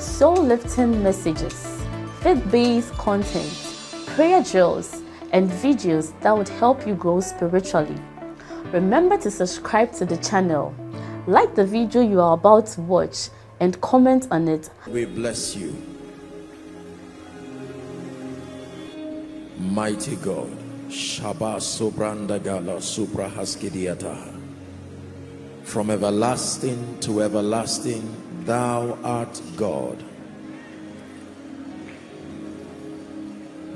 soul-lifting messages, faith-based content, prayer drills, and videos that would help you grow spiritually. Remember to subscribe to the channel, like the video you are about to watch, and comment on it. We bless you. Mighty God. Shabbat Sobrandagala Supra Haskidiata. From everlasting to everlasting, thou art God.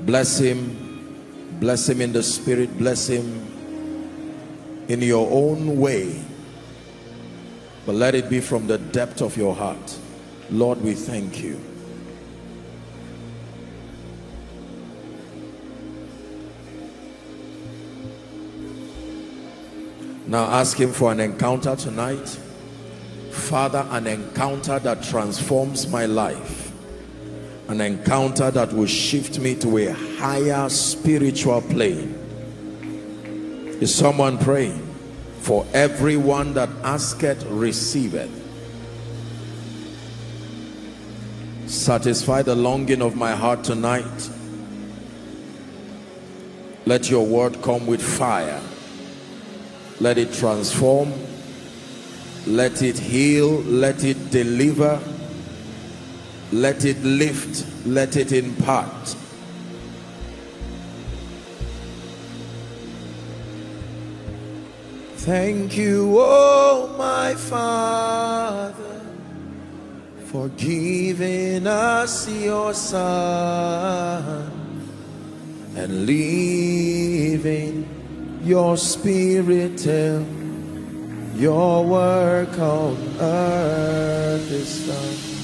Bless him, bless him in the spirit, bless him in your own way. But let it be from the depth of your heart. Lord, we thank you. Now ask him for an encounter tonight. Father, an encounter that transforms my life. An encounter that will shift me to a higher spiritual plane. Is someone praying? For everyone that asketh, receiveth. Satisfy the longing of my heart tonight. Let your word come with fire let it transform let it heal let it deliver let it lift let it impart. Thank you oh my father for giving us your son and leaving your spirit. till your work on earth is done.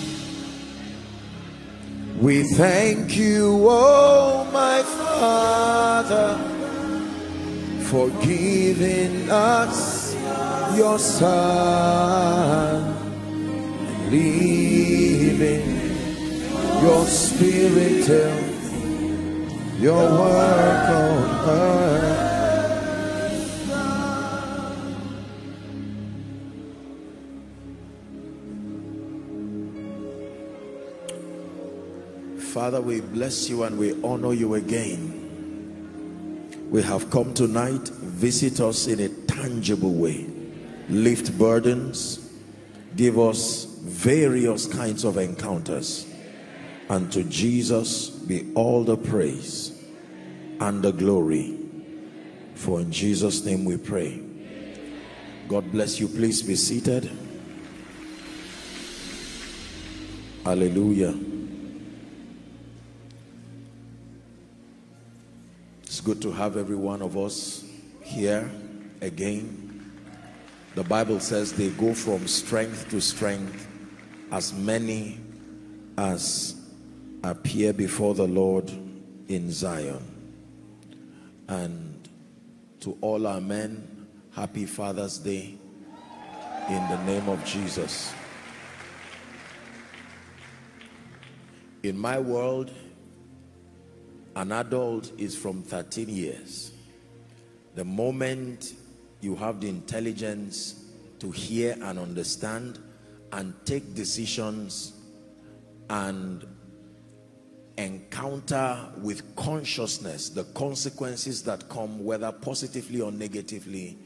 We thank you, oh my Father, for giving us your Son, and leaving your spirit your work on earth Father, we bless you and we honor you again. We have come tonight, visit us in a tangible way. Lift burdens, give us various kinds of encounters. And to Jesus be all the praise and the glory. For in Jesus' name we pray. God bless you. Please be seated. Hallelujah. Good to have every one of us here again. The Bible says they go from strength to strength as many as appear before the Lord in Zion. And to all our men, happy Father's Day in the name of Jesus. In my world, an adult is from 13 years. The moment you have the intelligence to hear and understand and take decisions and encounter with consciousness the consequences that come whether positively or negatively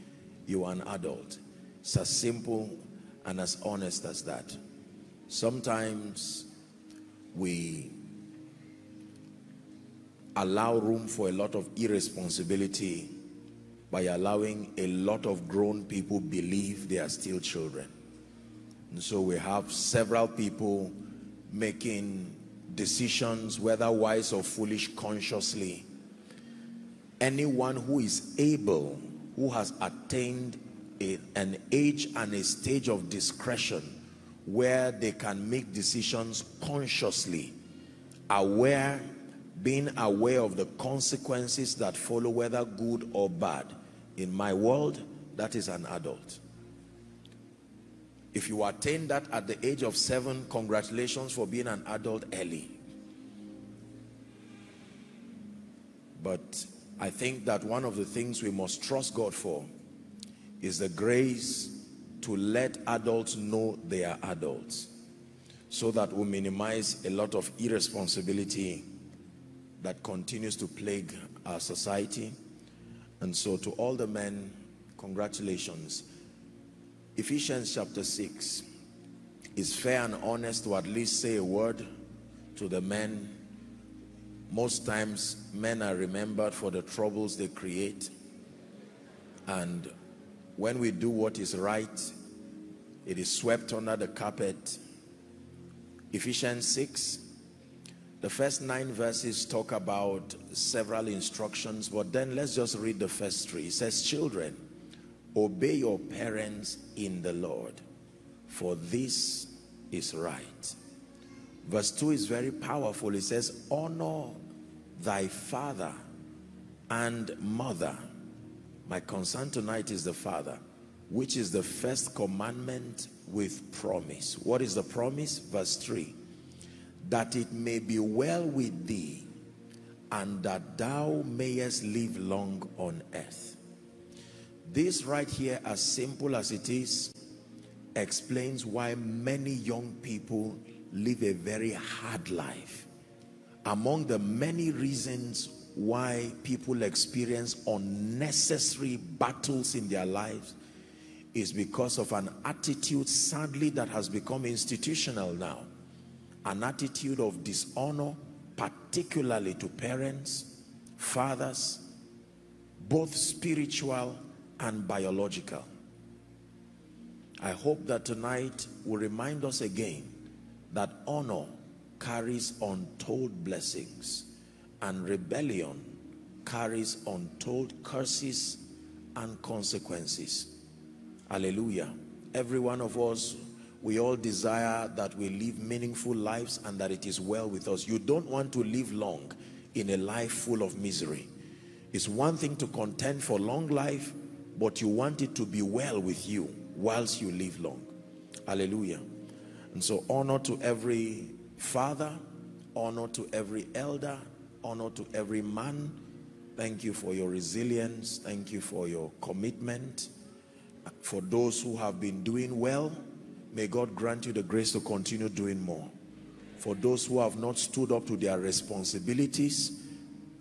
you are an adult it's as simple and as honest as that sometimes we allow room for a lot of irresponsibility by allowing a lot of grown people believe they are still children. And so we have several people making decisions, whether wise or foolish, consciously. Anyone who is able, who has attained a, an age and a stage of discretion, where they can make decisions consciously, aware, being aware of the consequences that follow, whether good or bad. In my world, that is an adult. If you attain that at the age of seven, congratulations for being an adult early. But I think that one of the things we must trust God for is the grace to let adults know they are adults so that we minimize a lot of irresponsibility that continues to plague our society. And so to all the men, congratulations. Ephesians chapter 6 is fair and honest to at least say a word to the men. Most times men are remembered for the troubles they create. And when we do what is right, it is swept under the carpet. Ephesians 6, the first nine verses talk about several instructions, but then let's just read the first three. It says, children, Obey your parents in the Lord, for this is right. Verse 2 is very powerful. It says, Honor thy father and mother. My concern tonight is the father, which is the first commandment with promise. What is the promise? Verse 3 That it may be well with thee, and that thou mayest live long on earth. This right here, as simple as it is, explains why many young people live a very hard life. Among the many reasons why people experience unnecessary battles in their lives is because of an attitude, sadly, that has become institutional now. An attitude of dishonor, particularly to parents, fathers, both spiritual and biological. I hope that tonight will remind us again that honor carries untold blessings and rebellion carries untold curses and consequences. Hallelujah. Every one of us, we all desire that we live meaningful lives and that it is well with us. You don't want to live long in a life full of misery. It's one thing to contend for long life, but you want it to be well with you whilst you live long. Hallelujah. And so honor to every father, honor to every elder, honor to every man. Thank you for your resilience. Thank you for your commitment. For those who have been doing well, may God grant you the grace to continue doing more. For those who have not stood up to their responsibilities,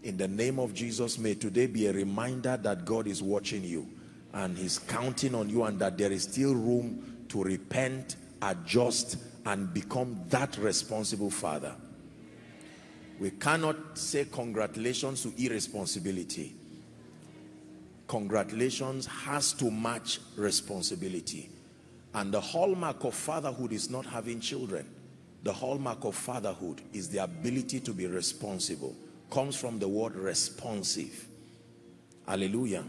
in the name of Jesus, may today be a reminder that God is watching you and he's counting on you and that there is still room to repent, adjust, and become that responsible father. We cannot say congratulations to irresponsibility. Congratulations has to match responsibility. And the hallmark of fatherhood is not having children. The hallmark of fatherhood is the ability to be responsible. Comes from the word responsive. Hallelujah.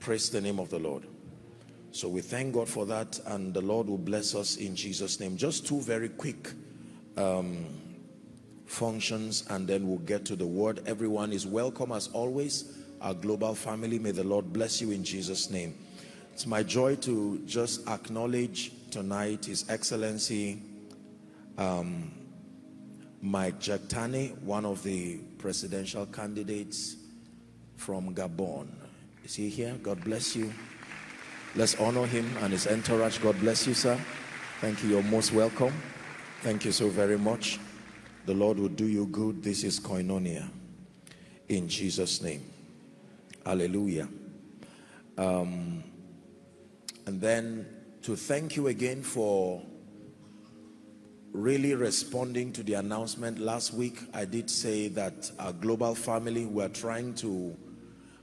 Praise the name of the Lord. So we thank God for that and the Lord will bless us in Jesus' name. Just two very quick um, functions and then we'll get to the word. Everyone is welcome as always. Our global family, may the Lord bless you in Jesus' name. It's my joy to just acknowledge tonight His Excellency um, Mike Jaktane, one of the presidential candidates from Gabon. Is he here? God bless you. Let's honor him and his entourage. God bless you, sir. Thank you. You're most welcome. Thank you so very much. The Lord will do you good. This is koinonia. In Jesus' name. Hallelujah. Um, and then to thank you again for really responding to the announcement last week. I did say that our global family, we're trying to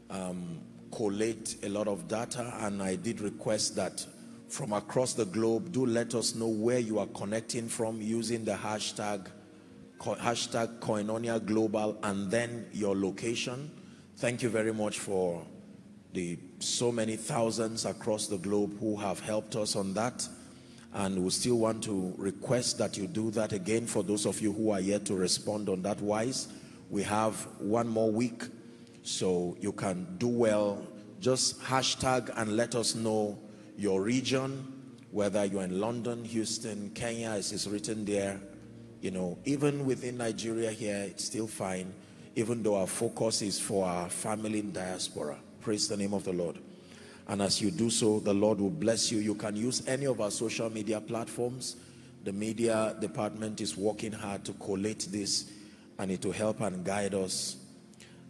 um, collate a lot of data and I did request that from across the globe, do let us know where you are connecting from using the hashtag hashtag Koinonia Global and then your location. Thank you very much for the so many thousands across the globe who have helped us on that. and we still want to request that you do that again for those of you who are yet to respond on that wise. We have one more week so you can do well. Just hashtag and let us know your region whether you're in london houston kenya as is written there. You know even within nigeria here it's still fine even though our focus is for our family in diaspora praise the name of the lord and as you do so, the Lord will bless you. You can use any of our social media platforms. The media department is working hard to collate this and it will help and guide us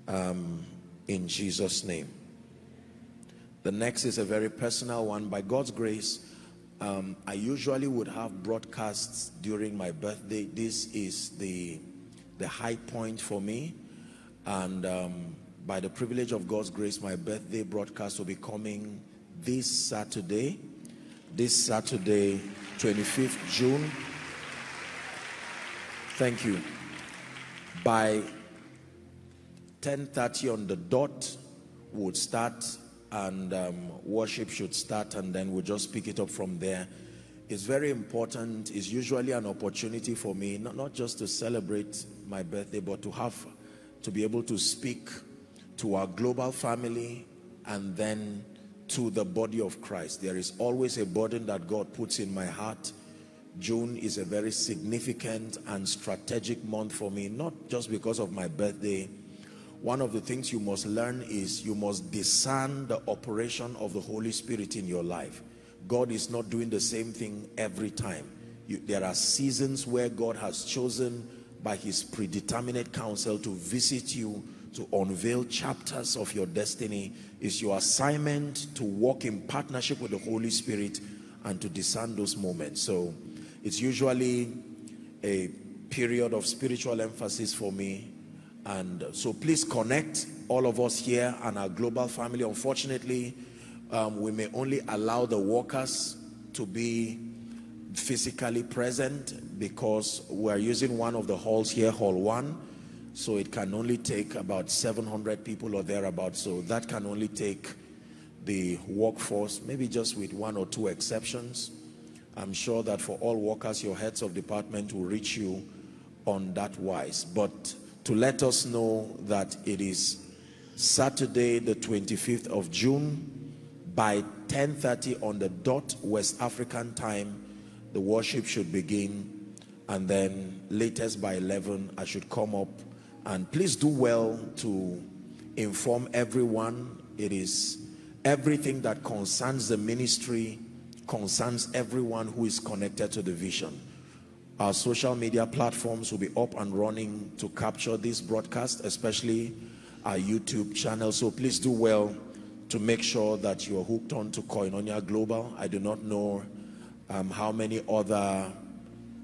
um, in Jesus' name. The next is a very personal one. By God's grace, um, I usually would have broadcasts during my birthday. This is the, the high point for me. And um, by the privilege of God's grace, my birthday broadcast will be coming this Saturday, this Saturday, 25th June. Thank you. By 10.30 on the dot, we'll start and um, worship should start and then we'll just pick it up from there. It's very important. It's usually an opportunity for me, not, not just to celebrate my birthday, but to have, to be able to speak to our global family, and then to the body of Christ. There is always a burden that God puts in my heart. June is a very significant and strategic month for me, not just because of my birthday. One of the things you must learn is you must discern the operation of the Holy Spirit in your life. God is not doing the same thing every time. You, there are seasons where God has chosen by his predeterminate counsel to visit you to unveil chapters of your destiny is your assignment to walk in partnership with the Holy Spirit and to discern those moments. So it's usually a period of spiritual emphasis for me. And so please connect all of us here and our global family. Unfortunately, um, we may only allow the workers to be physically present because we're using one of the halls here, hall one so it can only take about 700 people or thereabouts. So that can only take the workforce, maybe just with one or two exceptions. I'm sure that for all workers, your heads of department will reach you on that wise. But to let us know that it is Saturday, the 25th of June, by 10.30 on the dot West African time, the worship should begin. And then latest by 11, I should come up and please do well to inform everyone. It is everything that concerns the ministry, concerns everyone who is connected to the vision. Our social media platforms will be up and running to capture this broadcast, especially our YouTube channel. So please do well to make sure that you are hooked on to Koinonia Global. I do not know um, how many other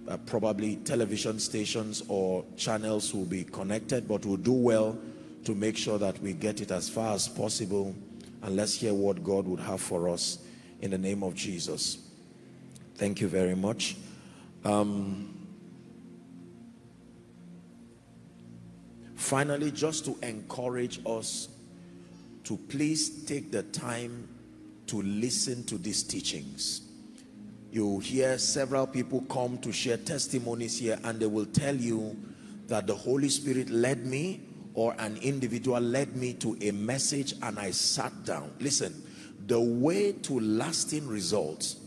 uh, probably television stations or channels will be connected, but we'll do well to make sure that we get it as far as possible. And let's hear what God would have for us in the name of Jesus. Thank you very much. Um, finally, just to encourage us to please take the time to listen to these teachings you hear several people come to share testimonies here and they will tell you that the Holy Spirit led me or an individual led me to a message and I sat down. Listen, the way to lasting results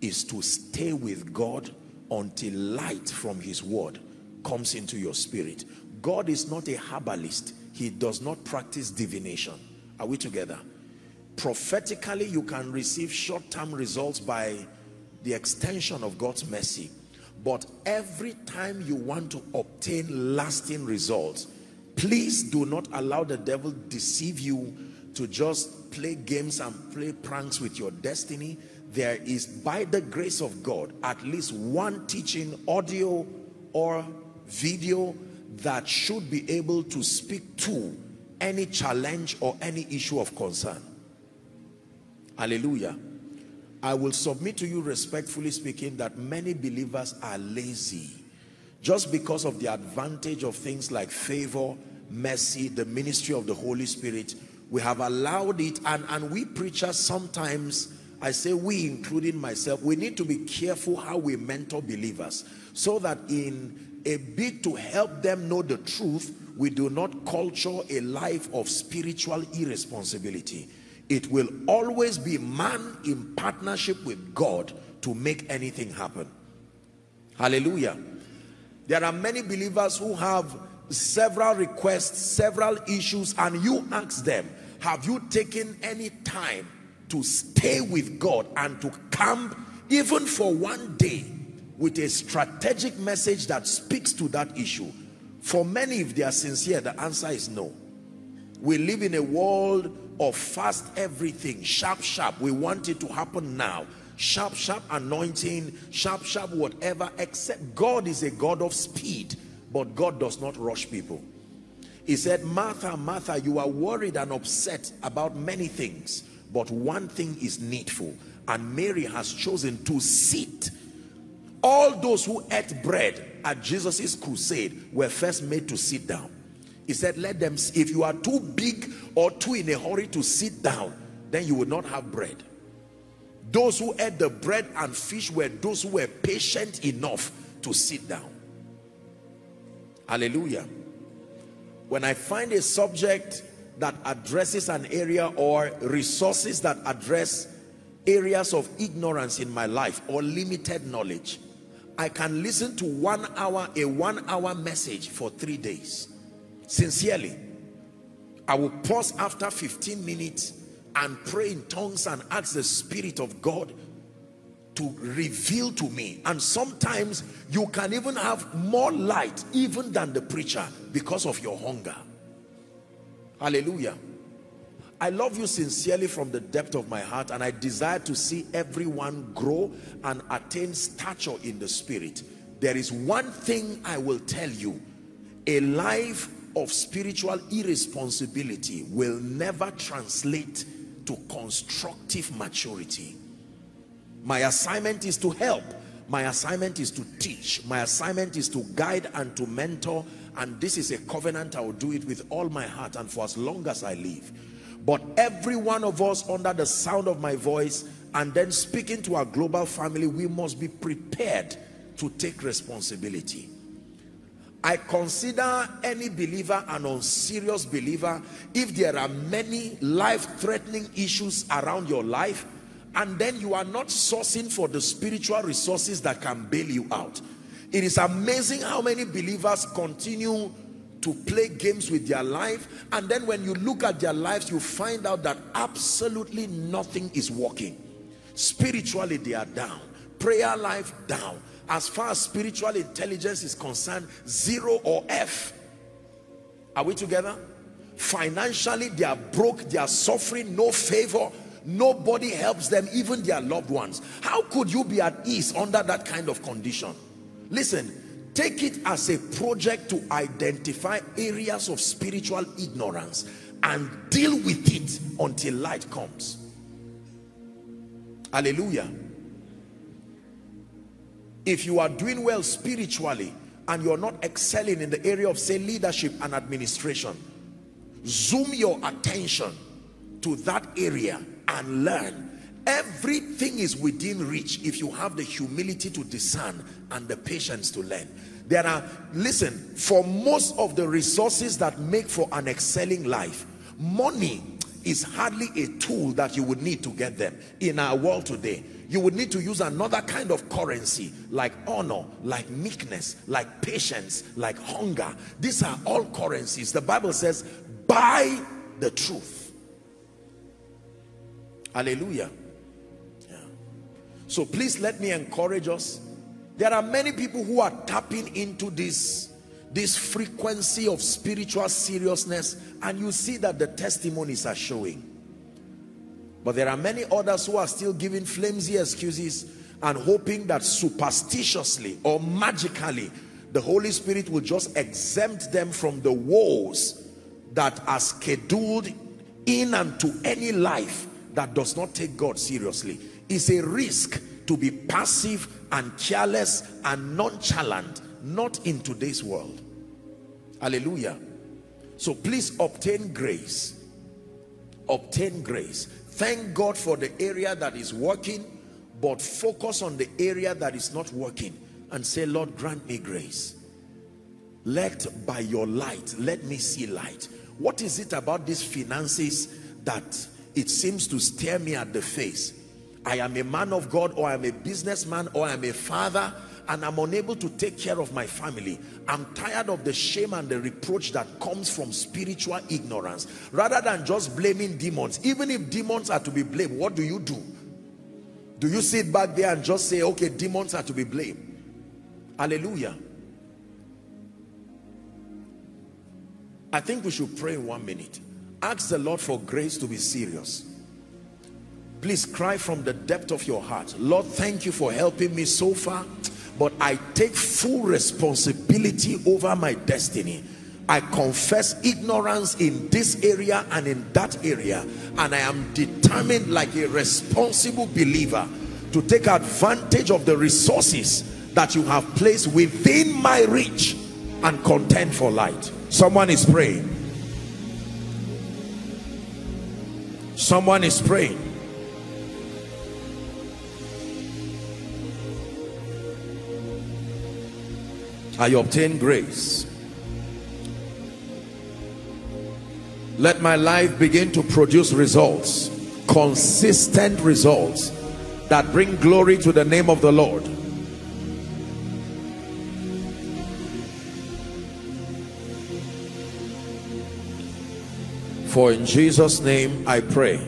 is to stay with God until light from his word comes into your spirit. God is not a herbalist. He does not practice divination. Are we together? Prophetically, you can receive short-term results by the extension of God's mercy. But every time you want to obtain lasting results, please do not allow the devil deceive you to just play games and play pranks with your destiny. There is, by the grace of God, at least one teaching, audio or video that should be able to speak to any challenge or any issue of concern. Hallelujah. I will submit to you respectfully speaking that many believers are lazy just because of the advantage of things like favor, mercy, the ministry of the Holy Spirit. We have allowed it and, and we preachers sometimes I say we, including myself, we need to be careful how we mentor believers so that in a bid to help them know the truth, we do not culture a life of spiritual irresponsibility. It will always be man in partnership with God to make anything happen. Hallelujah. There are many believers who have several requests, several issues, and you ask them, have you taken any time to stay with God and to camp even for one day with a strategic message that speaks to that issue? For many, if they are sincere, the answer is no. We live in a world of fast everything, sharp, sharp. We want it to happen now. Sharp, sharp anointing, sharp, sharp whatever, except God is a God of speed, but God does not rush people. He said, Martha, Martha, you are worried and upset about many things, but one thing is needful. And Mary has chosen to sit. All those who ate bread at Jesus's crusade were first made to sit down. He said, let them, if you are too big or too in a hurry to sit down, then you will not have bread. Those who ate the bread and fish were those who were patient enough to sit down. Hallelujah when I find a subject that addresses an area or resources that address areas of ignorance in my life or limited knowledge, I can listen to one hour, a one hour message for three days. Sincerely, I will pause after 15 minutes and pray in tongues and ask the Spirit of God to reveal to me. And sometimes you can even have more light even than the preacher because of your hunger. Hallelujah. I love you sincerely from the depth of my heart and I desire to see everyone grow and attain stature in the spirit. There is one thing I will tell you. A life of spiritual irresponsibility will never translate to constructive maturity my assignment is to help. My assignment is to teach. My assignment is to guide and to mentor. And this is a covenant. I will do it with all my heart and for as long as I live. But every one of us under the sound of my voice and then speaking to our global family, we must be prepared to take responsibility. I consider any believer an unserious believer if there are many life-threatening issues around your life and then you are not sourcing for the spiritual resources that can bail you out. It is amazing how many believers continue to play games with their life and then when you look at their lives you find out that absolutely nothing is working. Spiritually they are down. Prayer life down as far as spiritual intelligence is concerned zero or f are we together financially they are broke they are suffering no favor Nobody helps them, even their loved ones. How could you be at ease under that kind of condition? Listen, take it as a project to identify areas of spiritual ignorance and deal with it until light comes. Hallelujah. If you are doing well spiritually and you're not excelling in the area of say leadership and administration, zoom your attention to that area and learn. Everything is within reach if you have the humility to discern and the patience to learn. There are listen for most of the resources that make for an excelling life money is hardly a tool that you would need to get them in our world today you would need to use another kind of currency like honor like meekness like patience like hunger these are all currencies the bible says buy the truth Hallelujah. Yeah. So please let me encourage us. There are many people who are tapping into this, this frequency of spiritual seriousness and you see that the testimonies are showing. But there are many others who are still giving flimsy excuses and hoping that superstitiously or magically the Holy Spirit will just exempt them from the woes that are scheduled in and to any life that does not take God seriously. It's a risk to be passive and careless and nonchalant not in today's world. Hallelujah. So please obtain grace. Obtain grace thank God for the area that is working but focus on the area that is not working and say Lord grant me grace. Let by your light let me see light. What is it about these finances that it seems to stare me at the face? I am a man of God or I'm a businessman or I'm a father and I'm unable to take care of my family. I'm tired of the shame and the reproach that comes from spiritual ignorance. Rather than just blaming demons, even if demons are to be blamed, what do you do? Do you sit back there and just say, okay, demons are to be blamed? Hallelujah. I think we should pray in one minute. Ask the Lord for grace to be serious. Please cry from the depth of your heart. Lord, thank you for helping me so far but I take full responsibility over my destiny. I confess ignorance in this area and in that area and I am determined like a responsible believer to take advantage of the resources that you have placed within my reach and contend for light. Someone is praying. Someone is praying. I obtain grace. Let my life begin to produce results, consistent results that bring glory to the name of the Lord. For in Jesus' name I pray.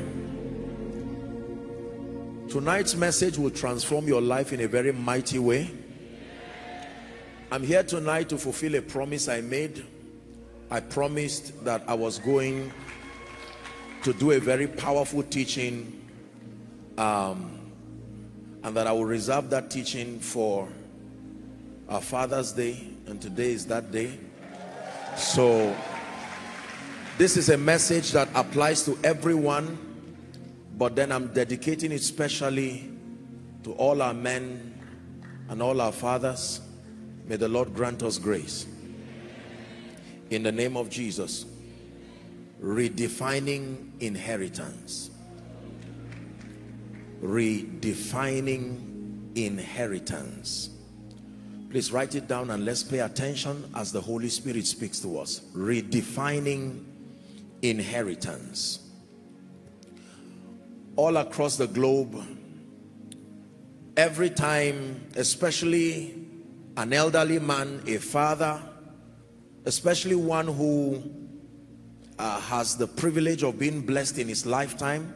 Tonight's message will transform your life in a very mighty way. I'm here tonight to fulfill a promise I made. I promised that I was going to do a very powerful teaching um, and that I will reserve that teaching for our Father's Day and today is that day. So this is a message that applies to everyone but then I'm dedicating it specially to all our men and all our fathers May the Lord grant us grace. In the name of Jesus, redefining inheritance. Redefining inheritance. Please write it down and let's pay attention as the Holy Spirit speaks to us. Redefining inheritance. All across the globe, every time, especially an elderly man, a father, especially one who uh, has the privilege of being blessed in his lifetime,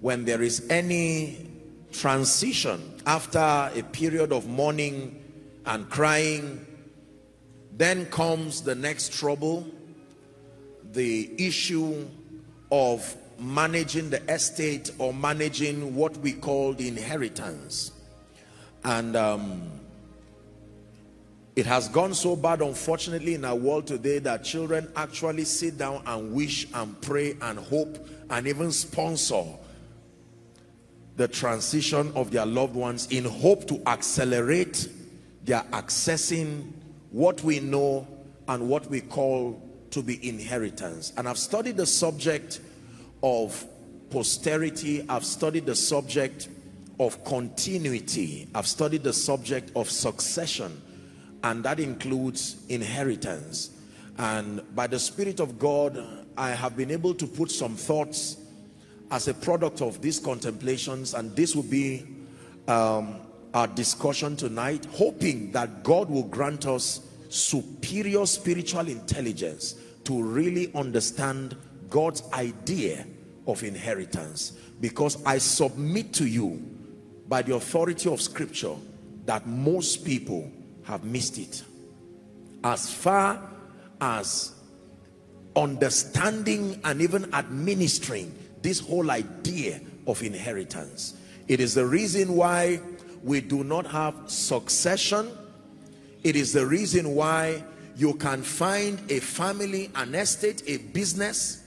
when there is any transition after a period of mourning and crying, then comes the next trouble, the issue of managing the estate or managing what we call the inheritance. And um, it has gone so bad, unfortunately, in our world today that children actually sit down and wish and pray and hope and even sponsor the transition of their loved ones in hope to accelerate their accessing what we know and what we call to be inheritance. And I've studied the subject of posterity. I've studied the subject of continuity. I've studied the subject of succession and that includes inheritance. And by the Spirit of God I have been able to put some thoughts as a product of these contemplations and this will be um, our discussion tonight hoping that God will grant us superior spiritual intelligence to really understand God's idea of inheritance. Because I submit to you by the authority of scripture that most people have missed it. As far as understanding and even administering this whole idea of inheritance. It is the reason why we do not have succession. It is the reason why you can find a family, an estate, a business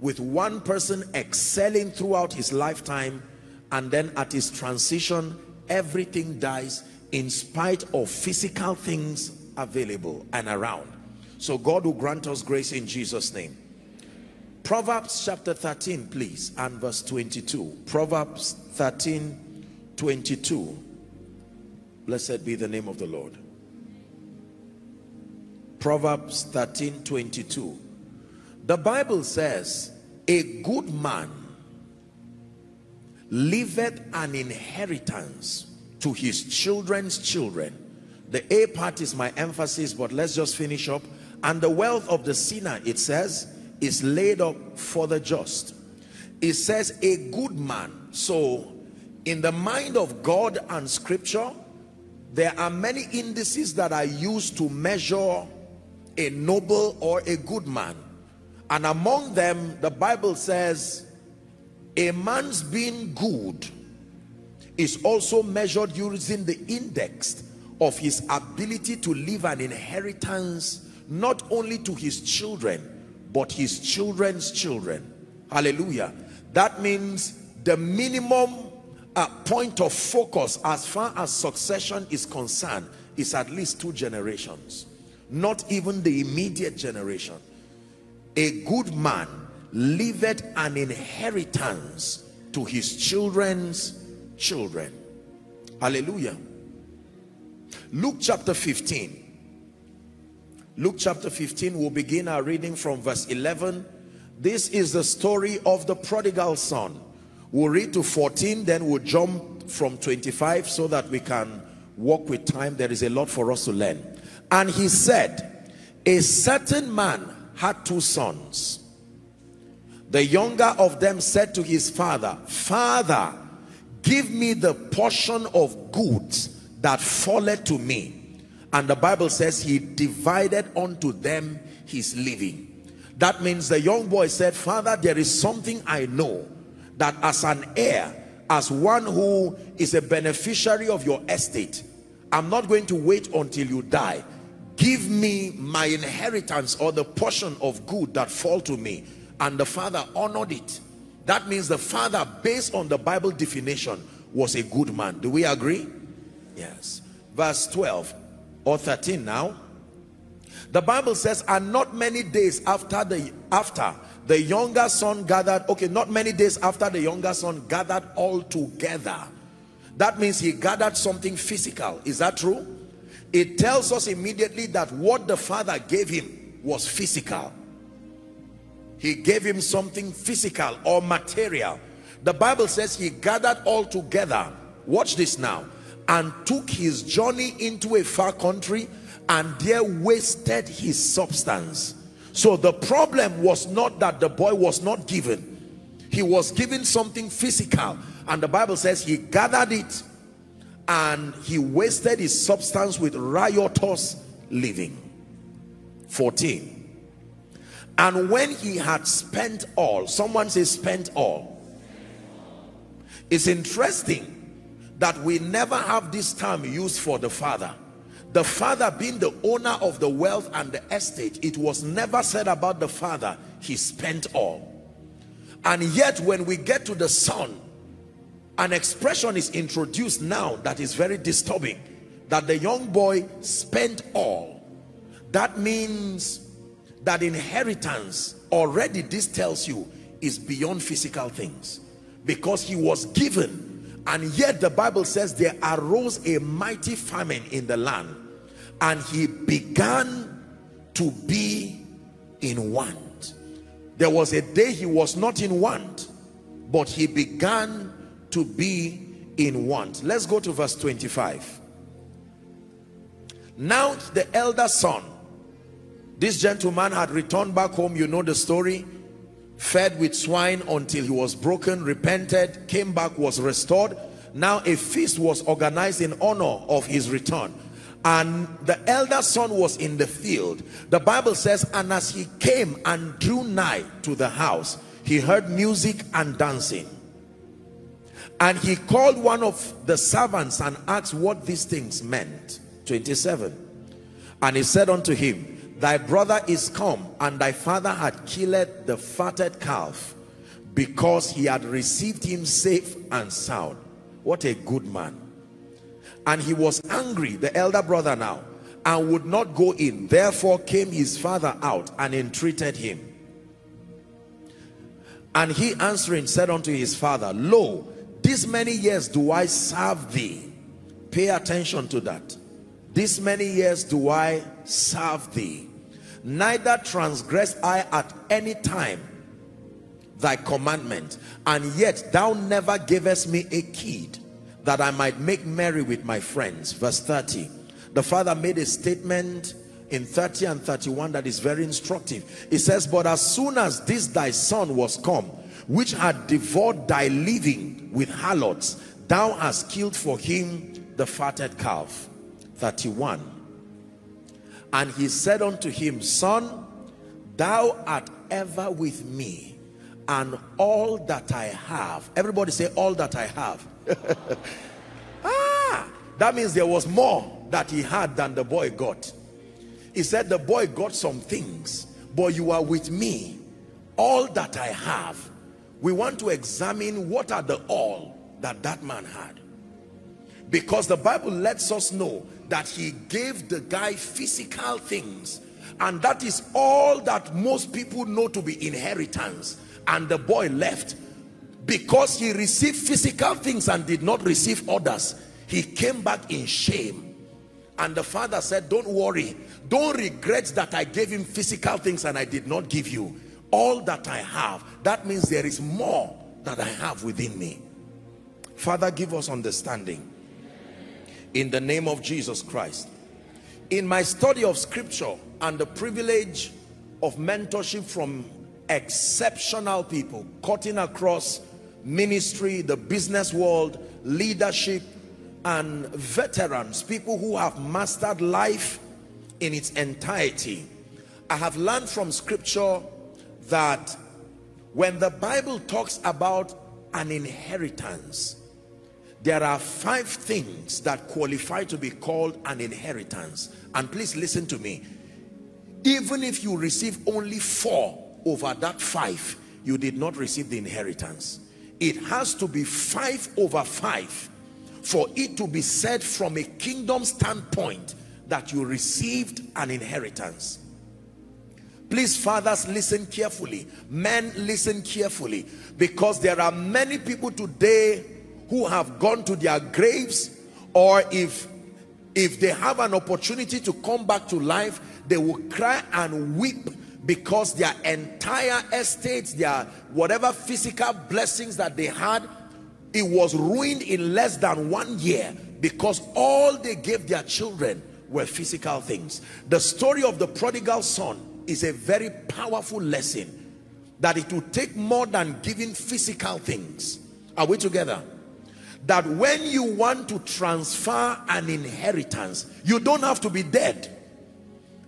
with one person excelling throughout his lifetime and then at his transition everything dies in spite of physical things available and around. So God will grant us grace in Jesus' name. Proverbs chapter 13, please, and verse 22. Proverbs 13, 22. Blessed be the name of the Lord. Proverbs 13, 22. The Bible says, a good man liveth an inheritance to his children's children. The A part is my emphasis, but let's just finish up. And the wealth of the sinner, it says, is laid up for the just. It says a good man. So in the mind of God and scripture, there are many indices that are used to measure a noble or a good man. And among them, the Bible says, a man's being good is also measured using the index of his ability to leave an inheritance not only to his children but his children's children. Hallelujah. That means the minimum uh, point of focus as far as succession is concerned is at least two generations not even the immediate generation. A good man leaveth an inheritance to his children's children hallelujah luke chapter 15 Luke chapter 15, we'll begin our reading from verse 11. This is the story of the prodigal son. We'll read to 14, then we'll jump from 25 so that we can walk with time. There is a lot for us to learn. And he said, a certain man had two sons. The younger of them said to his father, Father, give me the portion of goods that falleth to me and the Bible says he divided unto them his living. That means the young boy said, Father, there is something I know that as an heir, as one who is a beneficiary of your estate, I'm not going to wait until you die. Give me my inheritance or the portion of good that fall to me. And the father honored it. That means the father, based on the Bible definition, was a good man. Do we agree? Yes. Verse 12 or 13 now the bible says and not many days after the after the younger son gathered okay not many days after the younger son gathered all together that means he gathered something physical is that true it tells us immediately that what the father gave him was physical he gave him something physical or material. The bible says he gathered all together. Watch this now. And took his journey into a far country and there wasted his substance. So the problem was not that the boy was not given. He was given something physical. And the bible says he gathered it and he wasted his substance with riotous living. 14 and when he had spent all someone says spent all. It's interesting that we never have this term used for the father. The father being the owner of the wealth and the estate it was never said about the father he spent all. And yet when we get to the son an expression is introduced now that is very disturbing that the young boy spent all. That means that inheritance already this tells you is beyond physical things because he was given and yet the Bible says there arose a mighty famine in the land and he began to be in want. There was a day he was not in want, but he began to be in want. Let's go to verse 25. Now the elder son, this gentleman had returned back home, you know the story fed with swine until he was broken, repented, came back, was restored. Now a feast was organized in honor of his return. And the elder son was in the field. The Bible says, and as he came and drew nigh to the house, he heard music and dancing. And he called one of the servants and asked what these things meant. 27. And he said unto him, thy brother is come and thy father had killed the fatted calf because he had received him safe and sound what a good man and he was angry the elder brother now and would not go in therefore came his father out and entreated him And he answering said unto his father, Lo, this many years do I serve thee. Pay attention to that. This many years do I serve thee. Neither transgress I at any time thy commandment. And yet thou never gavest me a kid that I might make merry with my friends. Verse 30. The father made a statement in 30 and 31 that is very instructive. It says, But as soon as this thy son was come, which had devoured thy living with harlots, thou hast killed for him the fatted calf. 31. And he said unto him, Son, thou art ever with me, and all that I have. Everybody say, All that I have. ah, that means there was more that he had than the boy got. He said, The boy got some things, but you are with me. All that I have. We want to examine what are the all that that man had. Because the Bible lets us know that he gave the guy physical things. And that is all that most people know to be inheritance. And the boy left. Because he received physical things and did not receive others, he came back in shame and the father said, don't worry. Don't regret that I gave him physical things and I did not give you. All that I have. That means there is more that I have within me. Father, give us understanding. In the name of Jesus Christ. In my study of scripture and the privilege of mentorship from exceptional people cutting across ministry, the business world, leadership, and veterans, people who have mastered life in its entirety. I have learned from scripture that when the Bible talks about an inheritance, there are five things that qualify to be called an inheritance. And please listen to me. Even if you receive only four over that five, you did not receive the inheritance. It has to be five over five for it to be said from a kingdom standpoint that you received an inheritance please fathers listen carefully men listen carefully because there are many people today who have gone to their graves or if if they have an opportunity to come back to life they will cry and weep because their entire estates their whatever physical blessings that they had it was ruined in less than one year because all they gave their children were physical things. The story of the prodigal son is a very powerful lesson that it will take more than giving physical things. Are we together that when you want to transfer an inheritance you don't have to be dead.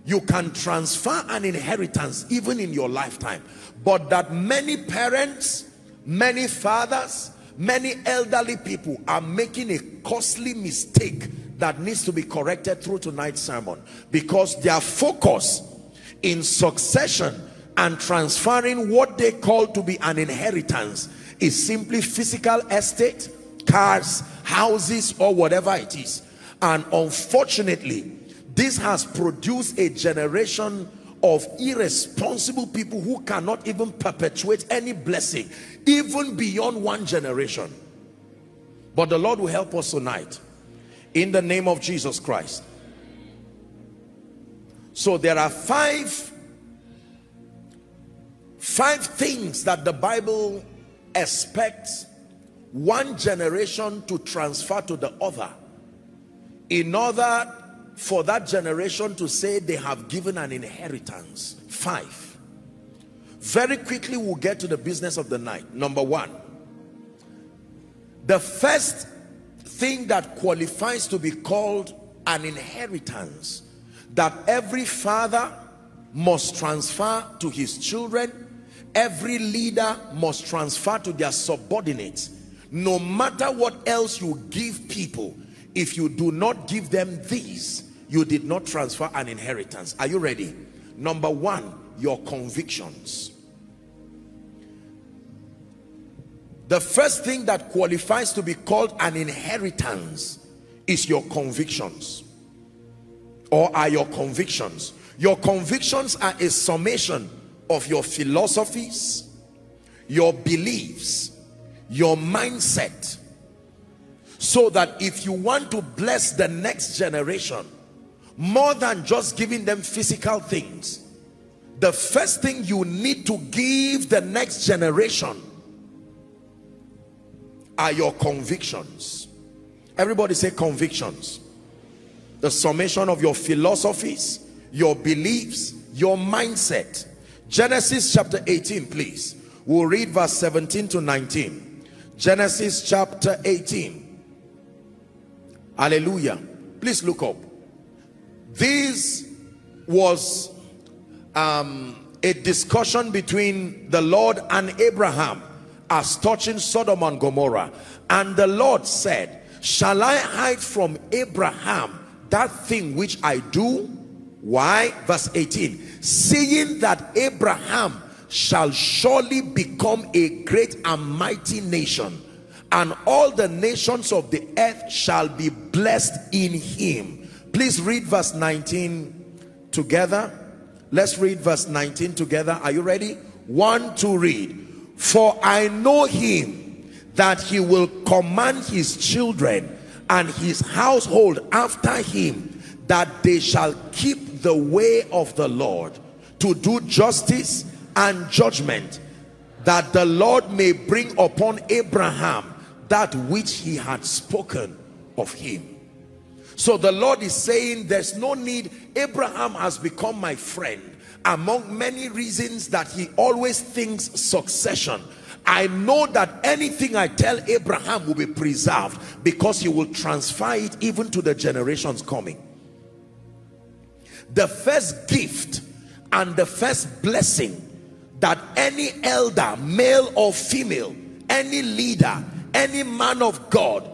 You can transfer an inheritance even in your lifetime. But that many parents many fathers many elderly people are making a costly mistake that needs to be corrected through tonight's sermon. Because their focus in succession and transferring what they call to be an inheritance is simply physical estate cars houses or whatever it is. And unfortunately this has produced a generation of irresponsible people who cannot even perpetuate any blessing even beyond one generation. But the Lord will help us tonight in the name of Jesus Christ. So there are five five things that the Bible expects one generation to transfer to the other in order for that generation to say they have given an inheritance. Five. Very quickly we'll get to the business of the night. Number one. The first thing that qualifies to be called an inheritance that every father must transfer to his children every leader must transfer to their subordinates no matter what else you give people if you do not give them these you did not transfer an inheritance. Are you ready? Number one your convictions. The first thing that qualifies to be called an inheritance is your convictions. Or are your convictions? Your convictions are a summation of your philosophies your beliefs, your mindset. So that if you want to bless the next generation, more than just giving them physical things, the first thing you need to give the next generation are your convictions. Everybody say convictions. The summation of your philosophies, your beliefs, your mindset. Genesis chapter 18, please. We'll read verse 17 to 19. Genesis chapter 18. Hallelujah. Please look up. This was um, a discussion between the Lord and Abraham as touching Sodom and Gomorrah. And the Lord said, Shall I hide from Abraham that thing which I do? Why? Verse 18. Seeing that Abraham shall surely become a great and mighty nation, and all the nations of the earth shall be blessed in him. Please read verse 19 together. Let's read verse 19 together. Are you ready? One, two, read. For I know him that he will command his children and his household after him that they shall keep the way of the Lord to do justice and judgment that the Lord may bring upon Abraham that which he had spoken of him. So the Lord is saying there's no need. Abraham has become my friend among many reasons that he always thinks succession I know that anything I tell Abraham will be preserved because he will transfer it even to the generations coming. The first gift and the first blessing that any elder, male or female, any leader, any man of God,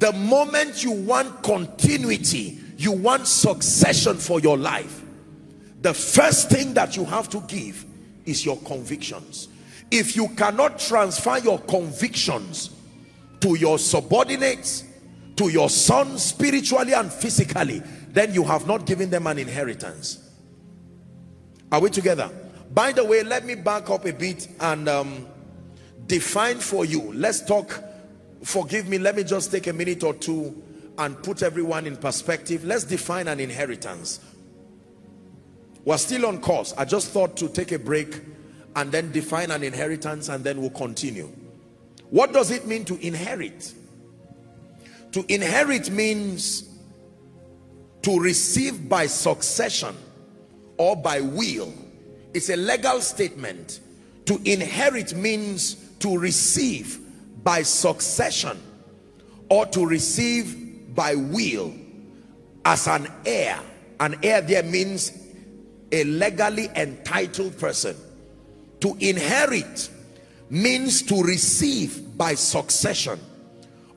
the moment you want continuity, you want succession for your life, the first thing that you have to give is your convictions. If you cannot transfer your convictions to your subordinates, to your sons spiritually and physically, then you have not given them an inheritance. Are we together? By the way, let me back up a bit and um, define for you. Let's talk, forgive me, let me just take a minute or two and put everyone in perspective. Let's define an inheritance. We're still on course. I just thought to take a break and then define an inheritance and then we'll continue. What does it mean to inherit? To inherit means to receive by succession or by will. It's a legal statement. To inherit means to receive by succession or to receive by will as an heir. An heir there means a legally entitled person to inherit means to receive by succession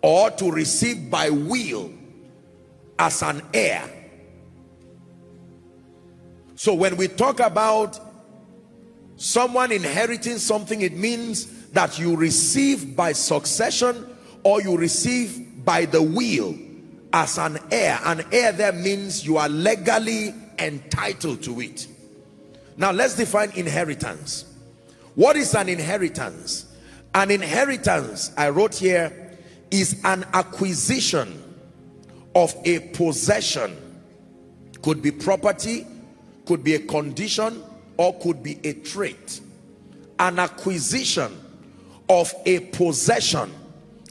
or to receive by will as an heir. So when we talk about someone inheriting something, it means that you receive by succession or you receive by the will as an heir. An heir there means you are legally entitled to it. Now let's define inheritance. What is an inheritance? An inheritance, I wrote here, is an acquisition of a possession. Could be property, could be a condition, or could be a trait. An acquisition of a possession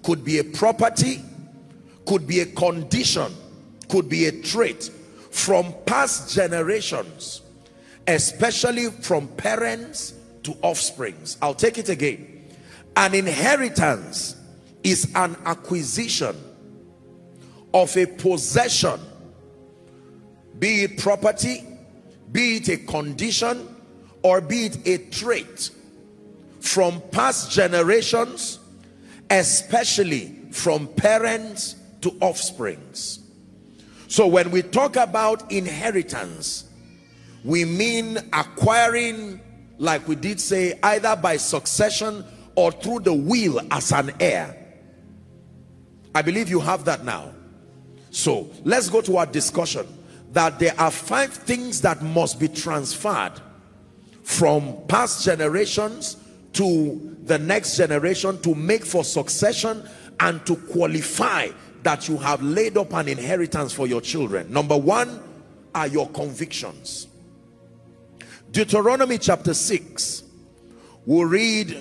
could be a property, could be a condition, could be a trait from past generations, especially from parents to offsprings. I'll take it again. An inheritance is an acquisition of a possession, be it property, be it a condition, or be it a trait from past generations, especially from parents to offsprings. So when we talk about inheritance, we mean acquiring like we did say, either by succession or through the will as an heir. I believe you have that now. So let's go to our discussion that there are five things that must be transferred from past generations to the next generation to make for succession and to qualify that you have laid up an inheritance for your children. Number one are your convictions. Deuteronomy chapter 6. We'll read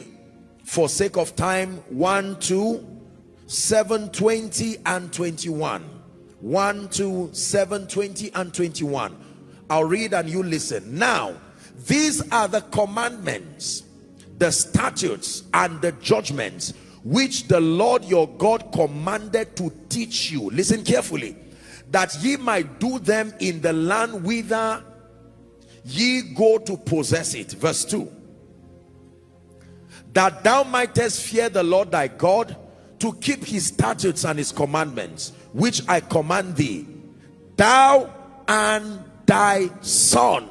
for sake of time 1 2 7 20 and 21 1 2 7 20 and 21 I'll read and you listen now these are the commandments the statutes and the judgments which the Lord your God commanded to teach you. Listen carefully. That ye might do them in the land whither ye go to possess it. Verse 2 that thou mightest fear the Lord thy God to keep his statutes and his commandments which I command thee. Thou and thy son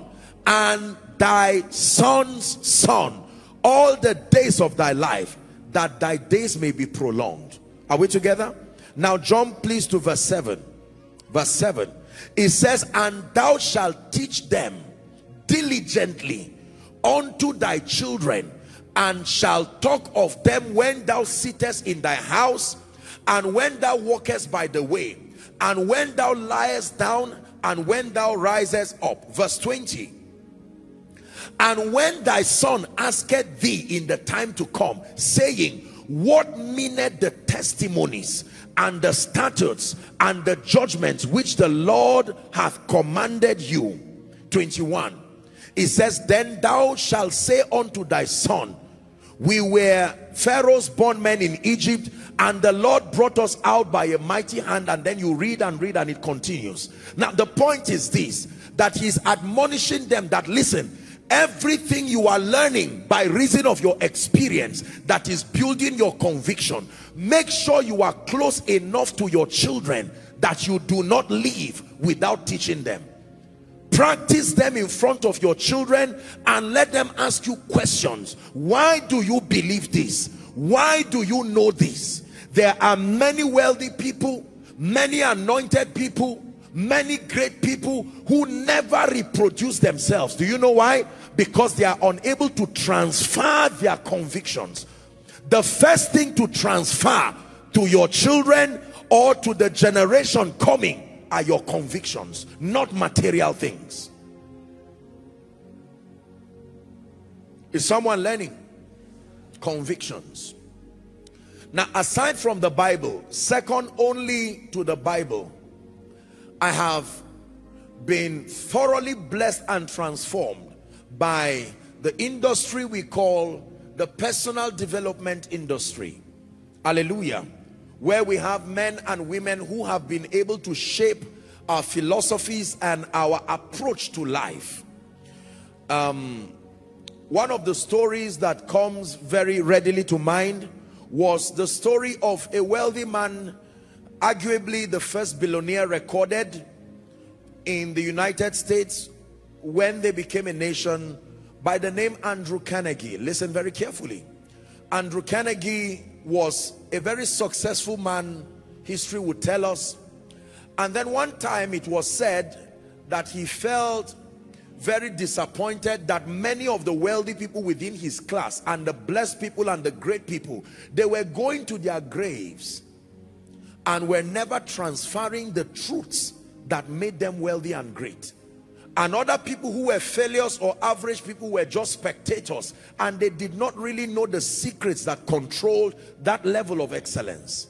and thy son's son all the days of thy life that thy days may be prolonged. Are we together? Now jump please to verse 7 verse 7 it says and thou shalt teach them diligently unto thy children and shall talk of them when thou sittest in thy house and when thou walkest by the way and when thou liest down and when thou risest up. Verse 20 and when thy son asketh thee in the time to come saying what meaneth the testimonies and the statutes and the judgments which the Lord hath commanded you? 21 it says then thou shalt say unto thy son we were Pharaoh's bondmen in Egypt and the Lord brought us out by a mighty hand. And then you read and read and it continues. Now the point is this that he's admonishing them that listen everything you are learning by reason of your experience that is building your conviction. Make sure you are close enough to your children that you do not leave without teaching them. Practice them in front of your children and let them ask you questions. Why do you believe this? Why do you know this? There are many wealthy people many anointed people many great people who never reproduce themselves do you know why because they are unable to transfer their convictions the first thing to transfer to your children or to the generation coming are your convictions, not material things. Is someone learning? Convictions. Now, aside from the Bible, second only to the Bible, I have been thoroughly blessed and transformed by the industry we call the personal development industry. Hallelujah where we have men and women who have been able to shape our philosophies and our approach to life. Um, one of the stories that comes very readily to mind was the story of a wealthy man, arguably the first billionaire recorded in the United States when they became a nation by the name Andrew Carnegie. Listen very carefully. Andrew Carnegie was a very successful man, history would tell us. And then one time it was said that he felt very disappointed that many of the wealthy people within his class and the blessed people and the great people, they were going to their graves and were never transferring the truths that made them wealthy and great. And other people who were failures or average people were just spectators. And they did not really know the secrets that controlled that level of excellence.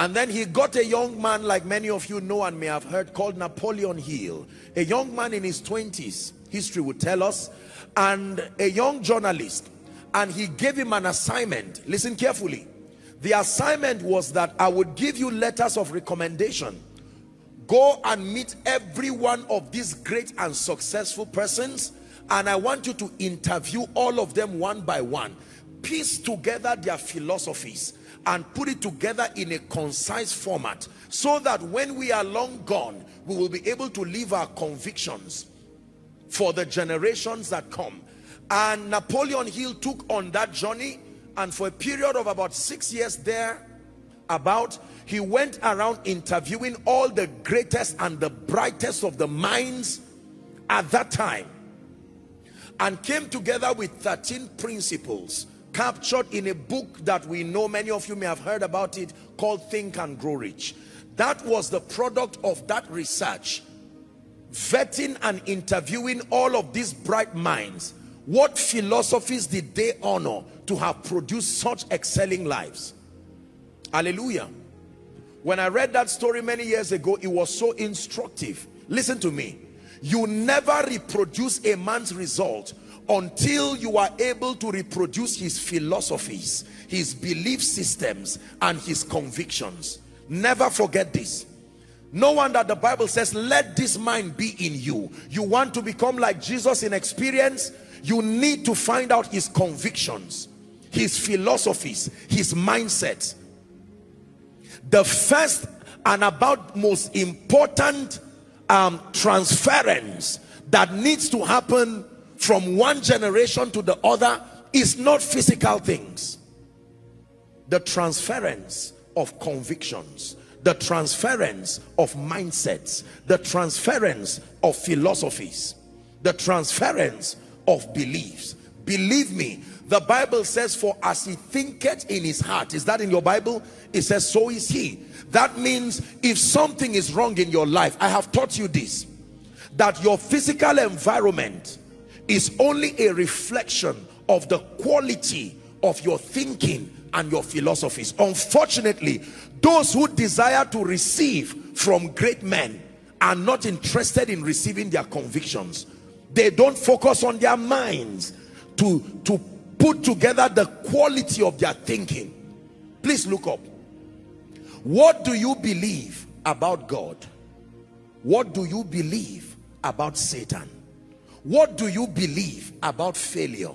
And then he got a young man like many of you know and may have heard called Napoleon Hill. A young man in his 20s history would tell us. And a young journalist. And he gave him an assignment. Listen carefully the assignment was that I would give you letters of recommendation. Go and meet every one of these great and successful persons and I want you to interview all of them one by one. Piece together their philosophies and put it together in a concise format so that when we are long gone we will be able to leave our convictions for the generations that come. And Napoleon Hill took on that journey and for a period of about six years there about he went around interviewing all the greatest and the brightest of the minds at that time and came together with 13 principles captured in a book that we know many of you may have heard about it called Think and Grow Rich. That was the product of that research vetting and interviewing all of these bright minds what philosophies did they honor to have produced such excelling lives? Hallelujah. When i read that story many years ago it was so instructive. Listen to me. You never reproduce a man's result until you are able to reproduce his philosophies his belief systems and his convictions. Never forget this. No one that the Bible says, let this mind be in you. You want to become like Jesus in experience? You need to find out his convictions, his philosophies, his mindsets. The first and about most important um, transference that needs to happen from one generation to the other is not physical things. The transference of convictions the transference of mindsets, the transference of philosophies, the transference of beliefs. Believe me, the Bible says, for as he thinketh in his heart, is that in your Bible? It says, so is he. That means if something is wrong in your life, I have taught you this, that your physical environment is only a reflection of the quality of your thinking and your philosophies. Unfortunately, those who desire to receive from great men are not interested in receiving their convictions. They don't focus on their minds to, to put together the quality of their thinking. Please look up. What do you believe about God? What do you believe about Satan? What do you believe about failure?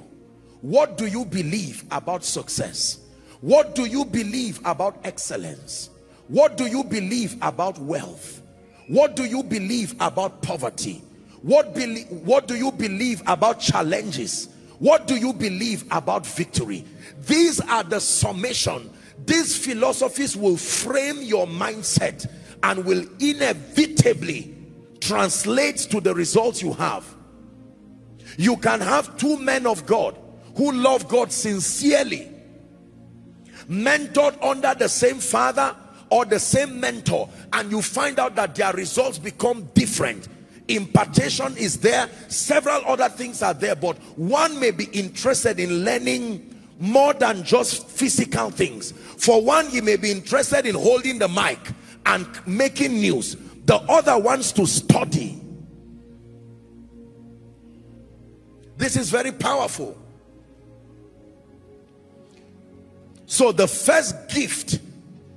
What do you believe about success? What do you believe about excellence? What do you believe about wealth? What do you believe about poverty? What, believe, what do you believe about challenges? What do you believe about victory? These are the summation. These philosophies will frame your mindset and will inevitably translate to the results you have. You can have two men of God who love God sincerely mentored under the same father or the same mentor and you find out that their results become different impartation is there several other things are there but one may be interested in learning more than just physical things. For one he may be interested in holding the mic and making news. The other wants to study. This is very powerful. So the first gift,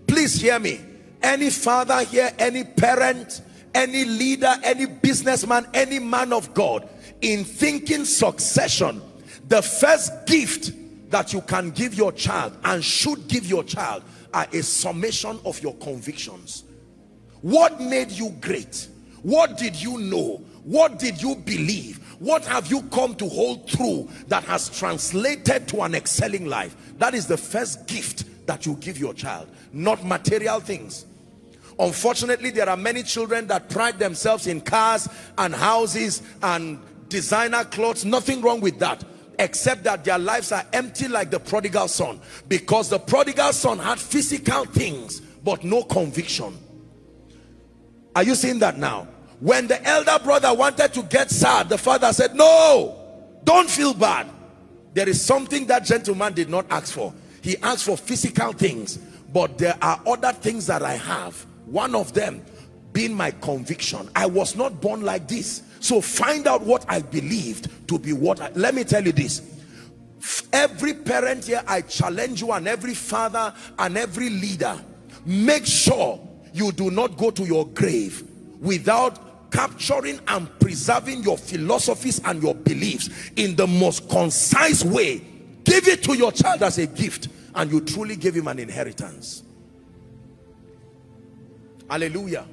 please hear me. Any father here, any parent, any leader, any businessman, any man of God, in thinking succession, the first gift that you can give your child and should give your child are a summation of your convictions. What made you great? What did you know? What did you believe? What have you come to hold true that has translated to an excelling life? That is the first gift that you give your child, not material things. Unfortunately, there are many children that pride themselves in cars and houses and designer clothes. Nothing wrong with that except that their lives are empty like the prodigal son because the prodigal son had physical things but no conviction are you seeing that now when the elder brother wanted to get sad, the father said, no, don't feel bad. There is something that gentleman did not ask for. He asked for physical things, but there are other things that I have. One of them being my conviction. I was not born like this. So find out what I believed to be what I, let me tell you this. Every parent here, I challenge you and every father and every leader, make sure you do not go to your grave without capturing and preserving your philosophies and your beliefs in the most concise way give it to your child as a gift and you truly give him an inheritance hallelujah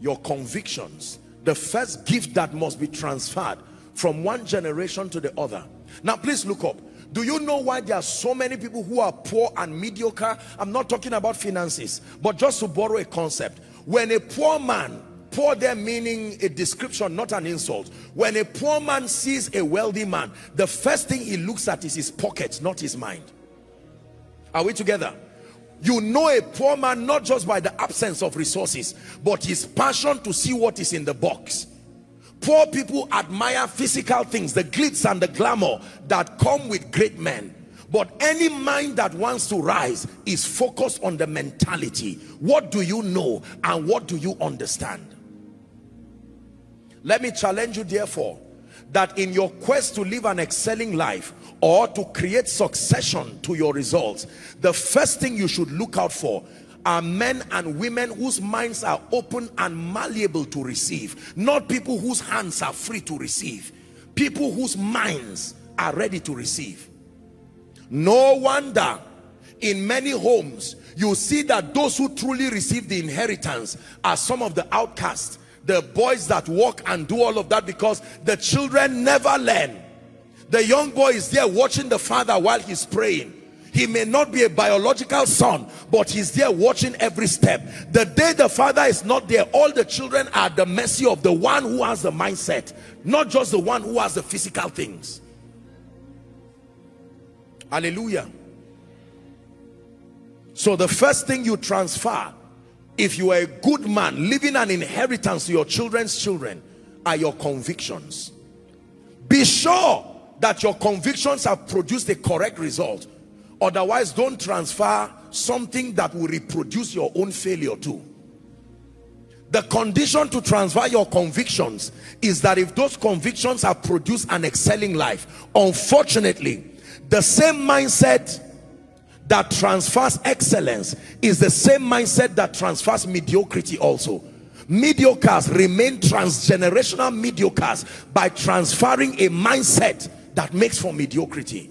your convictions the first gift that must be transferred from one generation to the other now please look up do you know why there are so many people who are poor and mediocre i'm not talking about finances but just to borrow a concept when a poor man poor there meaning a description, not an insult. When a poor man sees a wealthy man, the first thing he looks at is his pockets, not his mind. Are we together? You know a poor man not just by the absence of resources, but his passion to see what is in the box. Poor people admire physical things, the glitz and the glamour that come with great men. But any mind that wants to rise is focused on the mentality. What do you know and what do you understand? Let me challenge you therefore that in your quest to live an excelling life or to create succession to your results, the first thing you should look out for are men and women whose minds are open and malleable to receive. Not people whose hands are free to receive. People whose minds are ready to receive. No wonder in many homes you see that those who truly receive the inheritance are some of the outcasts the boys that walk and do all of that because the children never learn the young boy is there watching the father while he's praying he may not be a biological son but he's there watching every step the day the father is not there all the children are at the mercy of the one who has the mindset not just the one who has the physical things Hallelujah. So the first thing you transfer, if you are a good man, leaving an inheritance to your children's children, are your convictions. Be sure that your convictions have produced a correct result. Otherwise, don't transfer something that will reproduce your own failure too. The condition to transfer your convictions is that if those convictions have produced an excelling life, unfortunately, the same mindset that transfers excellence is the same mindset that transfers mediocrity also mediocres remain transgenerational mediocres by transferring a mindset that makes for mediocrity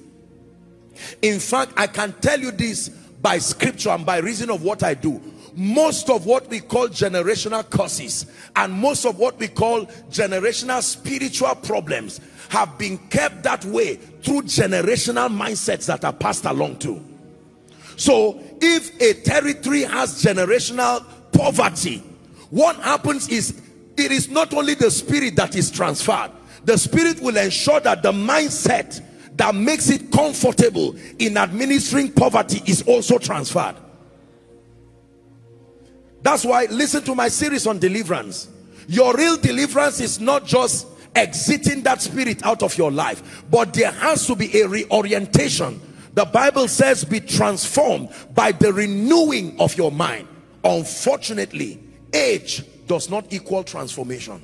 in fact i can tell you this by scripture and by reason of what i do most of what we call generational curses and most of what we call generational spiritual problems have been kept that way through generational mindsets that are passed along to. So if a territory has generational poverty, what happens is it is not only the spirit that is transferred. The spirit will ensure that the mindset that makes it comfortable in administering poverty is also transferred. That's why listen to my series on deliverance. Your real deliverance is not just exiting that spirit out of your life, but there has to be a reorientation. The Bible says be transformed by the renewing of your mind. Unfortunately, age does not equal transformation.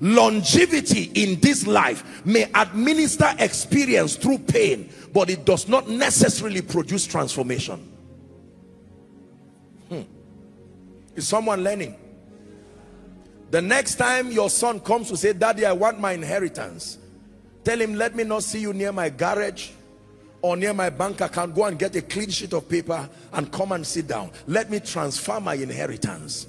Longevity in this life may administer experience through pain, but it does not necessarily produce transformation. Hmm. Is someone learning? The next time your son comes to say, Daddy, I want my inheritance. Tell him, let me not see you near my garage or near my bank account. Go and get a clean sheet of paper and come and sit down. Let me transfer my inheritance.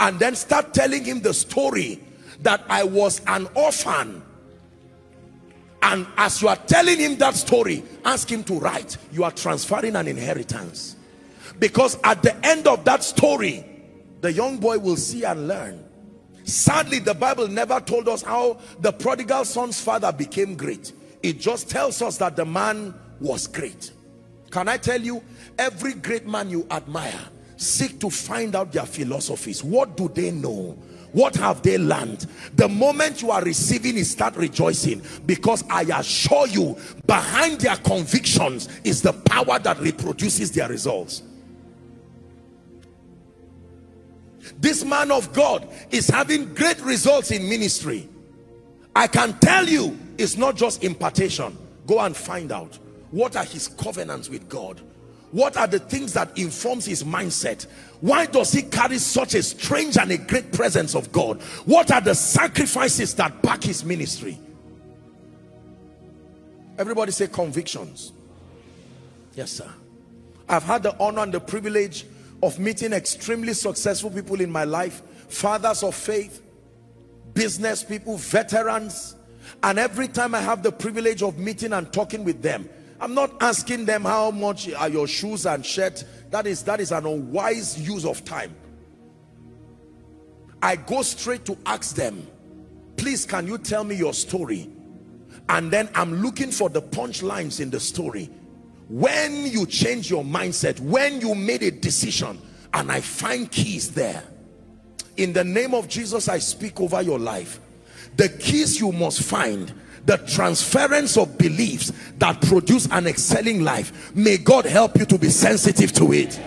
And then start telling him the story that I was an orphan. And as you are telling him that story, ask him to write. You are transferring an inheritance. Because at the end of that story the young boy will see and learn. Sadly the bible never told us how the prodigal son's father became great. It just tells us that the man was great. Can i tell you every great man you admire seek to find out their philosophies. What do they know what have they learned? The moment you are receiving it start rejoicing because i assure you behind their convictions is the power that reproduces their results. This man of God is having great results in ministry. I can tell you it's not just impartation. Go and find out what are his covenants with God what are the things that informs his mindset? Why does he carry such a strange and a great presence of God? What are the sacrifices that back his ministry? Everybody say convictions. Yes sir. I've had the honor and the privilege of meeting extremely successful people in my life, fathers of faith, business people, veterans. And every time I have the privilege of meeting and talking with them, I'm not asking them how much are your shoes and shirt. That is, that is an unwise use of time. I go straight to ask them, please can you tell me your story? And then I'm looking for the punchlines in the story. When you change your mindset, when you made a decision, and I find keys there. In the name of Jesus, I speak over your life. The keys you must find the transference of beliefs that produce an excelling life. May God help you to be sensitive to it.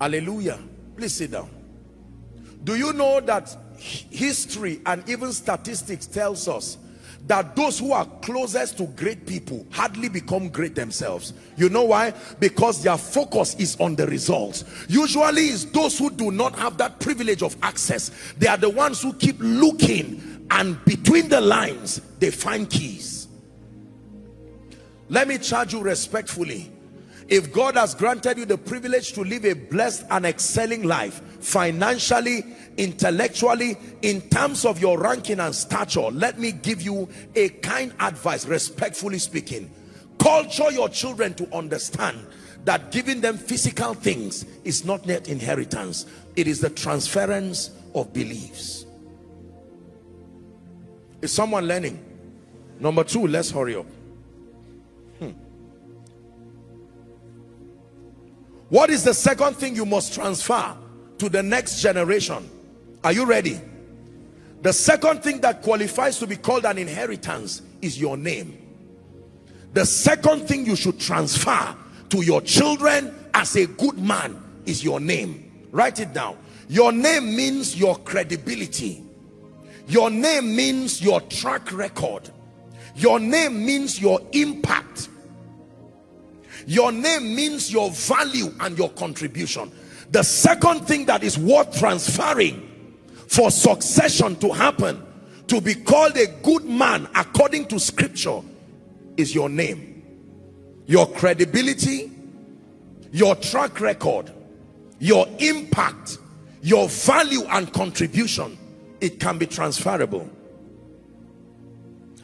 Hallelujah. Please sit down. Do you know that history and even statistics tells us that those who are closest to great people hardly become great themselves. You know why? Because their focus is on the results. Usually it's those who do not have that privilege of access. They are the ones who keep looking and between the lines they find keys. Let me charge you respectfully if God has granted you the privilege to live a blessed and excelling life financially intellectually in terms of your ranking and stature let me give you a kind advice respectfully speaking. Culture your children to understand that giving them physical things is not net inheritance. It is the transference of beliefs. Is someone learning? Number two let's hurry up What is the second thing you must transfer to the next generation? Are you ready? The second thing that qualifies to be called an inheritance is your name. The second thing you should transfer to your children as a good man is your name. Write it down. Your name means your credibility. Your name means your track record. Your name means your impact your name means your value and your contribution. The second thing that is worth transferring for succession to happen to be called a good man according to scripture is your name your credibility your track record your impact your value and contribution. It can be transferable.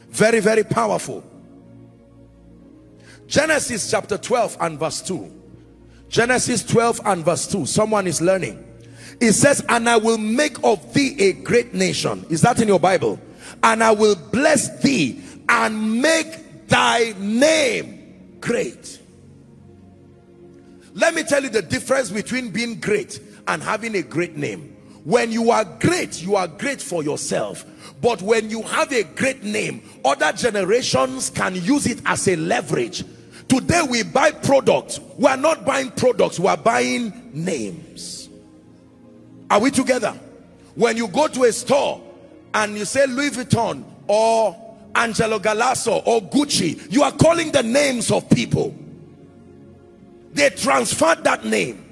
Very very powerful Genesis chapter 12 and verse 2. Genesis 12 and verse 2. Someone is learning. It says, and I will make of thee a great nation. Is that in your Bible? And I will bless thee and make thy name great. Let me tell you the difference between being great and having a great name. When you are great, you are great for yourself. But when you have a great name, other generations can use it as a leverage Today we buy products. We are not buying products. We are buying names. Are we together? When you go to a store and you say Louis Vuitton or Angelo Galasso or Gucci, you are calling the names of people. They transferred that name.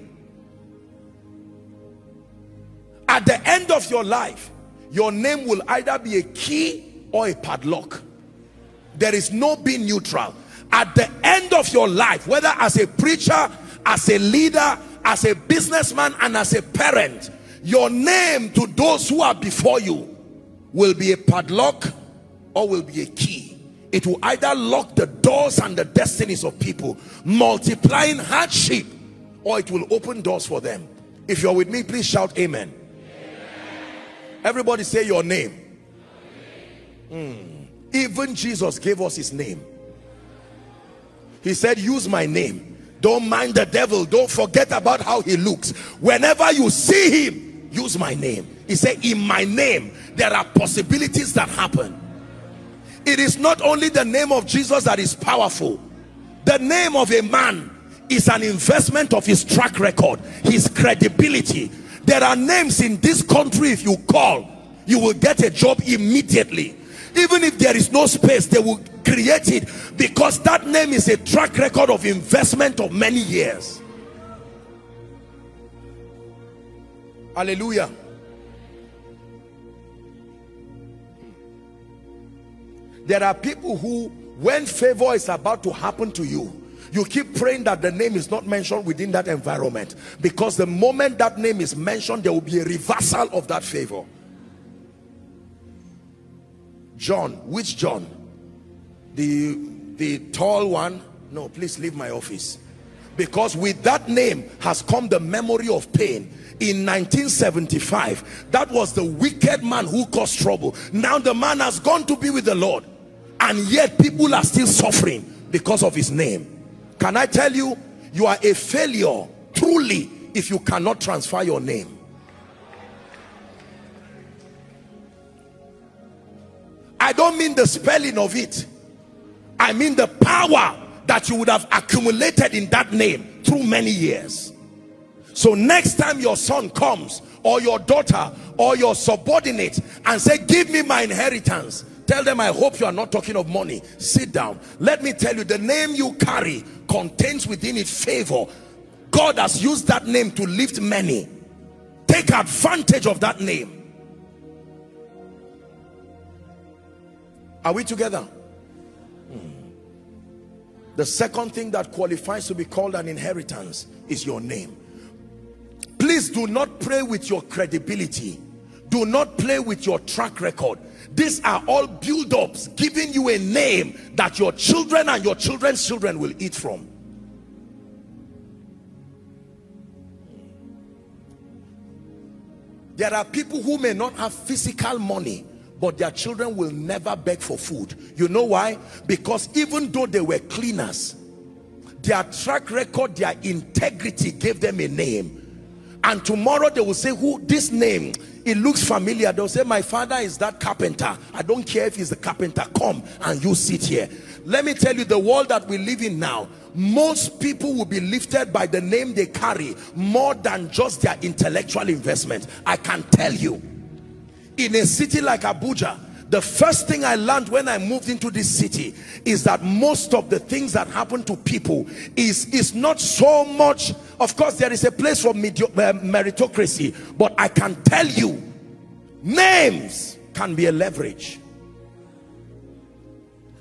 At the end of your life, your name will either be a key or a padlock. There is no being neutral at the end of your life whether as a preacher as a leader as a businessman and as a parent your name to those who are before you will be a padlock or will be a key. It will either lock the doors and the destinies of people multiplying hardship or it will open doors for them. If you're with me please shout amen, amen. everybody say your name. Mm. even jesus gave us his name he said, use my name. Don't mind the devil. Don't forget about how he looks. Whenever you see him, use my name. He said, in my name, there are possibilities that happen. It is not only the name of Jesus that is powerful. The name of a man is an investment of his track record, his credibility. There are names in this country, if you call, you will get a job immediately even if there is no space they will create it because that name is a track record of investment of many years. Hallelujah. There are people who when favor is about to happen to you you keep praying that the name is not mentioned within that environment. Because the moment that name is mentioned there will be a reversal of that favor. John, which John? The, the tall one? No, please leave my office. because with that name has come the memory of pain in 1975 that was the wicked man who caused trouble now the man has gone to be with the lord and yet people are still suffering because of his name can i tell you you are a failure truly if you cannot transfer your name i don't mean the spelling of it i mean the power that you would have accumulated in that name through many years. So next time your son comes or your daughter or your subordinate and say give me my inheritance tell them i hope you are not talking of money. Sit down. Let me tell you the name you carry contains within it favor. God has used that name to lift many. Take advantage of that name. Are we together the second thing that qualifies to be called an inheritance is your name. Please do not pray with your credibility. Do not play with your track record. These are all build-ups giving you a name that your children and your children's children will eat from. There are people who may not have physical money but their children will never beg for food. You know why? Because even though they were cleaners their track record their integrity gave them a name. And tomorrow they will say who this name it looks familiar. They'll say my father is that carpenter. I don't care if he's the carpenter. Come and you sit here. Let me tell you the world that we live in now most people will be lifted by the name they carry more than just their intellectual investment. I can tell you in a city like Abuja the first thing I learned when I moved into this city is that most of the things that happen to people is, is not so much, of course there is a place for uh, meritocracy, but I can tell you, names can be a leverage.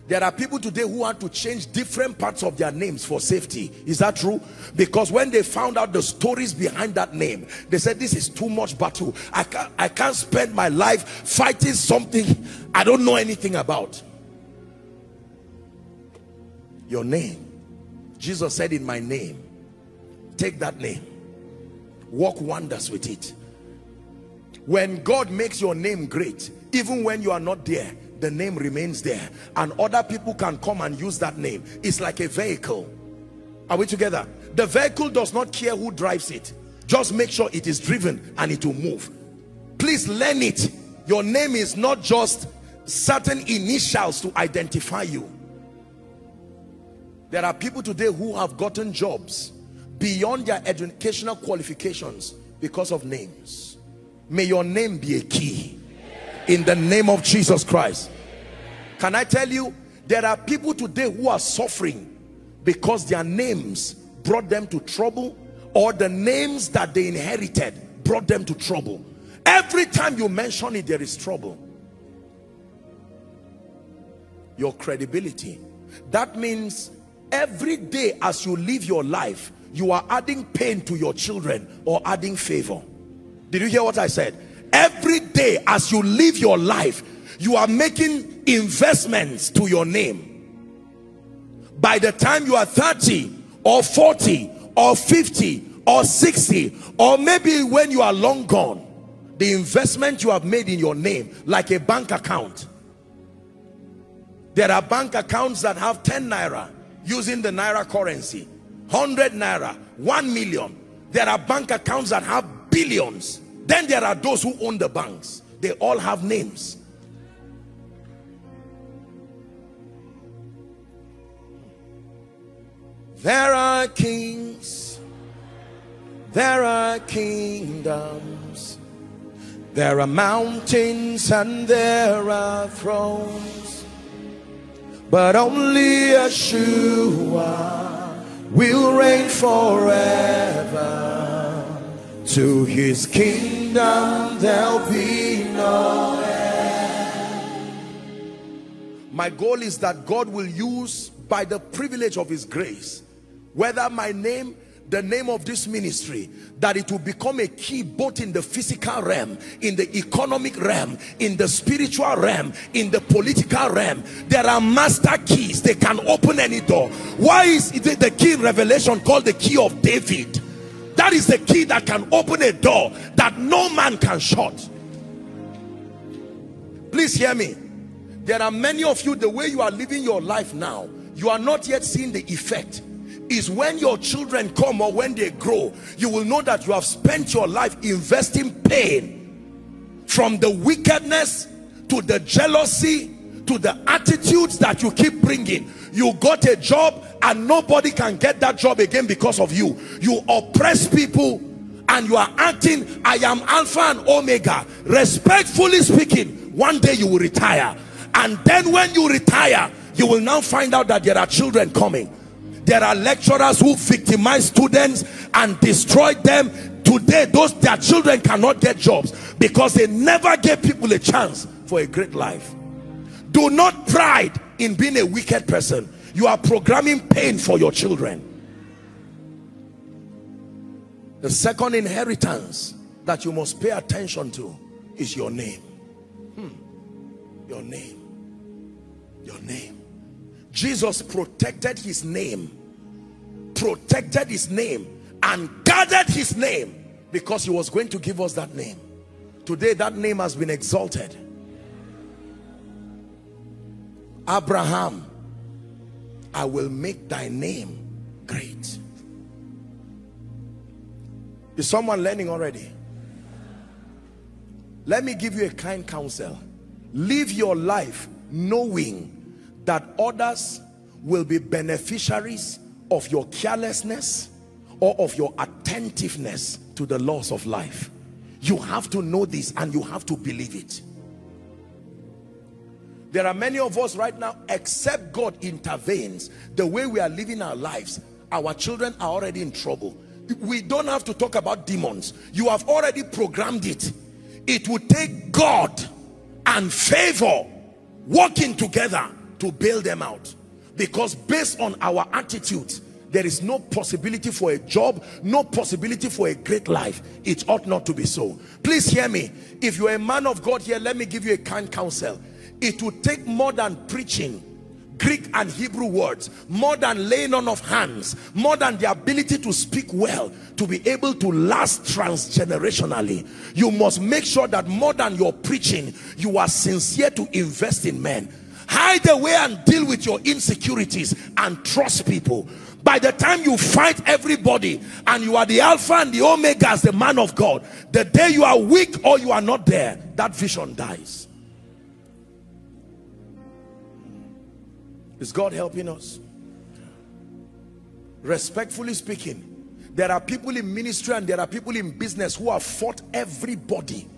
There are people today who want to change different parts of their names for safety. Is that true? Because when they found out the stories behind that name, they said, this is too much battle. I can't, I can't spend my life fighting something I don't know anything about. Your name. Jesus said in my name, take that name. Walk wonders with it. When God makes your name great, even when you are not there, the name remains there. And other people can come and use that name. It's like a vehicle. Are we together? The vehicle does not care who drives it. Just make sure it is driven and it will move. Please learn it. Your name is not just certain initials to identify you. There are people today who have gotten jobs beyond their educational qualifications because of names. May your name be a key in the name of Jesus Christ. Can I tell you there are people today who are suffering because their names brought them to trouble or the names that they inherited brought them to trouble. Every time you mention it there is trouble. Your credibility. That means every day as you live your life you are adding pain to your children or adding favor. Did you hear what I said every day as you live your life you are making investments to your name. By the time you are 30 or 40 or 50 or 60 or maybe when you are long gone the investment you have made in your name like a bank account. There are bank accounts that have 10 naira using the naira currency. 100 naira 1 million. There are bank accounts that have billions then there are those who own the banks. They all have names. There are kings. There are kingdoms. There are mountains and there are thrones. But only Yeshua will reign forever. To his kingdom there'll be no end. My goal is that God will use by the privilege of his grace, whether my name the name of this ministry that it will become a key both in the physical realm in the economic realm in the spiritual realm in the political realm. There are master keys. They can open any door. Why is it the key in revelation called the key of david that is the key that can open a door that no man can shut. Please hear me. There are many of you the way you are living your life now you are not yet seeing the effect. Is when your children come or when they grow you will know that you have spent your life investing pain from the wickedness to the jealousy to the attitudes that you keep bringing. You got a job and nobody can get that job again because of you. You oppress people and you are acting i am alpha and omega. Respectfully speaking one day you will retire. And then when you retire you will now find out that there are children coming. There are lecturers who victimize students and destroy them. Today those their children cannot get jobs because they never gave people a chance for a great life do not pride in being a wicked person. You are programming pain for your children. The second inheritance that you must pay attention to is your name. Hmm. your name. Your name. Jesus protected his name protected his name and guarded his name because he was going to give us that name. Today that name has been exalted Abraham I will make thy name great is someone learning already let me give you a kind counsel live your life knowing that others will be beneficiaries of your carelessness or of your attentiveness to the laws of life. You have to know this and you have to believe it. There are many of us right now, except God intervenes, the way we are living our lives, our children are already in trouble. We don't have to talk about demons. You have already programmed it. It would take God and favor working together to bail them out because based on our attitude there is no possibility for a job no possibility for a great life it ought not to be so please hear me if you're a man of God here let me give you a kind counsel it would take more than preaching Greek and Hebrew words more than laying on of hands more than the ability to speak well to be able to last transgenerationally. You must make sure that more than your preaching you are sincere to invest in men. Hide away and deal with your insecurities and trust people. By the time you fight everybody and you are the alpha and the omega as the man of God the day you are weak or you are not there that vision dies is God helping us? Respectfully speaking there are people in ministry and there are people in business who have fought everybody.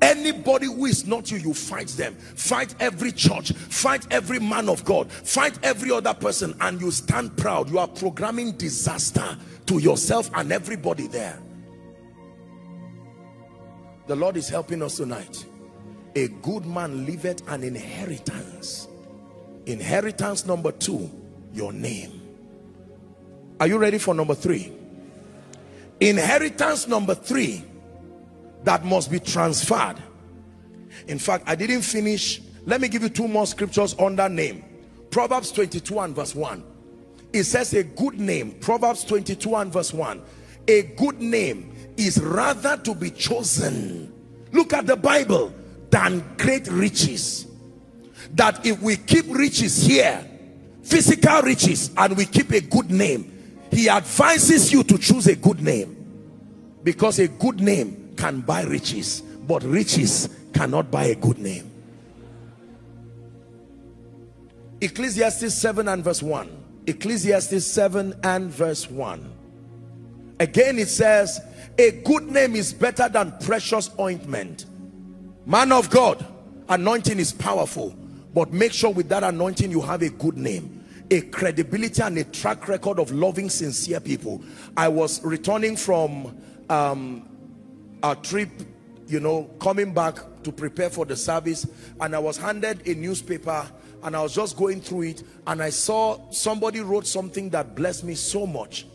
Anybody who is not you you fight them. Fight every church. Fight every man of god. Fight every other person and you stand proud. You are programming disaster to yourself and everybody there. The lord is helping us tonight. A good man leaveth an inheritance inheritance number two your name. Are you ready for number three? Inheritance number three that must be transferred. In fact i didn't finish. Let me give you two more scriptures on that name. Proverbs 22 and verse 1 it says a good name proverbs 22 and verse 1 a good name is rather to be chosen look at the bible than great riches that if we keep riches here physical riches and we keep a good name he advises you to choose a good name. Because a good name can buy riches but riches cannot buy a good name. Ecclesiastes 7 and verse 1 Ecclesiastes 7 and verse 1 again it says a good name is better than precious ointment. Man of God anointing is powerful but make sure with that anointing you have a good name a credibility and a track record of loving sincere people. I was returning from um, our trip you know coming back to prepare for the service and I was handed a newspaper and I was just going through it and I saw somebody wrote something that blessed me so much.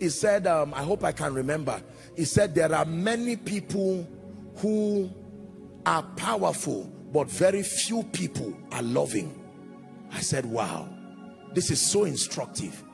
He said um, i hope i can remember. He said there are many people who are powerful but very few people are loving. I said wow this is so instructive.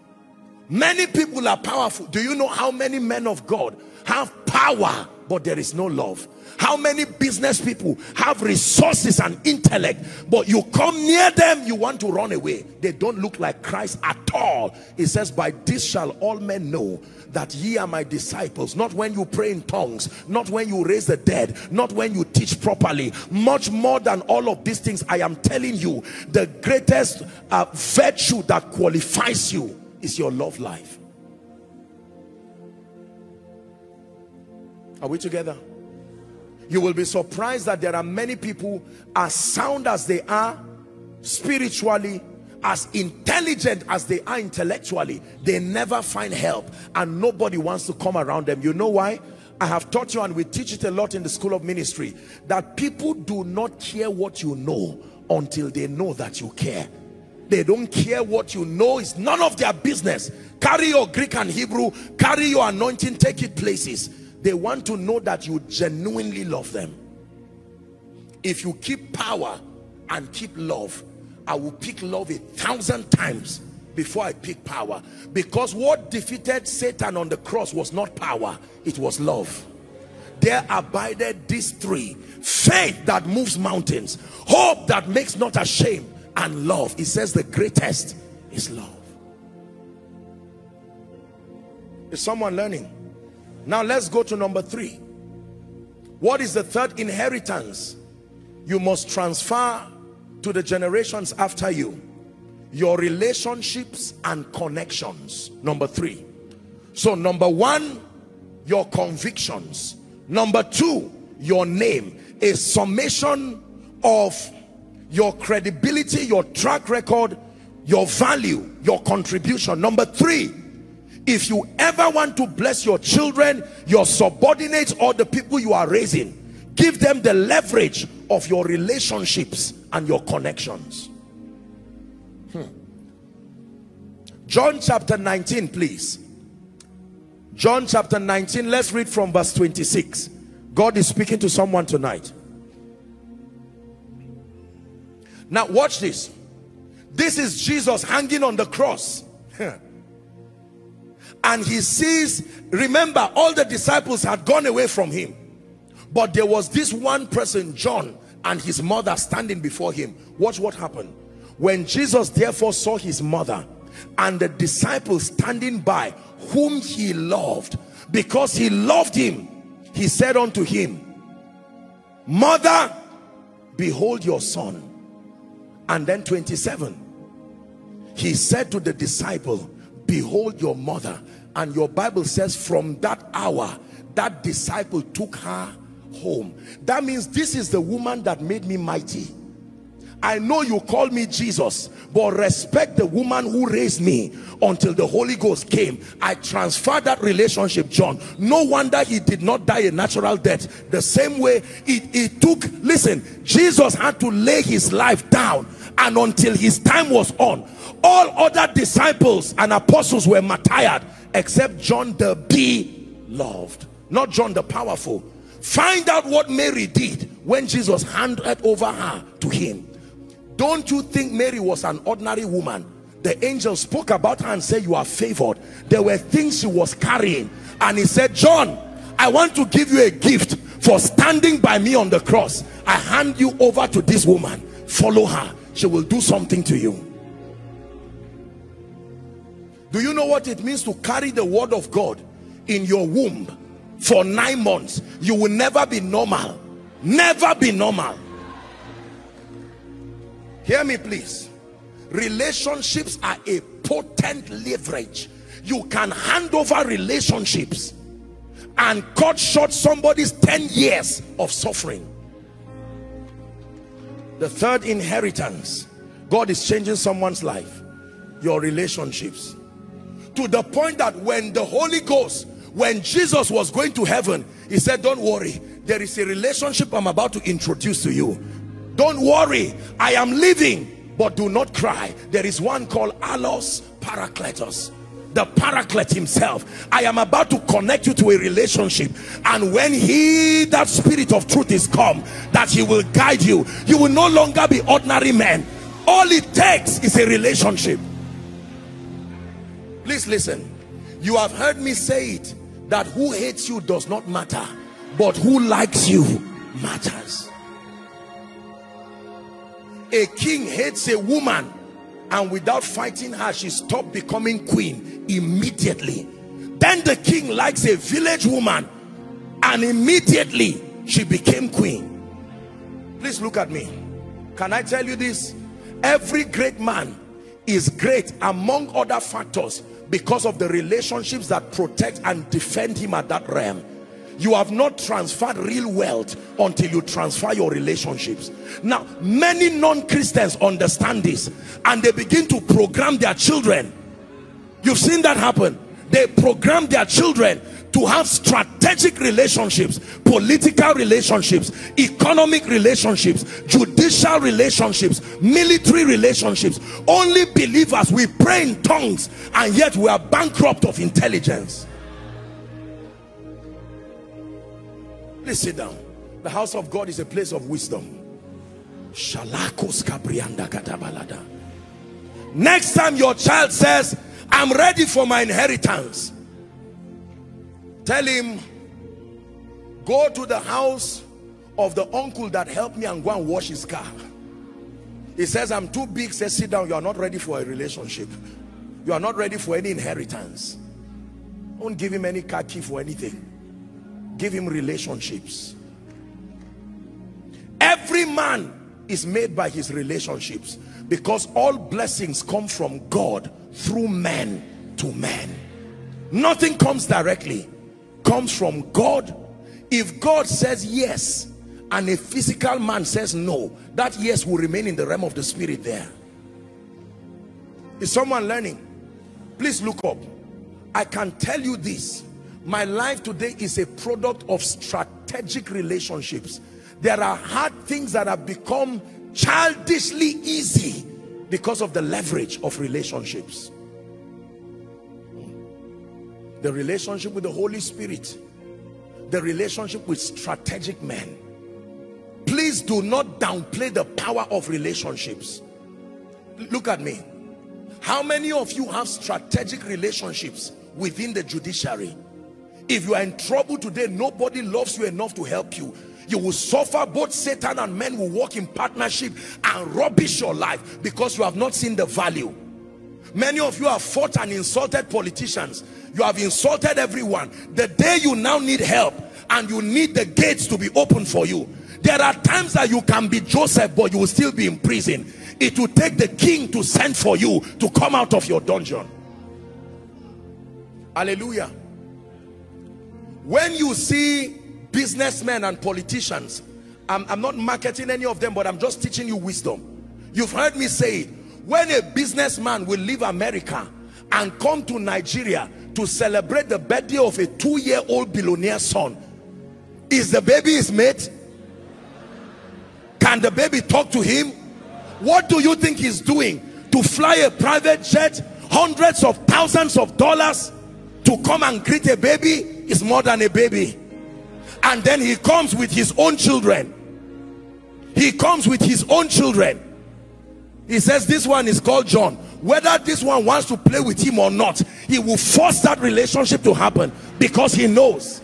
Many people are powerful. Do you know how many men of god have power but there is no love how many business people have resources and intellect but you come near them you want to run away. They don't look like christ at all. It says by this shall all men know that ye are my disciples. Not when you pray in tongues not when you raise the dead not when you teach properly. Much more than all of these things i am telling you the greatest uh, virtue that qualifies you is your love life. Are we together you will be surprised that there are many people as sound as they are spiritually as intelligent as they are intellectually they never find help and nobody wants to come around them. You know why? I have taught you and we teach it a lot in the school of ministry that people do not care what you know until they know that you care. They don't care what you know it's none of their business. Carry your Greek and Hebrew carry your anointing take it places they want to know that you genuinely love them. If you keep power and keep love, I will pick love a thousand times before I pick power. Because what defeated Satan on the cross was not power, it was love. There abided these three. Faith that moves mountains, hope that makes not ashamed, and love. It says the greatest is love. Is someone learning? Now let's go to number three. What is the third inheritance? You must transfer to the generations after you. Your relationships and connections. Number three. So number one, your convictions. Number two, your name. A summation of your credibility, your track record, your value, your contribution. Number three, if you ever want to bless your children your subordinates or the people you are raising give them the leverage of your relationships and your connections. Hmm. John chapter 19 please. John chapter 19 let's read from verse 26 God is speaking to someone tonight. Now watch this. This is Jesus hanging on the cross and he sees remember all the disciples had gone away from him. But there was this one person John and his mother standing before him. Watch what happened. When Jesus therefore saw his mother and the disciples standing by whom he loved because he loved him he said unto him mother behold your son. And then 27 he said to the disciple behold your mother and your bible says from that hour that disciple took her home. That means this is the woman that made me mighty. I know you call me Jesus but respect the woman who raised me until the Holy Ghost came. I transferred that relationship John. No wonder he did not die a natural death. The same way it, it took listen Jesus had to lay his life down. And until his time was on all other disciples and apostles were martyred except John the beloved not John the powerful. Find out what Mary did when Jesus handed over her to him. Don't you think Mary was an ordinary woman? The angel spoke about her and said you are favored. There were things she was carrying. And he said John I want to give you a gift for standing by me on the cross. I hand you over to this woman. Follow her. She will do something to you do you know what it means to carry the word of God in your womb for nine months? You will never be normal. Never be normal. Hear me please. Relationships are a potent leverage. You can hand over relationships and cut short somebody's 10 years of suffering. The third inheritance. God is changing someone's life. Your relationships to the point that when the Holy Ghost when Jesus was going to heaven he said don't worry. There is a relationship I'm about to introduce to you. Don't worry. I am leaving but do not cry. There is one called Allos Parakletos the paraclete himself. I am about to connect you to a relationship and when he that spirit of truth is come that he will guide you you will no longer be ordinary men. All it takes is a relationship please listen. You have heard me say it that who hates you does not matter but who likes you matters. A king hates a woman and without fighting her she stopped becoming queen immediately. Then the king likes a village woman and immediately she became queen. Please look at me. Can i tell you this? Every great man is great among other factors because of the relationships that protect and defend him at that realm. You have not transferred real wealth until you transfer your relationships. Now many non-christians understand this and they begin to program their children. You've seen that happen. They program their children to have strategic relationships political relationships economic relationships judicial relationships military relationships only believers we pray in tongues and yet we are bankrupt of intelligence Please sit down. The house of God is a place of wisdom. Next time your child says, I'm ready for my inheritance. Tell him, go to the house of the uncle that helped me and go and wash his car. He says, I'm too big. Says, sit down. You are not ready for a relationship. You are not ready for any inheritance. Don't give him any car key for anything give him relationships every man is made by his relationships because all blessings come from God through men to men nothing comes directly comes from God. If God says yes and a physical man says no that yes will remain in the realm of the spirit there. Is someone learning? Please look up. I can tell you this. My life today is a product of strategic relationships. There are hard things that have become childishly easy because of the leverage of relationships the relationship with the Holy Spirit the relationship with strategic men please do not downplay the power of relationships look at me how many of you have strategic relationships within the judiciary if you are in trouble today, nobody loves you enough to help you. You will suffer, both Satan and men will work in partnership and rubbish your life because you have not seen the value. Many of you have fought and insulted politicians. You have insulted everyone. The day you now need help and you need the gates to be open for you. There are times that you can be Joseph, but you will still be in prison. It will take the king to send for you to come out of your dungeon. Hallelujah when you see businessmen and politicians I'm, I'm, not marketing any of them but I'm just teaching you wisdom you've heard me say when a businessman will leave America and come to Nigeria to celebrate the birthday of a two-year-old billionaire son. Is the baby his mate? Can the baby talk to him? What do you think he's doing? To fly a private jet hundreds of thousands of dollars to come and greet a baby is more than a baby. And then he comes with his own children. He comes with his own children. He says this one is called John whether this one wants to play with him or not he will force that relationship to happen because he knows.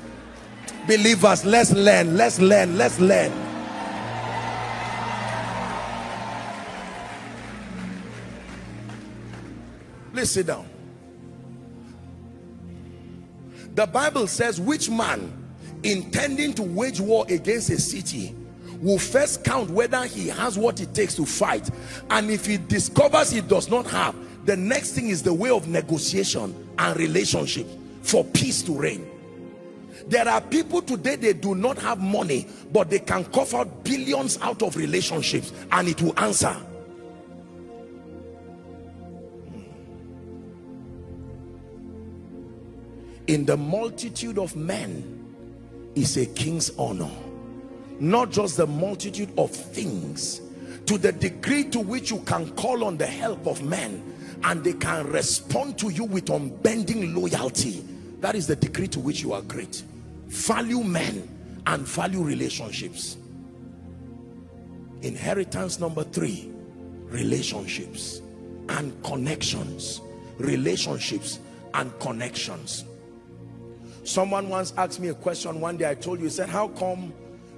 Believers let's learn let's learn let's learn. Please sit down. The Bible says which man intending to wage war against a city will first count whether he has what it takes to fight. And if he discovers he does not have the next thing is the way of negotiation and relationship for peace to reign. There are people today they do not have money but they can cough out billions out of relationships and it will answer. In the multitude of men is a king's honor not just the multitude of things to the degree to which you can call on the help of men and they can respond to you with unbending loyalty. That is the degree to which you are great. Value men and value relationships. Inheritance number three relationships and connections. Relationships and connections. Someone once asked me a question one day. I told you he said how come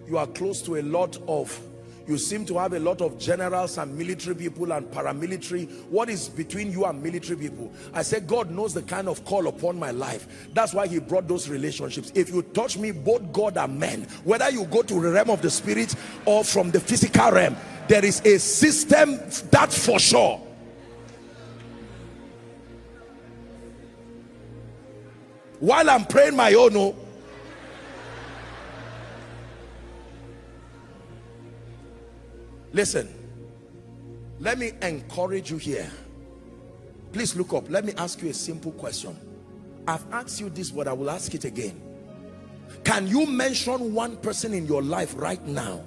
you are close to a lot of you seem to have a lot of generals and military people and paramilitary. What is between you and military people? I said god knows the kind of call upon my life. That's why he brought those relationships. If you touch me both god and men whether you go to the realm of the spirit or from the physical realm there is a system that for sure. While i'm praying my own oh, Listen, let me encourage you here. Please look up. Let me ask you a simple question. I've asked you this, but I will ask it again. Can you mention one person in your life right now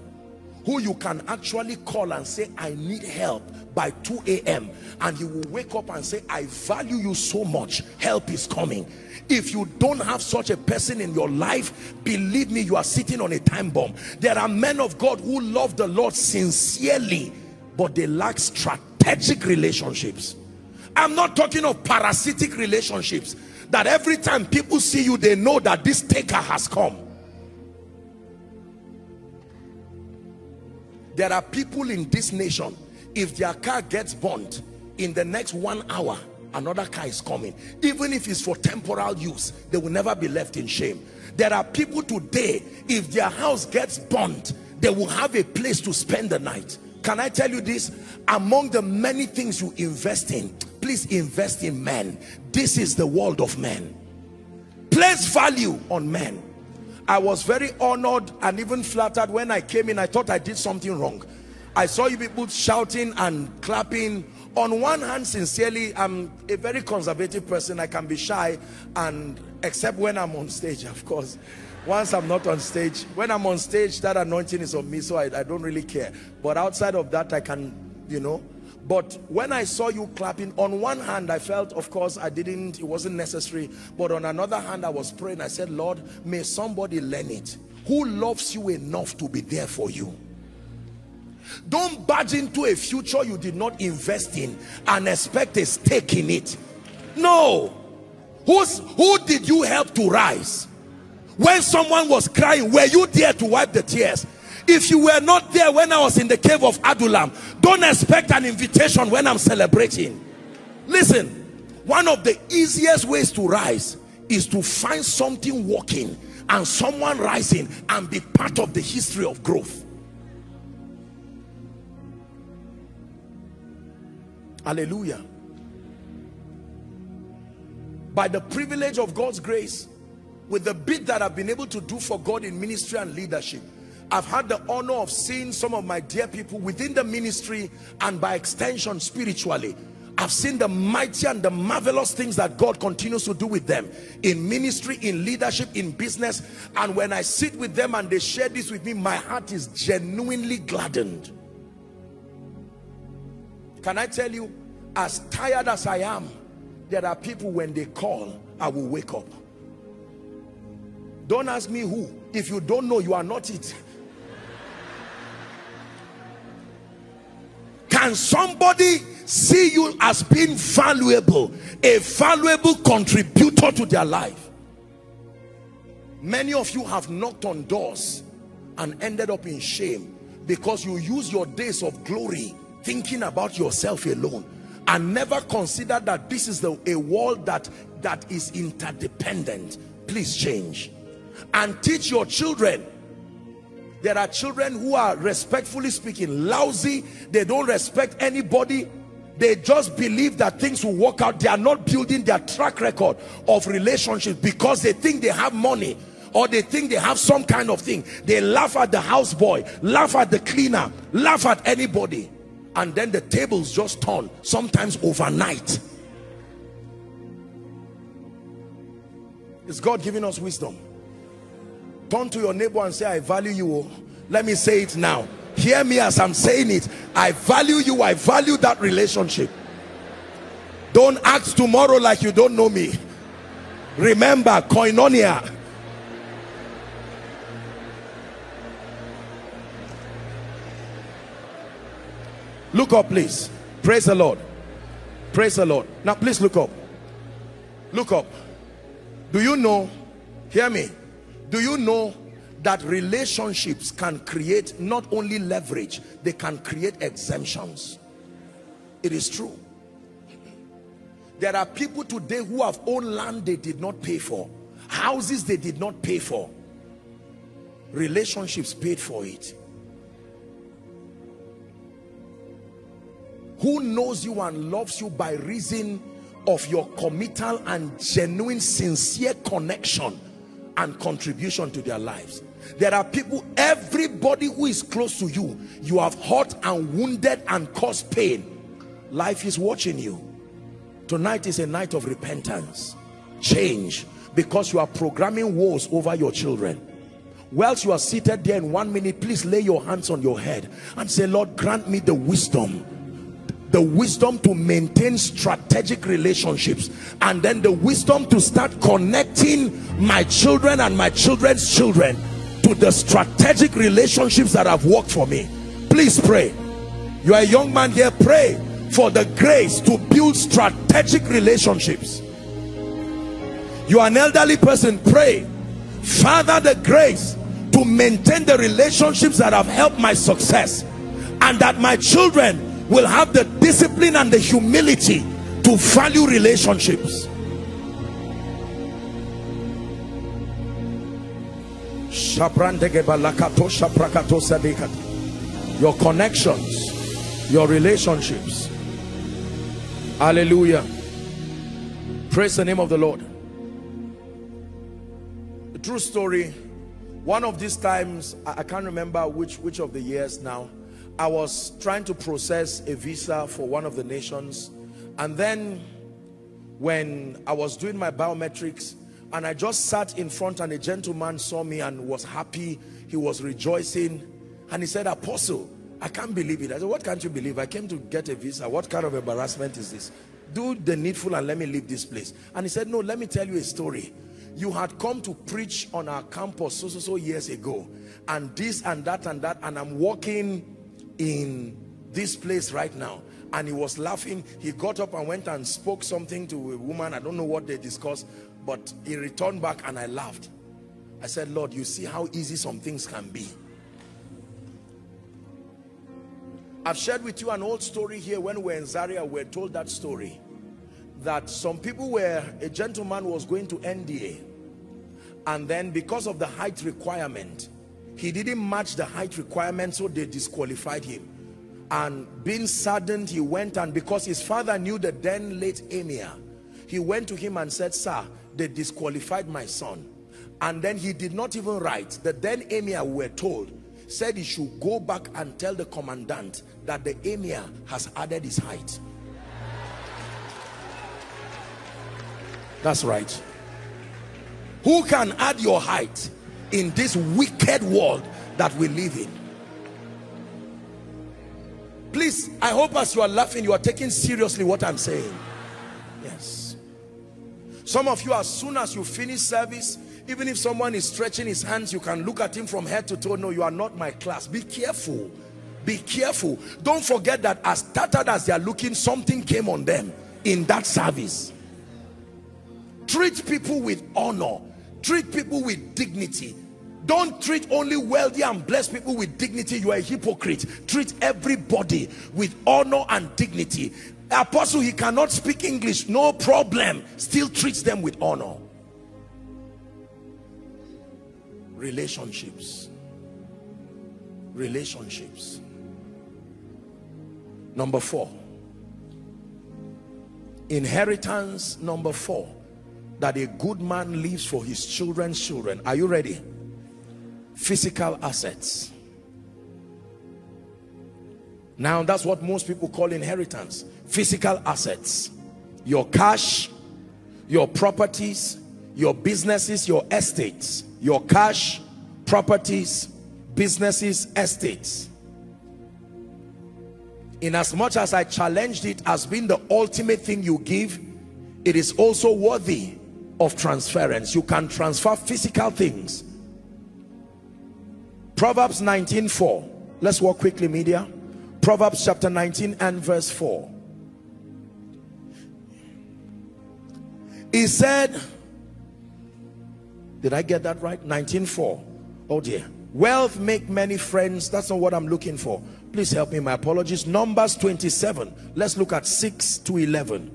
who you can actually call and say, I need help by 2 a.m. And you will wake up and say, I value you so much. Help is coming. If you don't have such a person in your life, believe me, you are sitting on a time bomb. There are men of God who love the Lord sincerely, but they lack strategic relationships. I'm not talking of parasitic relationships that every time people see you, they know that this taker has come. There are people in this nation, if their car gets burnt, in the next one hour, another car is coming. Even if it's for temporal use, they will never be left in shame. There are people today, if their house gets burnt, they will have a place to spend the night. Can I tell you this? Among the many things you invest in, please invest in men. This is the world of men. Place value on men. I was very honored and even flattered when I came in. I thought I did something wrong. I saw you people shouting and clapping. On one hand, sincerely, I'm a very conservative person. I can be shy and except when I'm on stage, of course. Once I'm not on stage, when I'm on stage, that anointing is on me, so I, I don't really care. But outside of that, I can, you know, but when I saw you clapping, on one hand, I felt, of course, I didn't, it wasn't necessary. But on another hand, I was praying. I said, Lord, may somebody learn it. Who loves you enough to be there for you? Don't barge into a future you did not invest in and expect a stake in it. No. Who's, who did you help to rise? When someone was crying, were you there to wipe the tears? If you were not there when I was in the cave of Adullam, don't expect an invitation when I'm celebrating. Listen, one of the easiest ways to rise is to find something working and someone rising and be part of the history of growth. Hallelujah. By the privilege of God's grace, with the bit that I've been able to do for God in ministry and leadership, I've had the honor of seeing some of my dear people within the ministry and by extension spiritually. I've seen the mighty and the marvelous things that God continues to do with them in ministry, in leadership, in business. And when I sit with them and they share this with me, my heart is genuinely gladdened. Can I tell you, as tired as I am, there are people when they call, I will wake up. Don't ask me who. If you don't know, you are not it. Can somebody see you as being valuable, a valuable contributor to their life? Many of you have knocked on doors and ended up in shame because you use your days of glory thinking about yourself alone and never consider that this is the, a world that that is interdependent please change and teach your children there are children who are respectfully speaking lousy. They don't respect anybody. They just believe that things will work out. They are not building their track record of relationships because they think they have money or they think they have some kind of thing. They laugh at the houseboy, laugh at the cleaner, laugh at anybody. And then the tables just turn, sometimes overnight. Is God giving us wisdom? Turn to your neighbor and say, I value you. Oh. Let me say it now. Hear me as I'm saying it. I value you. I value that relationship. don't act tomorrow like you don't know me remember koinonia look up please. Praise the lord. Praise the lord. Now please look up. Look up. Do you know hear me. Do you know that relationships can create not only leverage they can create exemptions? It is true. There are people today who have owned land they did not pay for houses they did not pay for relationships paid for it who knows you and loves you by reason of your committal and genuine sincere connection and contribution to their lives? There are people everybody who is close to you you have hurt and wounded and caused pain. Life is watching you. Tonight is a night of repentance change because you are programming wars over your children. Whilst you are seated there in one minute please lay your hands on your head and say lord grant me the wisdom the wisdom to maintain strategic relationships and then the wisdom to start connecting my children and my children's children to the strategic relationships that have worked for me. Please pray. You are a young man here. Pray for the grace to build strategic relationships. You are an elderly person. Pray. Father the grace to maintain the relationships that have helped my success and that my children will have the discipline and the humility to value relationships. Your connections your relationships. Hallelujah. Praise the name of the lord. True story. One of these times i, can't remember which which of the years now i was trying to process a visa for one of the nations and then when i was doing my biometrics and i just sat in front and a gentleman saw me and was happy he was rejoicing and he said apostle I can't believe it. I said, what can't you believe? I came to get a visa. What kind of embarrassment is this? Do the needful and let me leave this place. And he said, no, let me tell you a story. You had come to preach on our campus so, so, so years ago. And this and that and that. And I'm walking in this place right now. And he was laughing. He got up and went and spoke something to a woman. I don't know what they discussed. But he returned back and I laughed. I said, Lord, you see how easy some things can be I've shared with you an old story here when we're in Zaria, we're told that story. That some people were, a gentleman was going to NDA. And then because of the height requirement, he didn't match the height requirement, so they disqualified him. And being saddened, he went and because his father knew the then late emir, he went to him and said, sir, they disqualified my son. And then he did not even write. The then emir were told, said he should go back and tell the commandant that the emir has added his height that's right who can add your height in this wicked world that we live in please i hope as you are laughing you are taking seriously what i'm saying yes some of you as soon as you finish service even if someone is stretching his hands, you can look at him from head to toe. No, you are not my class. Be careful. Be careful. Don't forget that as tattered as they are looking, something came on them in that service. Treat people with honor. Treat people with dignity. Don't treat only wealthy and blessed people with dignity. You are a hypocrite. Treat everybody with honor and dignity. Apostle, he cannot speak English. No problem. Still treats them with honor. relationships relationships number four inheritance number four that a good man leaves for his children's children. Are you ready? Physical assets. Now that's what most people call inheritance. Physical assets. Your cash your properties your businesses your estates. Your cash, properties, businesses, estates. in as much as I challenged it as being the ultimate thing you give it is also worthy of transference. You can transfer physical things. Proverbs 19 4 let's walk quickly media. Proverbs chapter 19 and verse 4 he said did I get that right? 19 4 oh dear. Wealth make many friends. That's not what I'm looking for. Please help me my apologies. Numbers 27 let's look at 6 to 11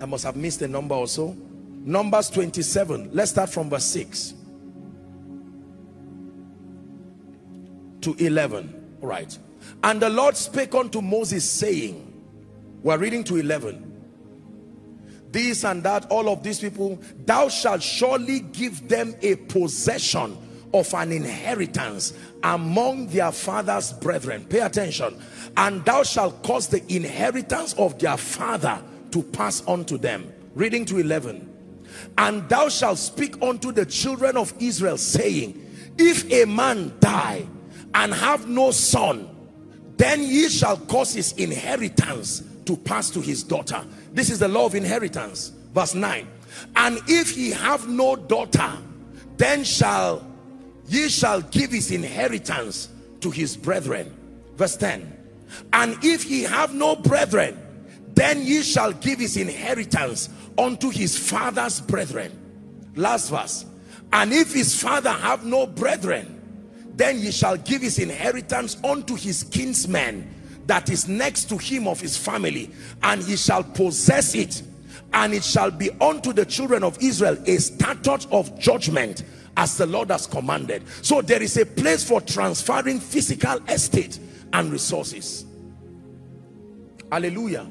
I must have missed a number or so numbers 27 let's start from verse 6 to 11 all right. And the Lord spake unto Moses saying we're reading to 11 this and that all of these people thou shalt surely give them a possession of an inheritance among their father's brethren. Pay attention. And thou shalt cause the inheritance of their father to pass on to them. Reading to 11 and thou shalt speak unto the children of Israel saying if a man die and have no son then ye shall cause his inheritance to pass to his daughter. This is the law of inheritance verse 9 and if he have no daughter then shall ye shall give his inheritance to his brethren. Verse 10 and if he have no brethren then ye shall give his inheritance unto his father's brethren last verse and if his father have no brethren then he shall give his inheritance unto his kinsmen that is next to him of his family and he shall possess it and it shall be unto the children of Israel a statute of judgment as the Lord has commanded. So there is a place for transferring physical estate and resources. Hallelujah.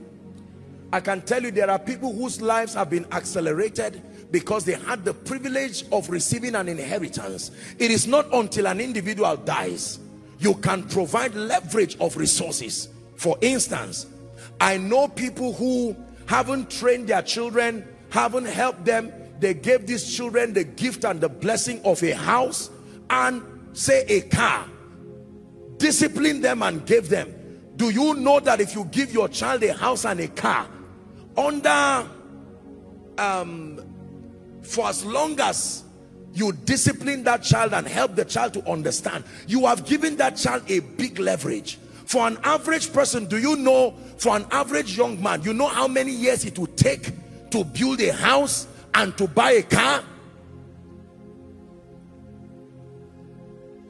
I can tell you there are people whose lives have been accelerated because they had the privilege of receiving an inheritance. It is not until an individual dies you can provide leverage of resources. For instance, I know people who haven't trained their children, haven't helped them, they gave these children the gift and the blessing of a house and say a car disciplined them and gave them do you know that if you give your child a house and a car under um for as long as you discipline that child and help the child to understand you have given that child a big leverage. For an average person do you know for an average young man you know how many years it would take to build a house and to buy a car?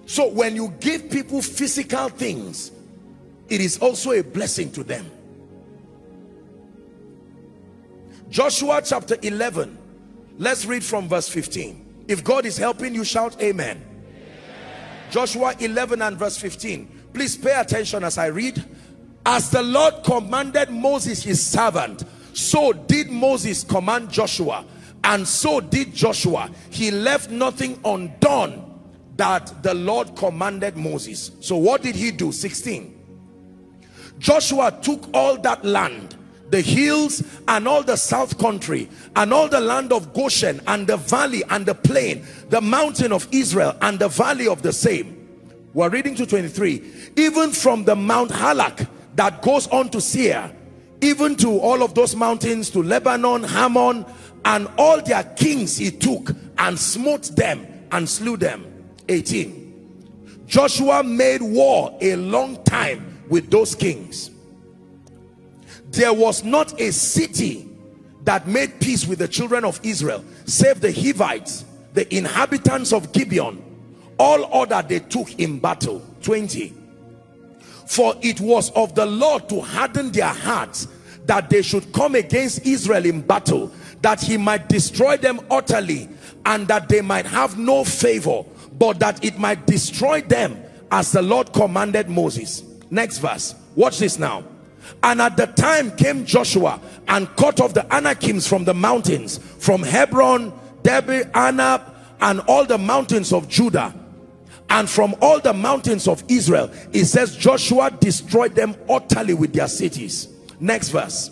So when you give people physical things it is also a blessing to them Joshua chapter 11 let's read from verse 15 if God is helping you shout amen, amen. Joshua 11 and verse 15 please pay attention as I read as the Lord commanded Moses his servant so did Moses command Joshua and so did Joshua. He left nothing undone that the Lord commanded Moses. So what did he do? 16. Joshua took all that land, the hills and all the south country and all the land of Goshen and the valley and the plain, the mountain of Israel and the valley of the same. We're reading to 23. Even from the Mount Halak that goes on to Seir, even to all of those mountains, to Lebanon, Hammon, and all their kings he took and smote them and slew them 18 Joshua made war a long time with those kings there was not a city that made peace with the children of Israel save the Hivites the inhabitants of Gibeon. All other they took in battle 20 for it was of the Lord to harden their hearts that they should come against Israel in battle that he might destroy them utterly and that they might have no favor but that it might destroy them as the Lord commanded Moses. Next verse. Watch this now and at the time came Joshua and cut off the Anakims from the mountains from Hebron Debir Anab and all the mountains of Judah. And from all the mountains of Israel it says Joshua destroyed them utterly with their cities. Next verse.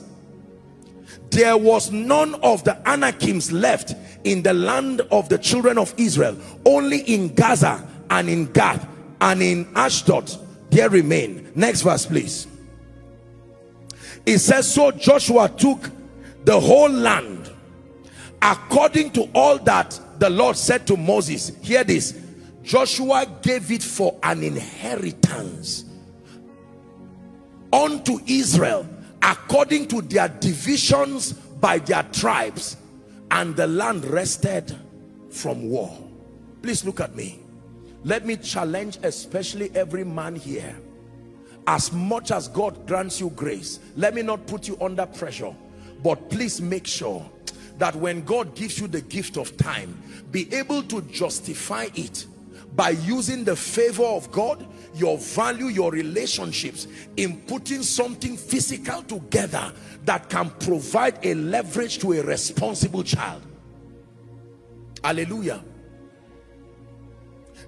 There was none of the Anakims left in the land of the children of Israel. Only in Gaza and in Gath and in Ashdod there remain. Next verse please it says so joshua took the whole land. According to all that the lord said to moses hear this joshua gave it for an inheritance unto israel according to their divisions by their tribes and the land rested from war. Please look at me. Let me challenge especially every man here as much as God grants you grace let me not put you under pressure but please make sure that when God gives you the gift of time be able to justify it by using the favor of God your value your relationships in putting something physical together that can provide a leverage to a responsible child. Hallelujah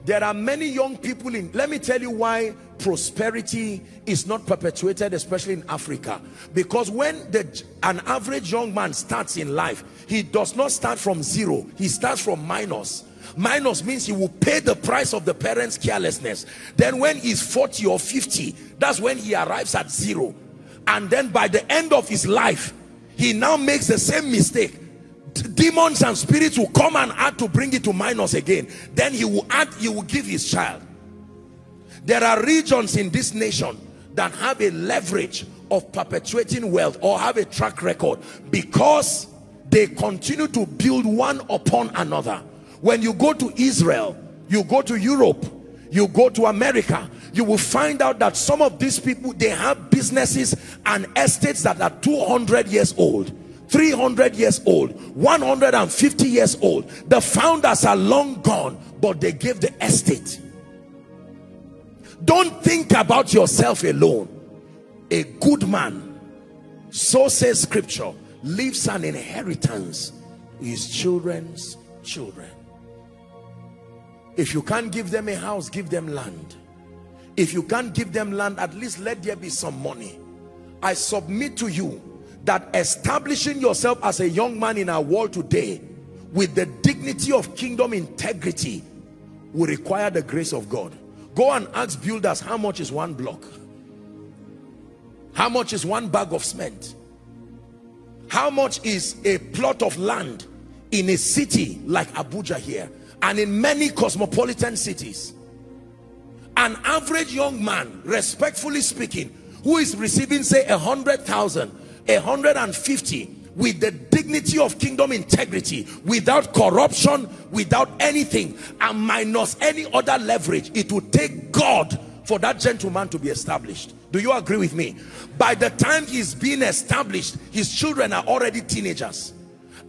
there are many young people in let me tell you why prosperity is not perpetuated especially in africa. Because when the an average young man starts in life he does not start from zero he starts from minus. Minus means he will pay the price of the parents carelessness. Then when he's 40 or 50 that's when he arrives at zero. And then by the end of his life he now makes the same mistake demons and spirits will come and add to bring it to minus again. Then he will add he will give his child. There are regions in this nation that have a leverage of perpetuating wealth or have a track record because they continue to build one upon another. When you go to Israel you go to Europe you go to America you will find out that some of these people they have businesses and estates that are 200 years old 300 years old 150 years old. The founders are long gone but they gave the estate. Don't think about yourself alone. A good man so says scripture leaves an inheritance his children's children. If you can't give them a house give them land. If you can't give them land at least let there be some money. I submit to you that establishing yourself as a young man in our world today with the dignity of kingdom integrity will require the grace of God. Go and ask builders how much is one block? How much is one bag of cement? How much is a plot of land in a city like Abuja here and in many cosmopolitan cities? An average young man, respectfully speaking, who is receiving say a hundred thousand 150 with the dignity of kingdom integrity without corruption without anything and minus any other leverage it would take God for that gentleman to be established. Do you agree with me? By the time he's being established his children are already teenagers.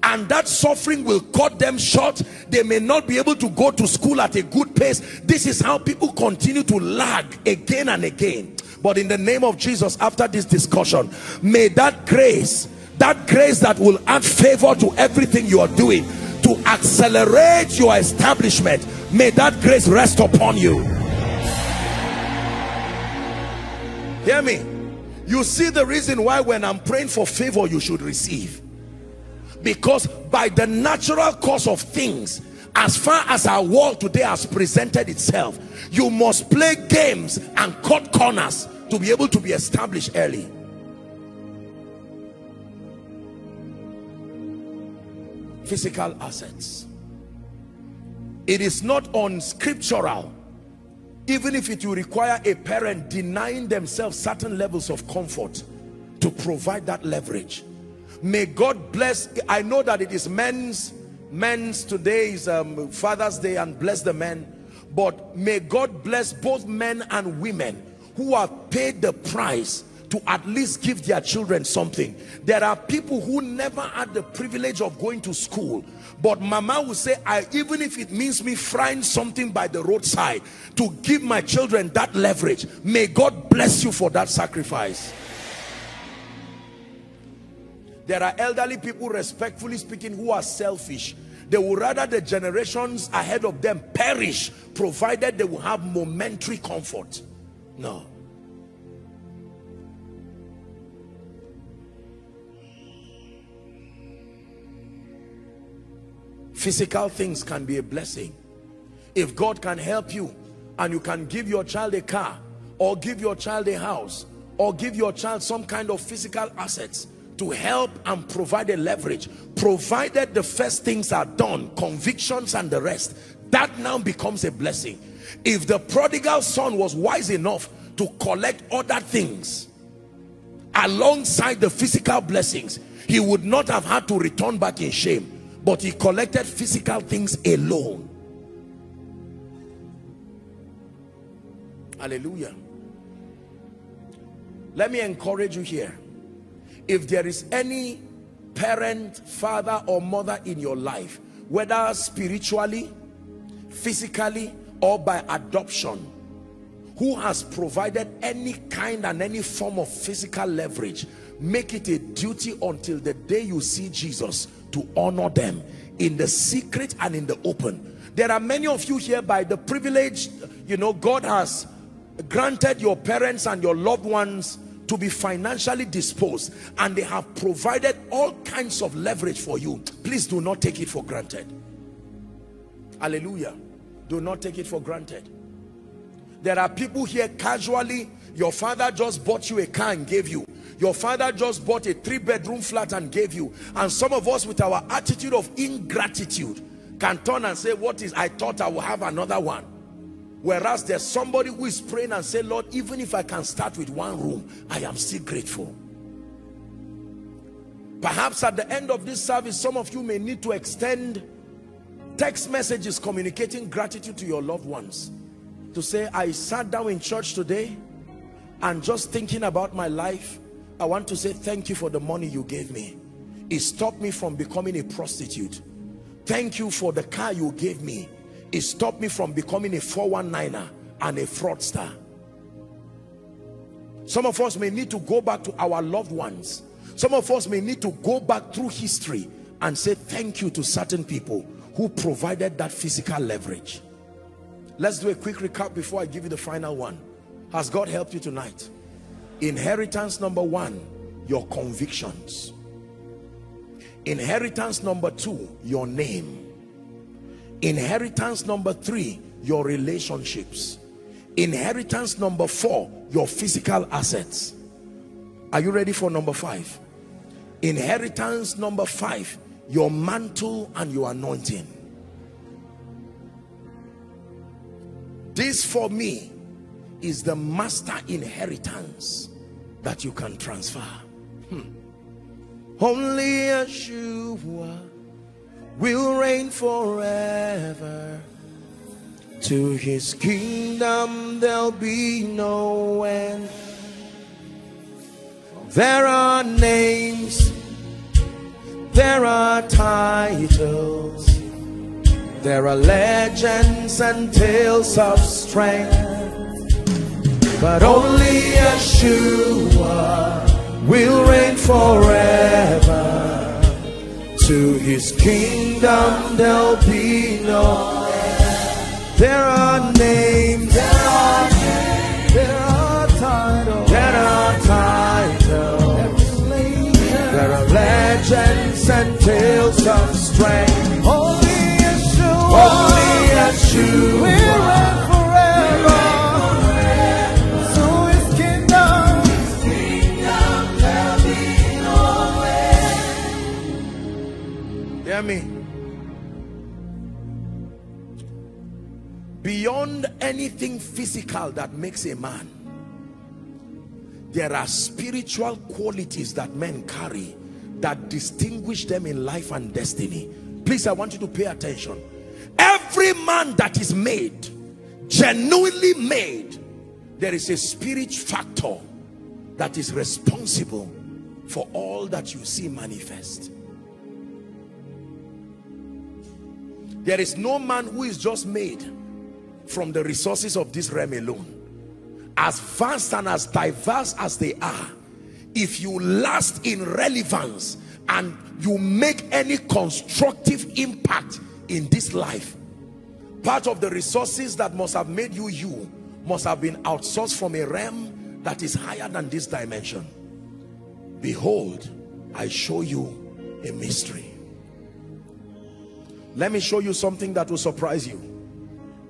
And that suffering will cut them short. They may not be able to go to school at a good pace. This is how people continue to lag again and again but in the name of Jesus, after this discussion, may that grace, that grace that will add favor to everything you are doing, to accelerate your establishment, may that grace rest upon you. Hear me. You see the reason why when I'm praying for favor, you should receive. Because by the natural course of things, as far as our world today has presented itself, you must play games and cut corners to be able to be established early. Physical assets. It is not unscriptural even if it will require a parent denying themselves certain levels of comfort to provide that leverage. May God bless I know that it is men's men's today is um, Father's Day and bless the men but may God bless both men and women who have paid the price to at least give their children something. There are people who never had the privilege of going to school but mama will say i even if it means me frying something by the roadside to give my children that leverage may god bless you for that sacrifice there are elderly people respectfully speaking who are selfish they would rather the generations ahead of them perish provided they will have momentary comfort no. Physical things can be a blessing. If God can help you and you can give your child a car or give your child a house or give your child some kind of physical assets to help and provide a leverage provided the first things are done convictions and the rest that now becomes a blessing. If the prodigal son was wise enough to collect other things alongside the physical blessings he would not have had to return back in shame. But he collected physical things alone. Hallelujah. Let me encourage you here if there is any parent father or mother in your life whether spiritually physically or by adoption who has provided any kind and any form of physical leverage make it a duty until the day you see Jesus to honor them in the secret and in the open. There are many of you here by the privilege you know God has granted your parents and your loved ones to be financially disposed and they have provided all kinds of leverage for you. Please do not take it for granted. Hallelujah. Do not take it for granted. There are people here casually your father just bought you a car and gave you. Your father just bought a three-bedroom flat and gave you. And some of us with our attitude of ingratitude can turn and say what is i thought i will have another one Whereas there's somebody who is praying and say, Lord, even if I can start with one room, I am still grateful. Perhaps at the end of this service, some of you may need to extend text messages communicating gratitude to your loved ones. To say, I sat down in church today and just thinking about my life, I want to say thank you for the money you gave me. It stopped me from becoming a prostitute. Thank you for the car you gave me it stopped me from becoming a 419er and a fraudster. Some of us may need to go back to our loved ones. Some of us may need to go back through history and say thank you to certain people who provided that physical leverage. Let's do a quick recap before I give you the final one. Has God helped you tonight? Inheritance number one, your convictions. Inheritance number two, your name inheritance number three your relationships. Inheritance number four your physical assets. Are you ready for number five? Inheritance number five your mantle and your anointing. This for me is the master inheritance that you can transfer. Hmm. only Yeshua will reign forever. To his kingdom there'll be no end. There are names, there are titles, there are legends and tales of strength. But only Yeshua will reign forever. To his kingdom there'll be no end. There are names, there are names, there are titles, there are titles, there are legends and tales of strength. Only Yeshua, only Yeshua me. Beyond anything physical that makes a man, there are spiritual qualities that men carry that distinguish them in life and destiny. Please, I want you to pay attention. Every man that is made, genuinely made, there is a spirit factor that is responsible for all that you see manifest. There is no man who is just made from the resources of this realm alone. As vast and as diverse as they are, if you last in relevance and you make any constructive impact in this life, part of the resources that must have made you you must have been outsourced from a realm that is higher than this dimension. Behold, I show you a mystery. Let me show you something that will surprise you.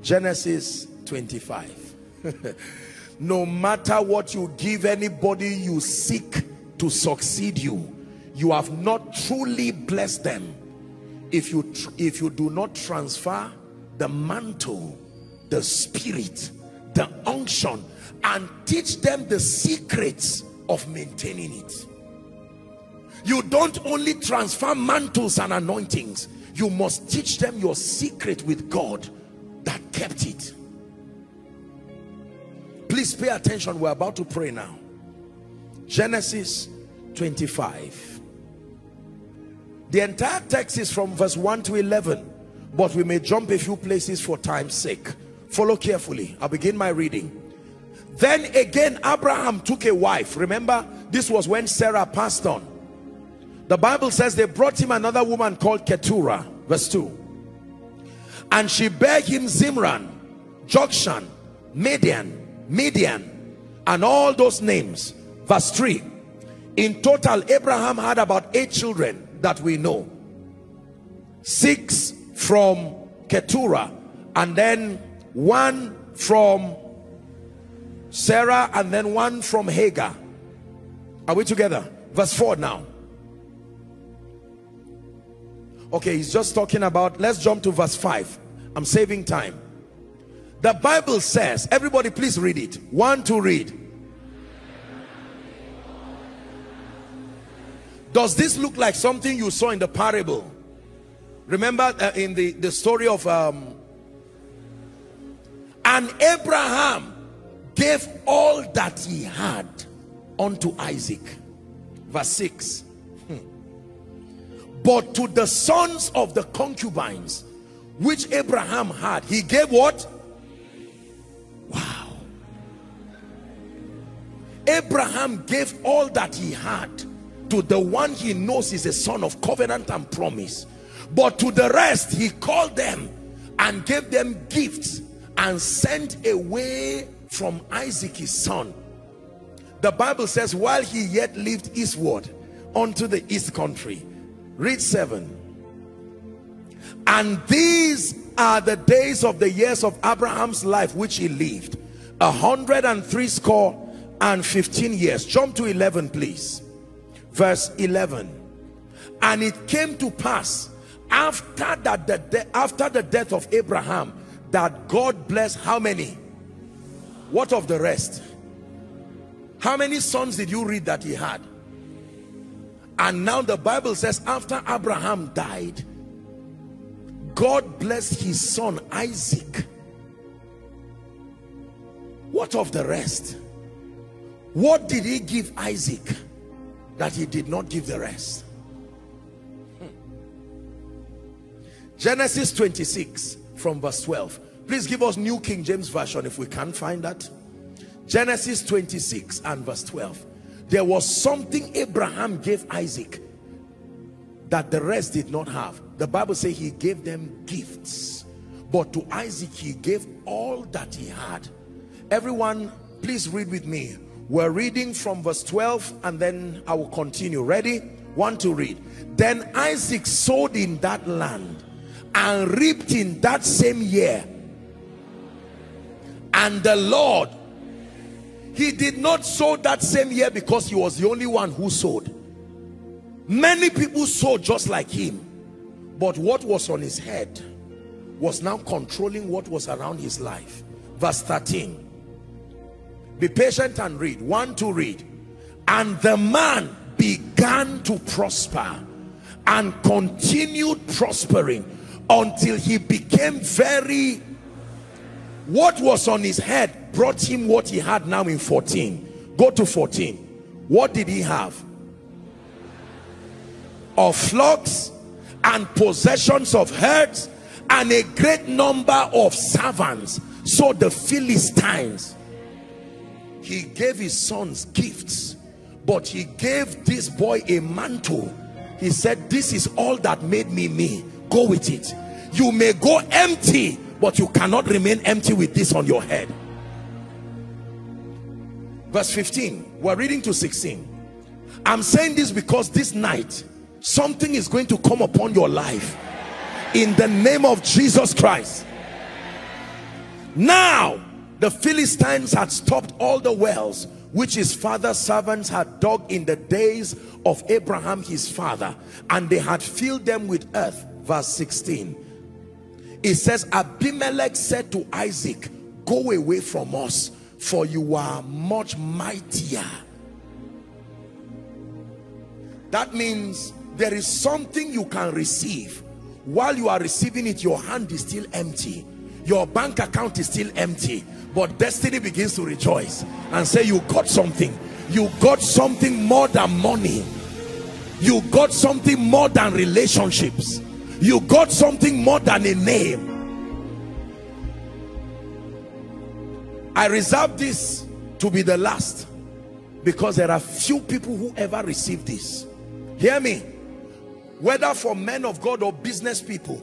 Genesis 25. no matter what you give anybody you seek to succeed you you have not truly blessed them if you if you do not transfer the mantle the spirit the unction and teach them the secrets of maintaining it you don't only transfer mantles and anointings you must teach them your secret with God that kept it. Please pay attention. We're about to pray now. Genesis 25 the entire text is from verse 1 to 11 but we may jump a few places for time's sake. Follow carefully. I'll begin my reading. Then again Abraham took a wife. Remember this was when Sarah passed on the Bible says they brought him another woman called Keturah verse 2 and she bare him Zimran Jokshan Midian Midian and all those names. Verse 3 in total Abraham had about eight children that we know. Six from Keturah and then one from Sarah and then one from Hagar. Are we together? Verse 4 now okay he's just talking about let's jump to verse 5 I'm saving time. The Bible says everybody please read it. One to read. Does this look like something you saw in the parable? Remember uh, in the the story of um and Abraham gave all that he had unto Isaac. Verse 6 hmm. But to the sons of the concubines which Abraham had he gave what? Wow. Abraham gave all that he had. To the one he knows is a son of covenant and promise. But to the rest he called them and gave them gifts and sent away from Isaac his son. The Bible says while he yet lived eastward unto the east country read 7 and these are the days of the years of Abraham's life which he lived. A hundred and three score and 15 years. Jump to 11 please. Verse 11 and it came to pass after that the after the death of Abraham that God blessed how many? What of the rest? How many sons did you read that he had and now the Bible says after Abraham died God blessed his son Isaac. What of the rest? What did he give Isaac that he did not give the rest? Genesis 26 from verse 12 please give us New King James Version if we can find that. Genesis 26 and verse 12 there was something Abraham gave Isaac that the rest did not have the Bible says he gave them gifts but to Isaac he gave all that he had everyone please read with me we're reading from verse 12 and then I will continue. Ready? One to read. Then Isaac sowed in that land and reaped in that same year. And the Lord, he did not sow that same year because he was the only one who sowed. Many people sowed just like him. But what was on his head was now controlling what was around his life. Verse 13 be patient and read. One to read. And the man began to prosper and continued prospering until he became very what was on his head brought him what he had now in 14 go to 14 what did he have? Of flocks and possessions of herds and a great number of servants. So the philistines he gave his sons gifts but he gave this boy a mantle. He said this is all that made me me. Go with it. You may go empty but you cannot remain empty with this on your head verse 15 we're reading to 16 i'm saying this because this night something is going to come upon your life. In the name of jesus christ. Now the Philistines had stopped all the wells which his father's servants had dug in the days of Abraham his father and they had filled them with earth. Verse 16 it says Abimelech said to Isaac go away from us for you are much mightier. That means there is something you can receive. While you are receiving it your hand is still empty. Your bank account is still empty. But destiny begins to rejoice and say you got something. You got something more than money. You got something more than relationships. You got something more than a name I reserve this to be the last because there are few people who ever receive this. Hear me. Whether for men of God or business people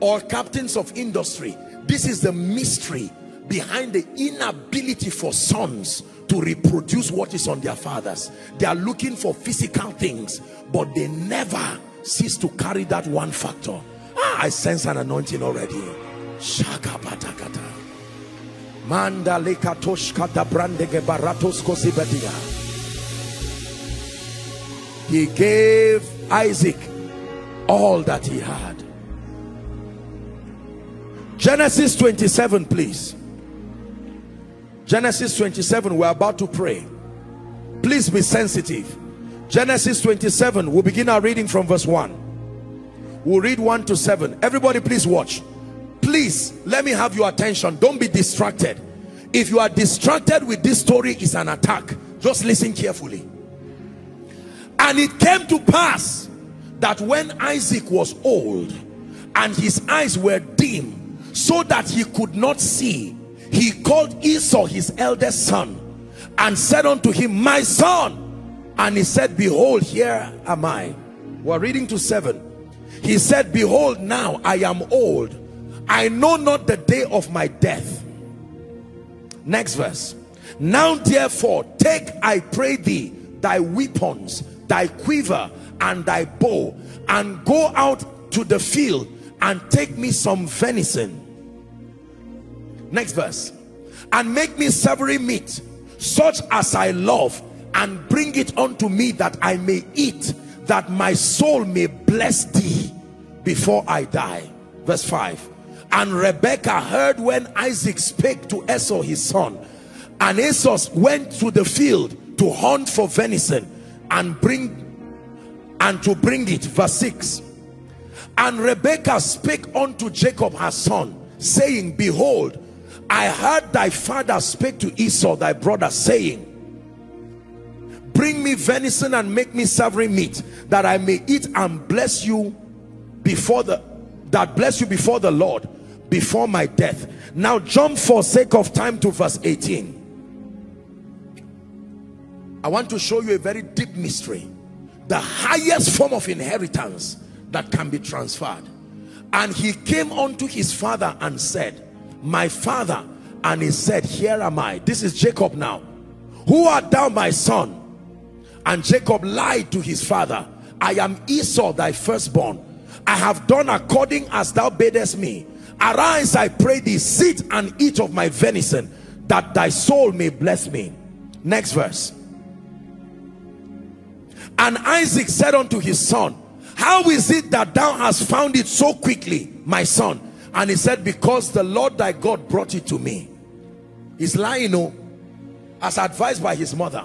or captains of industry this is the mystery behind the inability for sons to reproduce what is on their fathers. They are looking for physical things but they never cease to carry that one factor. Ah, i sense an anointing already manda lekatoshka da brandege baratos kosibedia. he gave isaac all that he had genesis 27 please Genesis 27, we're about to pray. Please be sensitive. Genesis 27, we'll begin our reading from verse 1. We'll read 1 to 7. Everybody please watch. Please, let me have your attention. Don't be distracted. If you are distracted with this story, it's an attack. Just listen carefully. And it came to pass that when Isaac was old and his eyes were dim so that he could not see he called Esau his eldest son and said unto him my son and he said behold here am I we're reading to seven he said behold now I am old I know not the day of my death. Next verse. Now therefore take I pray thee thy weapons thy quiver and thy bow and go out to the field and take me some venison. Next verse. And make me savory meat such as I love and bring it unto me that I may eat that my soul may bless thee before I die. Verse 5 and Rebekah heard when Isaac spake to Esau his son. And Esau went to the field to hunt for venison and bring and to bring it. Verse 6 and Rebekah spake unto Jacob her son saying behold I heard thy father speak to Esau thy brother saying bring me venison and make me savory meat that I may eat and bless you before the that bless you before the Lord before my death. Now jump for sake of time to verse 18 I want to show you a very deep mystery. The highest form of inheritance that can be transferred. And he came unto his father and said my father. And he said here am I. This is Jacob now. Who art thou my son? And Jacob lied to his father I am Esau thy firstborn. I have done according as thou badest me arise I pray thee sit and eat of my venison that thy soul may bless me next verse and Isaac said unto his son how is it that thou hast found it so quickly my son and he said, because the Lord thy God brought it to me. He's lying, no, as advised by his mother.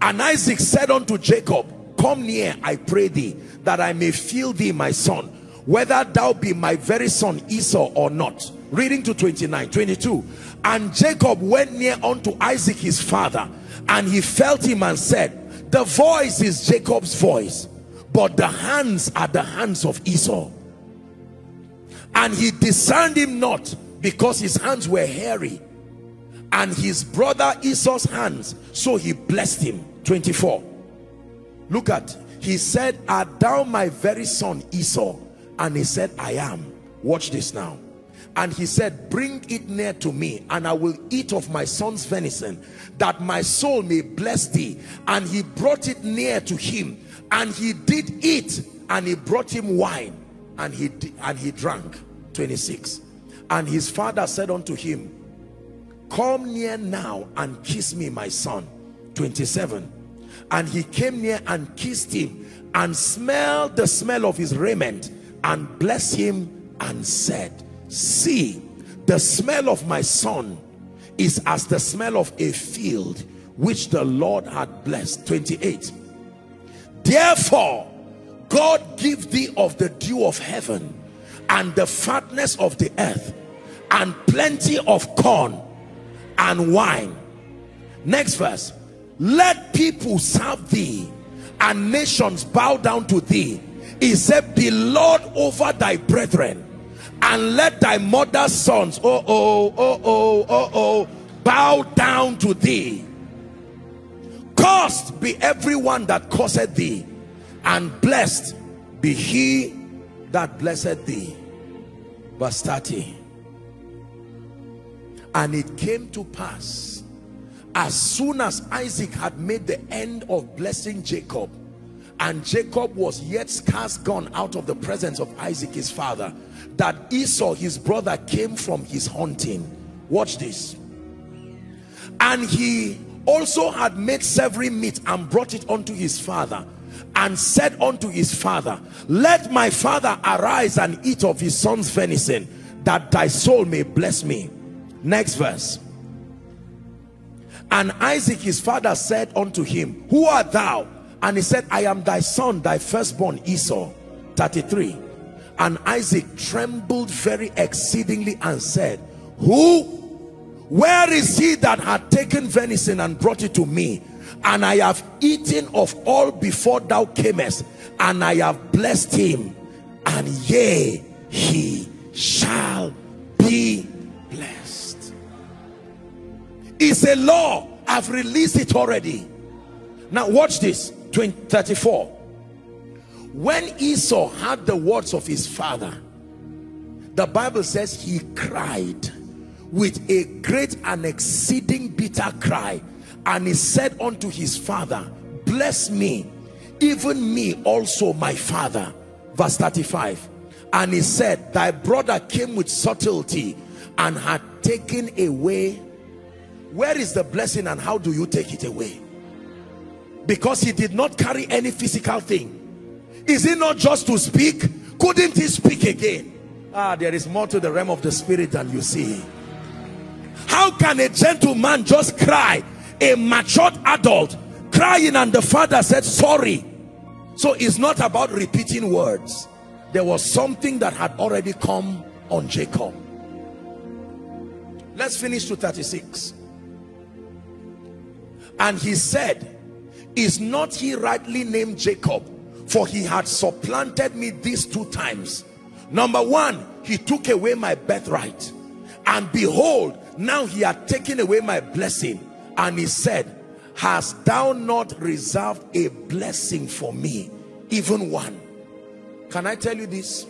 And Isaac said unto Jacob, come near, I pray thee, that I may feel thee, my son, whether thou be my very son Esau or not. Reading to 29, 22. And Jacob went near unto Isaac his father, and he felt him and said, the voice is Jacob's voice, but the hands are the hands of Esau and he discerned him not because his hands were hairy and his brother Esau's hands so he blessed him 24 look at he said art thou my very son Esau and he said I am. Watch this now. And he said bring it near to me and I will eat of my son's venison that my soul may bless thee. And he brought it near to him and he did eat and he brought him wine and he and he drank. 26 and his father said unto him come near now and kiss me my son. 27 and he came near and kissed him and smelled the smell of his raiment and blessed him and said see the smell of my son is as the smell of a field which the Lord had blessed. 28 therefore God give thee of the dew of heaven and the fatness of the earth and plenty of corn and wine. Next verse. Let people serve thee and nations bow down to thee he said be lord over thy brethren and let thy mother's sons oh oh oh oh oh oh bow down to thee. Cursed be everyone that curseth thee and blessed be he that blessed thee. Verse 30 and it came to pass as soon as Isaac had made the end of blessing Jacob and Jacob was yet scarce gone out of the presence of Isaac his father that Esau his brother came from his hunting. Watch this. And he also had made savory meat and brought it unto his father and said unto his father let my father arise and eat of his son's venison that thy soul may bless me. Next verse. And Isaac his father said unto him who art thou and he said I am thy son thy firstborn Esau 33 and Isaac trembled very exceedingly and said who where is he that had taken venison and brought it to me and I have eaten of all before thou camest and I have blessed him and yea he shall be blessed. it's a law. I've released it already. Now watch this. 20, 34. When Esau heard the words of his father, the Bible says he cried with a great and exceeding bitter cry. And he said unto his father, bless me, even me also my father. Verse 35. And he said, thy brother came with subtlety and had taken away where is the blessing and how do you take it away because he did not carry any physical thing. Is it not just to speak? Couldn't he speak again? Ah there is more to the realm of the spirit than you see. How can a gentleman just cry? A matured adult crying and the father said sorry. So it's not about repeating words. There was something that had already come on Jacob. Let's finish to 36 and he said, is not he rightly named Jacob? For he had supplanted me these two times. Number one, he took away my birthright. And behold, now he had taken away my blessing. And he said, Hast thou not reserved a blessing for me? Even one. Can I tell you this?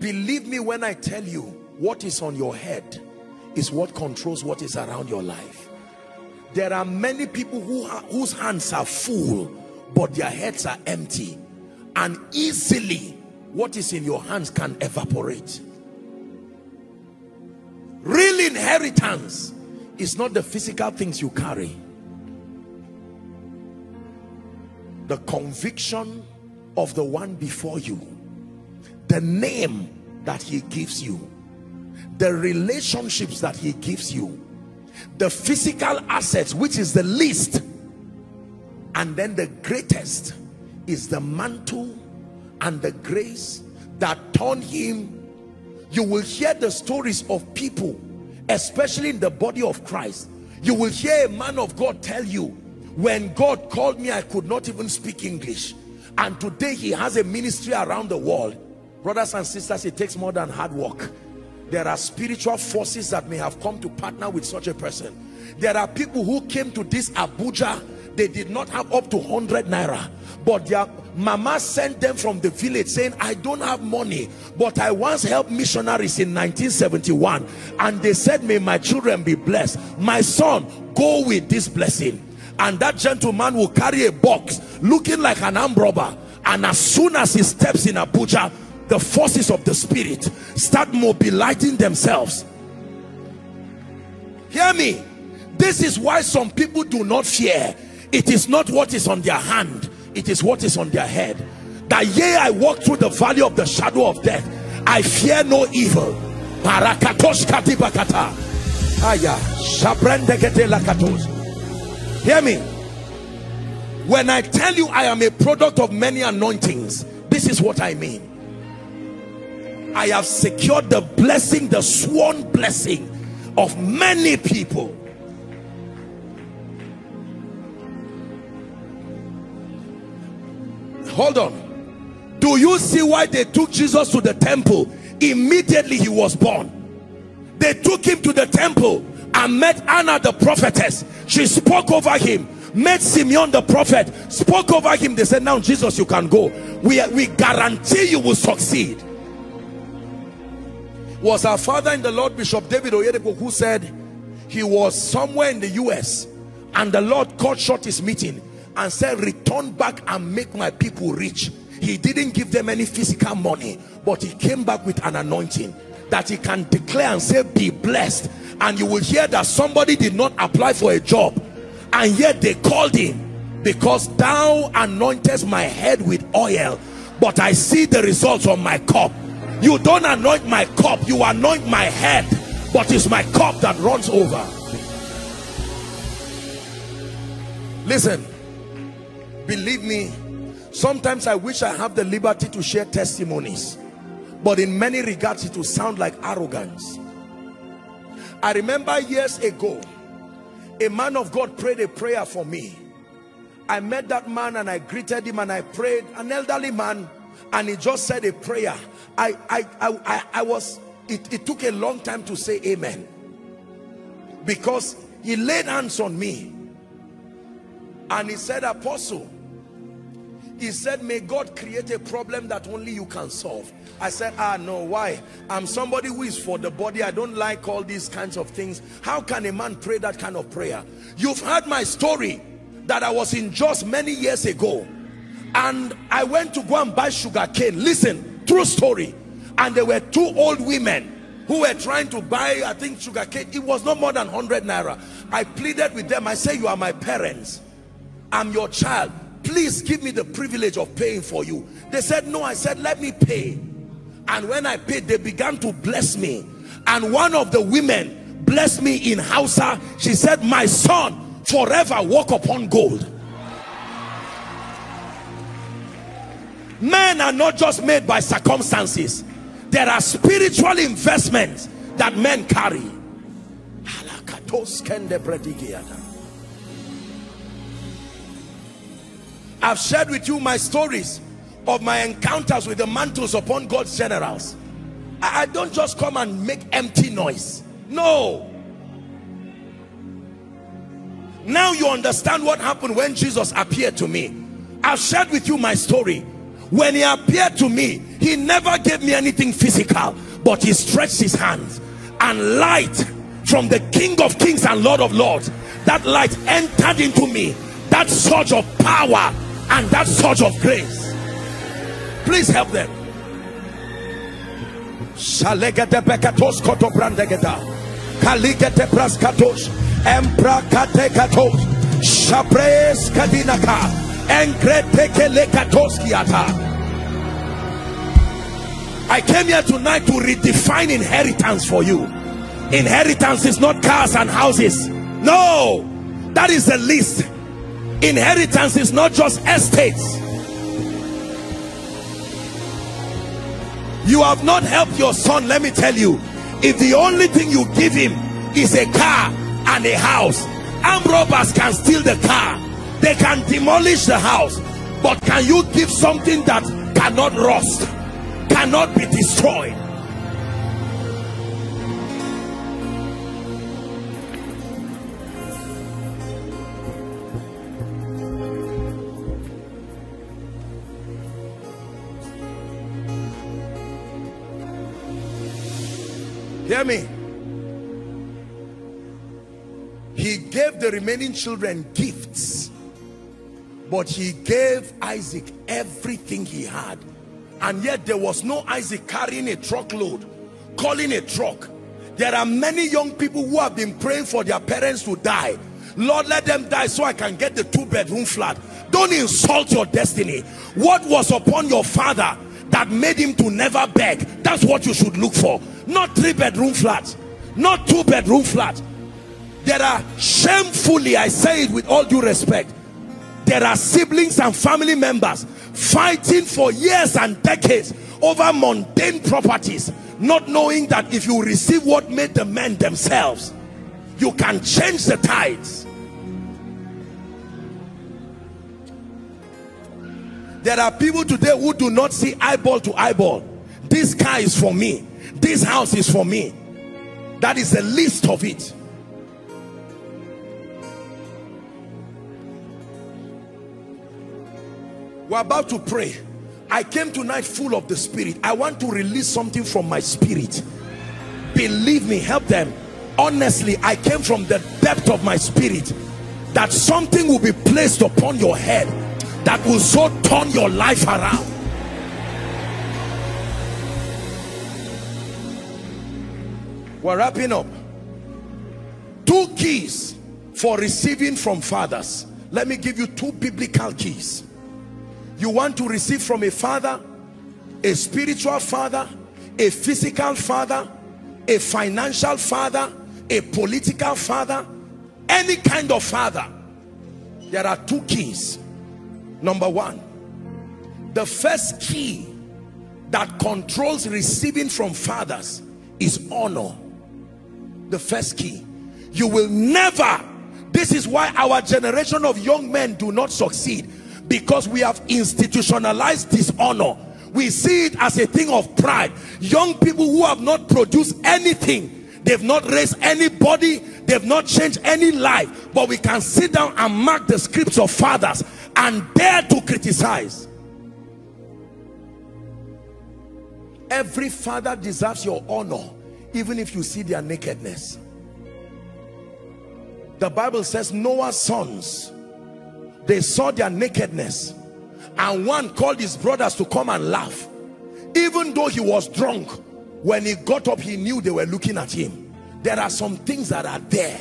Believe me when I tell you what is on your head is what controls what is around your life there are many people who whose hands are full but their heads are empty. And easily what is in your hands can evaporate. Real inheritance is not the physical things you carry. The conviction of the one before you. The name that he gives you. The relationships that he gives you the physical assets which is the least and then the greatest is the mantle and the grace that turned him. You will hear the stories of people especially in the body of Christ. You will hear a man of God tell you when God called me I could not even speak English. And today he has a ministry around the world. Brothers and sisters it takes more than hard work there are spiritual forces that may have come to partner with such a person. There are people who came to this Abuja. They did not have up to 100 naira. But their mama sent them from the village saying I don't have money but I once helped missionaries in 1971 and they said may my children be blessed. My son go with this blessing and that gentleman will carry a box looking like an armed robber. And as soon as he steps in Abuja the forces of the spirit start mobilizing themselves. Hear me. This is why some people do not fear. It is not what is on their hand. It is what is on their head. That yea I walk through the valley of the shadow of death I fear no evil. Hear me. When I tell you I am a product of many anointings this is what I mean I have secured the blessing the sworn blessing of many people. Hold on. Do you see why they took Jesus to the temple? Immediately he was born. They took him to the temple and met Anna the prophetess. She spoke over him met Simeon the prophet spoke over him. They said now Jesus you can go. We, we guarantee you will succeed was our father in the Lord Bishop David Oyedepo who said he was somewhere in the US and the Lord cut short his meeting and said return back and make my people rich. He didn't give them any physical money but he came back with an anointing that he can declare and say be blessed. And you will hear that somebody did not apply for a job and yet they called him because thou anointest my head with oil but I see the results on my cup you don't anoint my cup you anoint my head but it's my cup that runs over. Listen believe me sometimes I wish I have the liberty to share testimonies but in many regards it will sound like arrogance. I remember years ago a man of God prayed a prayer for me. I met that man and I greeted him and I prayed an elderly man and he just said a prayer I I I, I, was it, it took a long time to say amen. Because he laid hands on me. And he said apostle he said may God create a problem that only you can solve. I said ah no why? I'm somebody who is for the body. I don't like all these kinds of things. How can a man pray that kind of prayer? You've heard my story that I was in just many years ago. And I went to go and buy sugar cane listen true story. And there were two old women who were trying to buy I think sugar cane. It was not more than 100 naira. I pleaded with them. I say you are my parents. I'm your child. Please give me the privilege of paying for you. They said no. I said let me pay. And when I paid they began to bless me. And one of the women blessed me in Hausa. She said my son forever walk upon gold men are not just made by circumstances. There are spiritual investments that men carry. I've shared with you my stories of my encounters with the mantles upon God's generals. I don't just come and make empty noise. No. Now you understand what happened when Jesus appeared to me. I've shared with you my story when he appeared to me he never gave me anything physical but he stretched his hands and light from the king of kings and lord of lords. That light entered into me that surge of power and that surge of grace. Please help them. Shapres kadinaka I came here tonight to redefine inheritance for you. Inheritance is not cars and houses. No that is the least inheritance is not just estates. You have not helped your son let me tell you. If the only thing you give him is a car and a house armed robbers can steal the car they can demolish the house but can you give something that cannot rust cannot be destroyed? Hear me. He gave the remaining children gifts but he gave Isaac everything he had. And yet there was no Isaac carrying a truckload calling a truck. There are many young people who have been praying for their parents to die. Lord let them die so i can get the two bedroom flat. Don't insult your destiny. What was upon your father that made him to never beg? That's what you should look for. Not three bedroom flats. Not two bedroom flat. There are shamefully i say it with all due respect there are siblings and family members fighting for years and decades over mundane properties not knowing that if you receive what made the men themselves you can change the tides. There are people today who do not see eyeball to eyeball. This car is for me. This house is for me. That is the list of it we're about to pray. I came tonight full of the spirit. I want to release something from my spirit. Believe me help them. Honestly I came from the depth of my spirit that something will be placed upon your head that will so turn your life around. We're wrapping up. Two keys for receiving from fathers. Let me give you two biblical keys you want to receive from a father a spiritual father a physical father a financial father a political father any kind of father. There are two keys. Number one the first key that controls receiving from fathers is honor. The first key. You will never this is why our generation of young men do not succeed because we have institutionalized dishonor. We see it as a thing of pride. Young people who have not produced anything they've not raised anybody they've not changed any life but we can sit down and mark the scripts of fathers and dare to criticize. Every father deserves your honor even if you see their nakedness. The bible says noah's sons they saw their nakedness. And one called his brothers to come and laugh. Even though he was drunk when he got up he knew they were looking at him. There are some things that are there.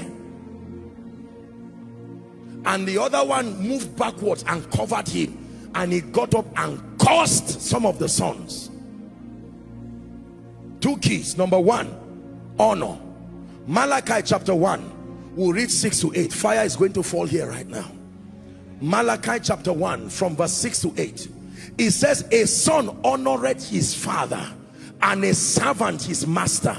And the other one moved backwards and covered him. And he got up and cursed some of the sons. Two keys. Number one honor. Malachi chapter 1 we'll read 6 to 8 fire is going to fall here right now Malachi chapter 1 from verse 6 to 8 it says a son honoreth his father and a servant his master.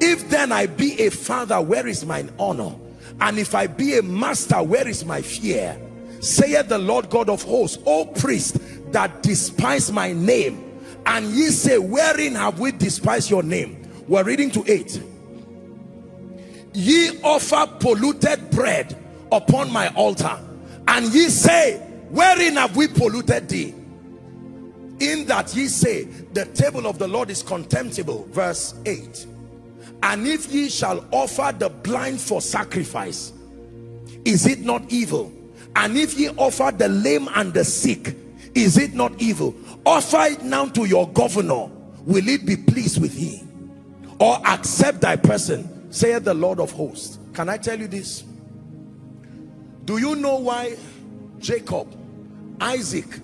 If then I be a father where is mine honor? And if I be a master where is my fear? Saith the Lord God of hosts O priest that despise my name and ye say wherein have we despised your name? We're reading to 8 ye offer polluted bread upon my altar and ye say wherein have we polluted thee? In that ye say the table of the lord is contemptible. Verse 8 and if ye shall offer the blind for sacrifice is it not evil? And if ye offer the lame and the sick is it not evil? Offer it now to your governor. Will it be pleased with thee or accept thy person saith the lord of hosts. Can i tell you this do you know why Jacob, Isaac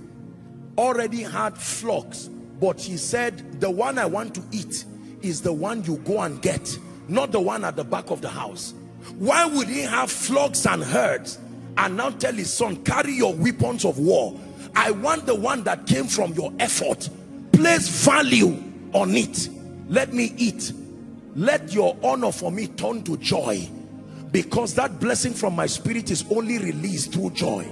already had flocks, but he said, the one I want to eat is the one you go and get, not the one at the back of the house. Why would he have flocks and herds and now tell his son, carry your weapons of war. I want the one that came from your effort. Place value on it. Let me eat. Let your honor for me turn to joy because that blessing from my spirit is only released through joy.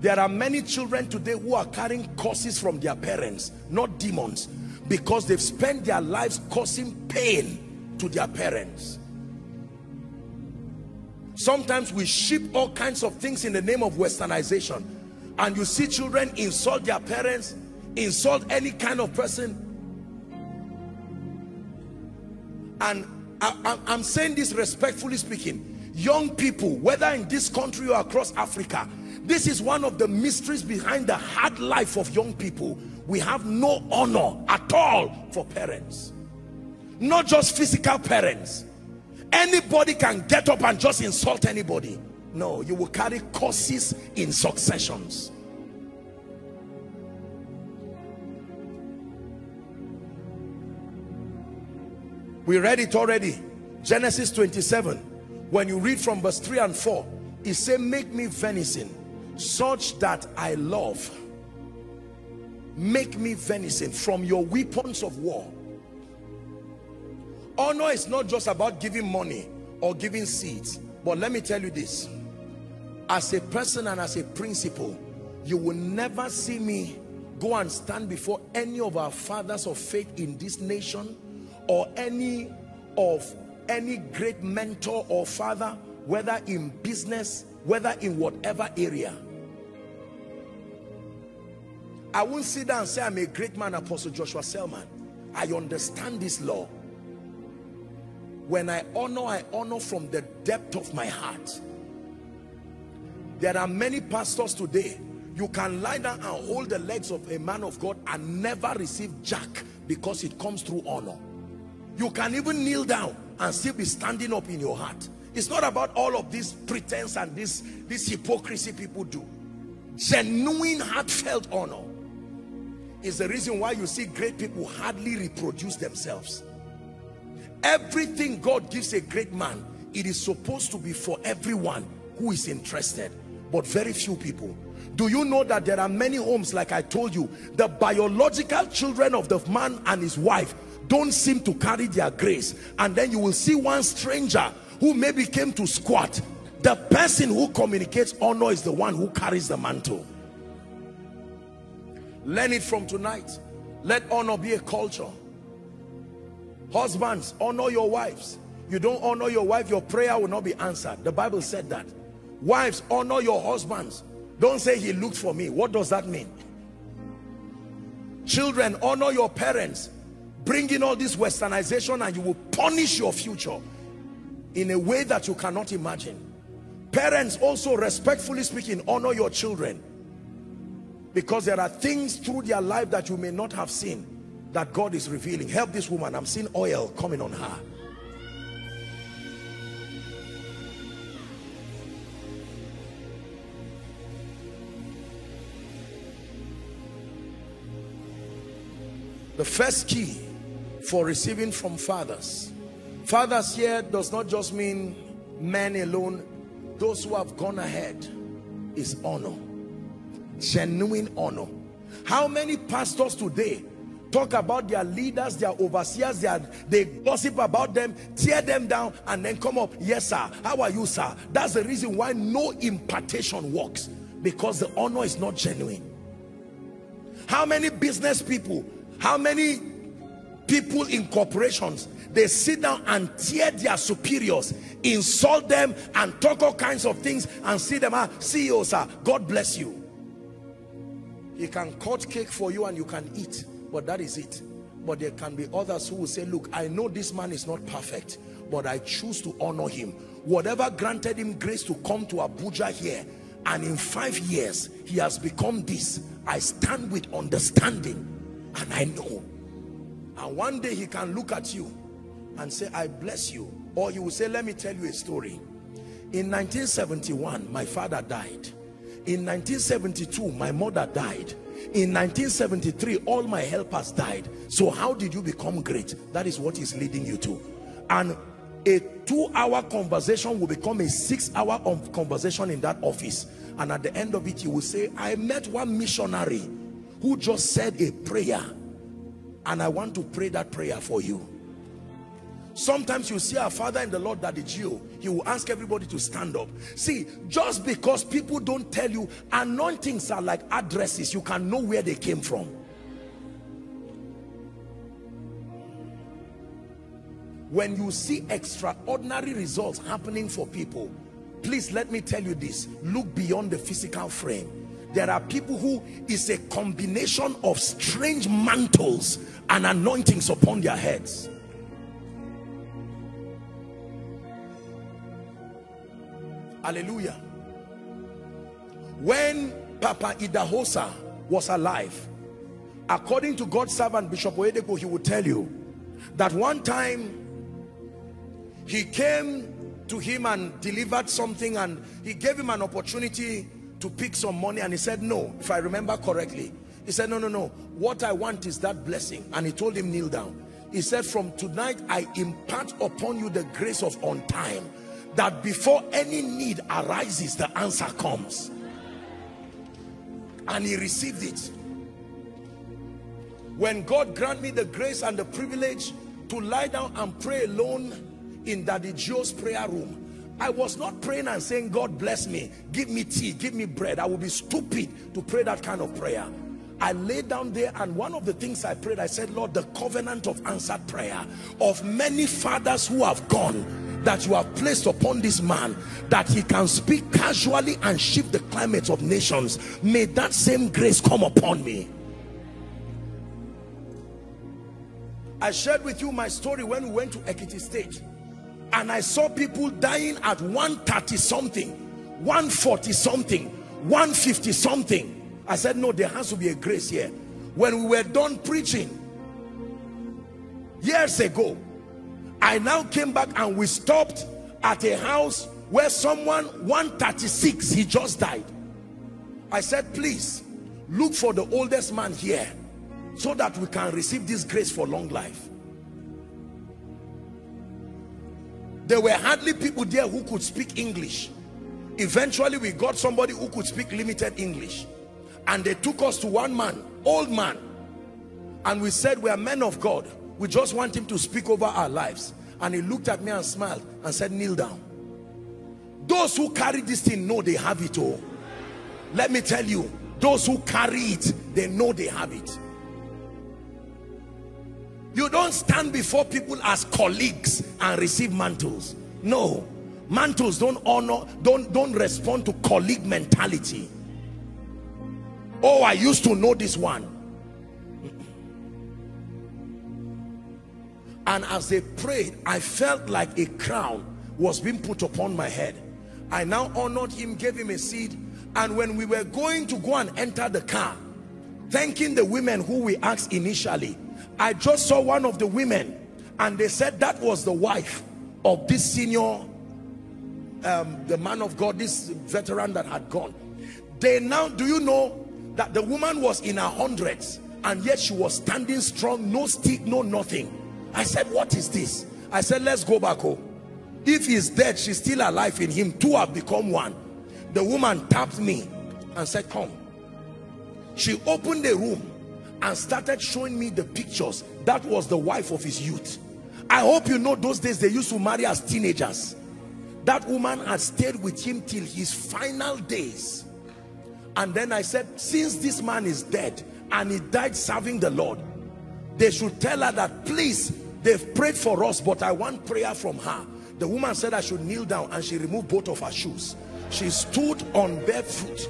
There are many children today who are carrying curses from their parents not demons because they've spent their lives causing pain to their parents. Sometimes we ship all kinds of things in the name of westernization and you see children insult their parents insult any kind of person. And I, am saying this respectfully speaking. Young people whether in this country or across Africa this is one of the mysteries behind the hard life of young people. We have no honor at all for parents. Not just physical parents. Anybody can get up and just insult anybody. No you will carry curses in successions we read it already. Genesis 27 when you read from verse 3 and 4 it say make me venison such that i love. Make me venison from your weapons of war. Honor is not just about giving money or giving seeds but let me tell you this. As a person and as a principle you will never see me go and stand before any of our fathers of faith in this nation or any of any great mentor or father whether in business whether in whatever area. I won't sit down and say I'm a great man apostle Joshua Selman. I understand this law. When I honor I honor from the depth of my heart. There are many pastors today. You can lie down and hold the legs of a man of God and never receive jack because it comes through honor you can even kneel down and still be standing up in your heart. It's not about all of this pretense and this this hypocrisy people do. Genuine heartfelt honor is the reason why you see great people hardly reproduce themselves. Everything God gives a great man it is supposed to be for everyone who is interested but very few people. Do you know that there are many homes like I told you the biological children of the man and his wife don't seem to carry their grace. And then you will see one stranger who maybe came to squat. The person who communicates honor is the one who carries the mantle. Learn it from tonight. Let honor be a culture. Husbands honor your wives. You don't honor your wife your prayer will not be answered. The bible said that. Wives honor your husbands. Don't say he looked for me. What does that mean? Children honor your parents bring in all this westernization and you will punish your future in a way that you cannot imagine. Parents also respectfully speaking honor your children. Because there are things through their life that you may not have seen that God is revealing. Help this woman. I'm seeing oil coming on her. The first key for receiving from fathers. Fathers here does not just mean men alone. Those who have gone ahead is honor genuine honor. How many pastors today talk about their leaders their overseers their, they gossip about them tear them down and then come up yes sir. How are you sir? That's the reason why no impartation works because the honor is not genuine. How many business people how many people in corporations they sit down and tear their superiors insult them and talk all kinds of things and see them ah CEO sir God bless you. He can cut cake for you and you can eat but that is it. But there can be others who will say look I know this man is not perfect but I choose to honor him. Whatever granted him grace to come to Abuja here and in five years he has become this I stand with understanding and I know and one day he can look at you and say I bless you. Or he will say let me tell you a story. In 1971 my father died. In 1972 my mother died. In 1973 all my helpers died. So how did you become great? That is what is leading you to. And a two-hour conversation will become a six-hour conversation in that office. And at the end of it you will say I met one missionary who just said a prayer and I want to pray that prayer for you. Sometimes you see our father in the Lord Daddy G.O. he will ask everybody to stand up. See just because people don't tell you anointings are like addresses. You can know where they came from. When you see extraordinary results happening for people please let me tell you this. Look beyond the physical frame. There are people who is a combination of strange mantles and anointings upon their heads. Hallelujah. When Papa Idahosa was alive according to God's servant Bishop Oyedepo he would tell you that one time he came to him and delivered something and he gave him an opportunity to pick some money and he said no if I remember correctly he said no no no. What I want is that blessing. And he told him kneel down. He said from tonight I impart upon you the grace of on time that before any need arises the answer comes. And he received it. When God grant me the grace and the privilege to lie down and pray alone in Daddy Joe's prayer room I was not praying and saying God bless me. Give me tea. Give me bread. I would be stupid to pray that kind of prayer I lay down there and one of the things I prayed I said Lord the covenant of answered prayer of many fathers who have gone that you have placed upon this man that he can speak casually and shift the climate of nations may that same grace come upon me I shared with you my story when we went to Ekiti State and I saw people dying at 130 something, 140 something, 150 something. I said, no, there has to be a grace here. When we were done preaching, years ago, I now came back and we stopped at a house where someone, 136, he just died. I said, please, look for the oldest man here so that we can receive this grace for long life there were hardly people there who could speak English eventually we got somebody who could speak limited English and they took us to one man old man and we said we are men of God we just want him to speak over our lives and he looked at me and smiled and said kneel down those who carry this thing know they have it all let me tell you those who carry it they know they have it you don't stand before people as colleagues and receive mantles. No. Mantles don't honor, don't, don't respond to colleague mentality. Oh, I used to know this one. And as they prayed, I felt like a crown was being put upon my head. I now honored him, gave him a seat. And when we were going to go and enter the car, thanking the women who we asked initially, I just saw one of the women and they said that was the wife of this senior um, the man of God this veteran that had gone they now do you know that the woman was in her hundreds and yet she was standing strong no stick no nothing. I said what is this? I said let's go back home. If he's dead she's still alive in him. Two have become one. The woman tapped me and said come. She opened the room and started showing me the pictures. That was the wife of his youth. I hope you know those days they used to marry as teenagers. That woman had stayed with him till his final days and then i said since this man is dead and he died serving the lord they should tell her that please they've prayed for us but i want prayer from her the woman said i should kneel down and she removed both of her shoes she stood on barefoot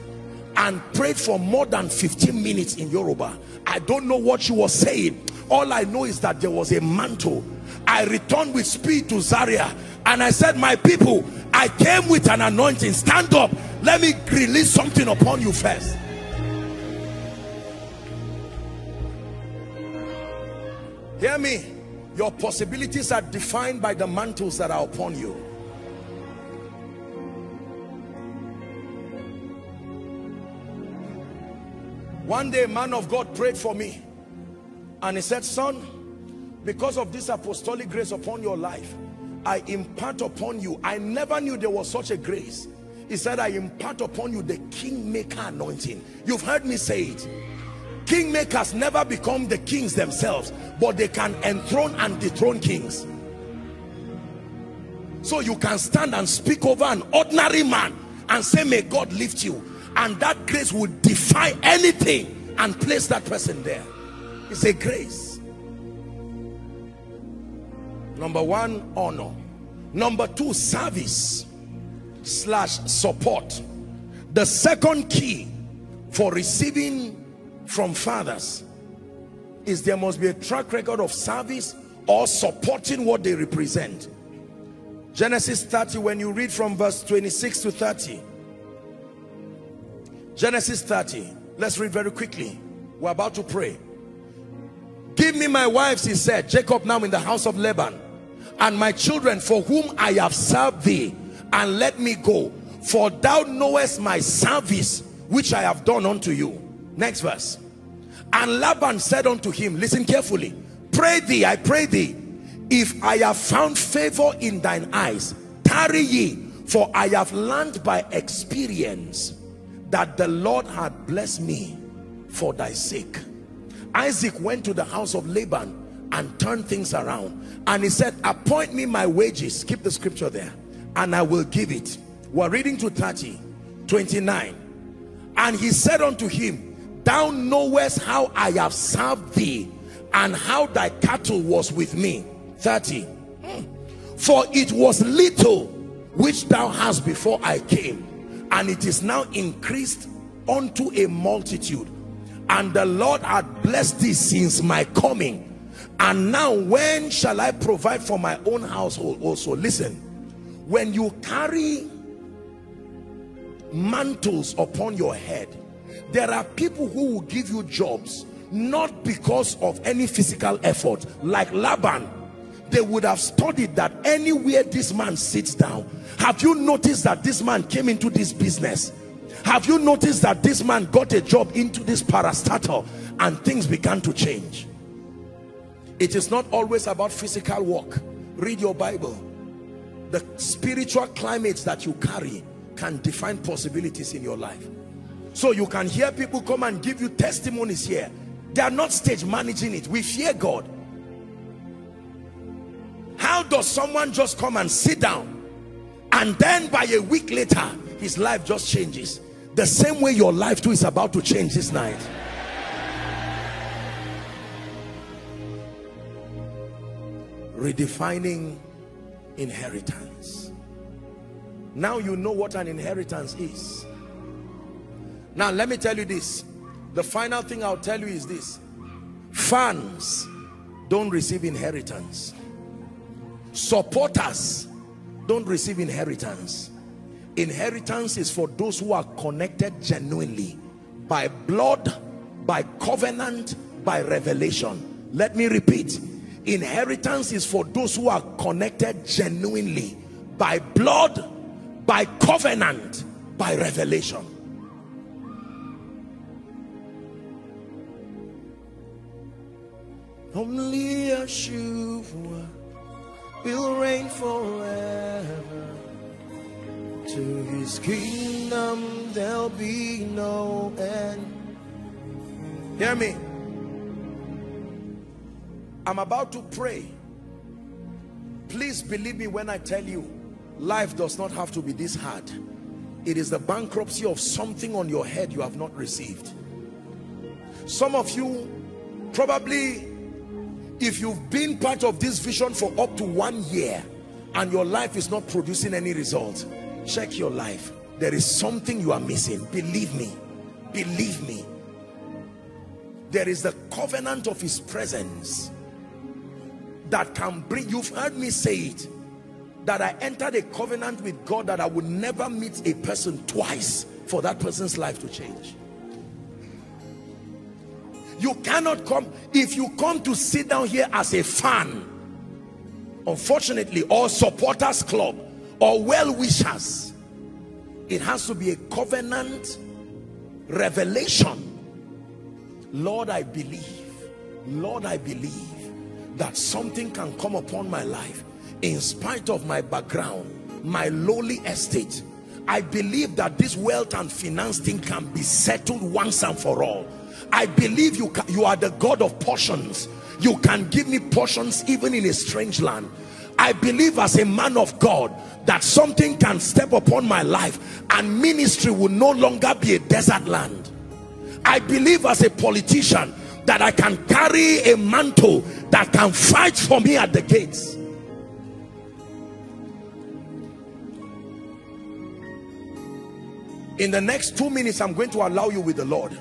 and prayed for more than 15 minutes in Yoruba. I don't know what she was saying. All I know is that there was a mantle. I returned with speed to Zaria and I said, my people, I came with an anointing. Stand up. Let me release something upon you first. Hear me. Your possibilities are defined by the mantles that are upon you. One day, a man of God prayed for me. And he said, son, because of this apostolic grace upon your life, I impart upon you. I never knew there was such a grace. He said, I impart upon you the kingmaker anointing. You've heard me say it. Kingmakers never become the kings themselves, but they can enthrone and dethrone kings. So you can stand and speak over an ordinary man and say, may God lift you and that grace will defy anything and place that person there it's a grace number one honor number two service slash support the second key for receiving from fathers is there must be a track record of service or supporting what they represent Genesis 30 when you read from verse 26 to 30 Genesis 30. Let's read very quickly. We're about to pray. give me my wives he said Jacob now in the house of Laban and my children for whom I have served thee. And let me go for thou knowest my service which I have done unto you. Next verse. And Laban said unto him listen carefully pray thee I pray thee if I have found favor in thine eyes tarry ye for I have learned by experience that the Lord had blessed me for thy sake. Isaac went to the house of Laban and turned things around and he said appoint me my wages. Keep the scripture there. And I will give it. We're reading to 30 29 and he said unto him thou knowest how I have served thee and how thy cattle was with me. 30 hmm. for it was little which thou hast before I came and it is now increased unto a multitude. And the Lord had blessed thee since my coming and now when shall I provide for my own household also? Listen when you carry mantles upon your head there are people who will give you jobs not because of any physical effort like Laban. They would have studied that anywhere this man sits down have you noticed that this man came into this business? Have you noticed that this man got a job into this parastatal and things began to change it is not always about physical work. Read your bible. The spiritual climates that you carry can define possibilities in your life. So you can hear people come and give you testimonies here. They are not stage managing it. We fear god. How does someone just come and sit down? And then by a week later his life just changes. The same way your life too is about to change this night redefining inheritance. Now you know what an inheritance is. Now let me tell you this. The final thing I'll tell you is this. Fans don't receive inheritance. Supporters don't receive inheritance. Inheritance is for those who are connected genuinely by blood by covenant by revelation. Let me repeat inheritance is for those who are connected genuinely by blood by covenant by revelation. Only Yeshua will reign forever. To his kingdom there'll be no end. Hear me I'm about to pray. Please believe me when I tell you life does not have to be this hard. It is the bankruptcy of something on your head you have not received. Some of you probably if you've been part of this vision for up to one year and your life is not producing any results check your life. There is something you are missing. Believe me. Believe me. There is the covenant of his presence that can bring you've heard me say it that I entered a covenant with God that I would never meet a person twice for that person's life to change. You cannot come if you come to sit down here as a fan unfortunately or supporters club or well-wishers it has to be a covenant revelation. Lord i believe. Lord i believe that something can come upon my life in spite of my background my lowly estate. I believe that this wealth and finance thing can be settled once and for all. I believe you can, you are the god of portions. You can give me portions even in a strange land. I believe as a man of God that something can step upon my life and ministry will no longer be a desert land. I believe as a politician that I can carry a mantle that can fight for me at the gates. In the next two minutes, I'm going to allow you with the Lord.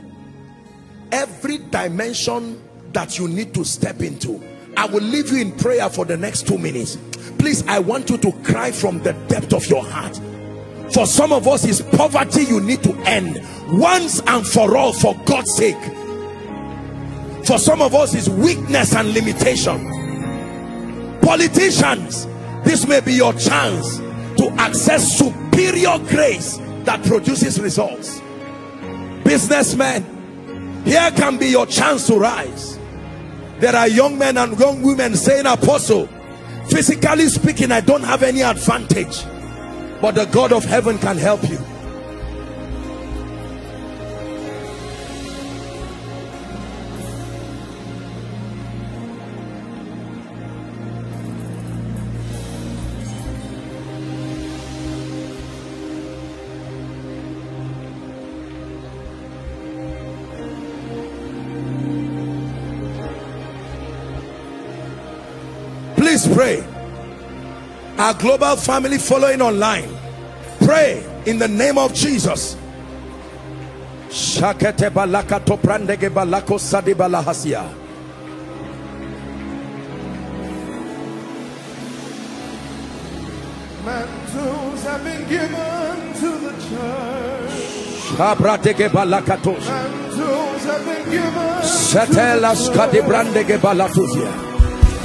Every dimension that you need to step into, I will leave you in prayer for the next two minutes. Please, I want you to cry from the depth of your heart. For some of us, is poverty you need to end once and for all for God's sake. For some of us is weakness and limitation. Politicians this may be your chance to access superior grace that produces results. Businessmen here can be your chance to rise. There are young men and young women saying apostle physically speaking i don't have any advantage but the god of heaven can help you pray. Our global family following online. Pray in the name of jesus. Shakete balaka toprandege balako sadi balahasia. Mantles have been given to the church. Shabratege balakatos Mantles have been given setelas to the kadi balatusia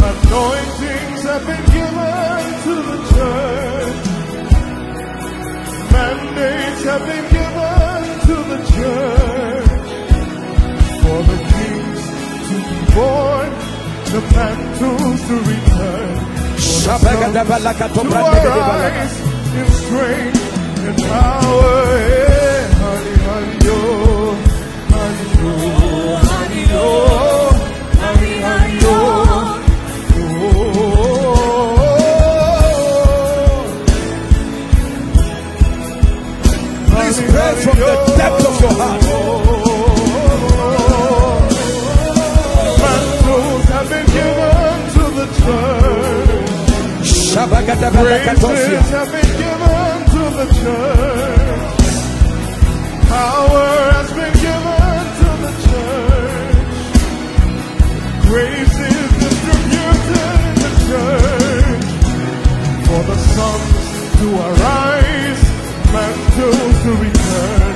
Anointings have been given to the church. Mandates have been given to the church. For the kings to be born, the mantles to return. Shabagada balakato To arise in strength and power. Praises have been given to the church. Power has been given to the church. Grace is distributed in the church. For the sons to arise, mantles to return,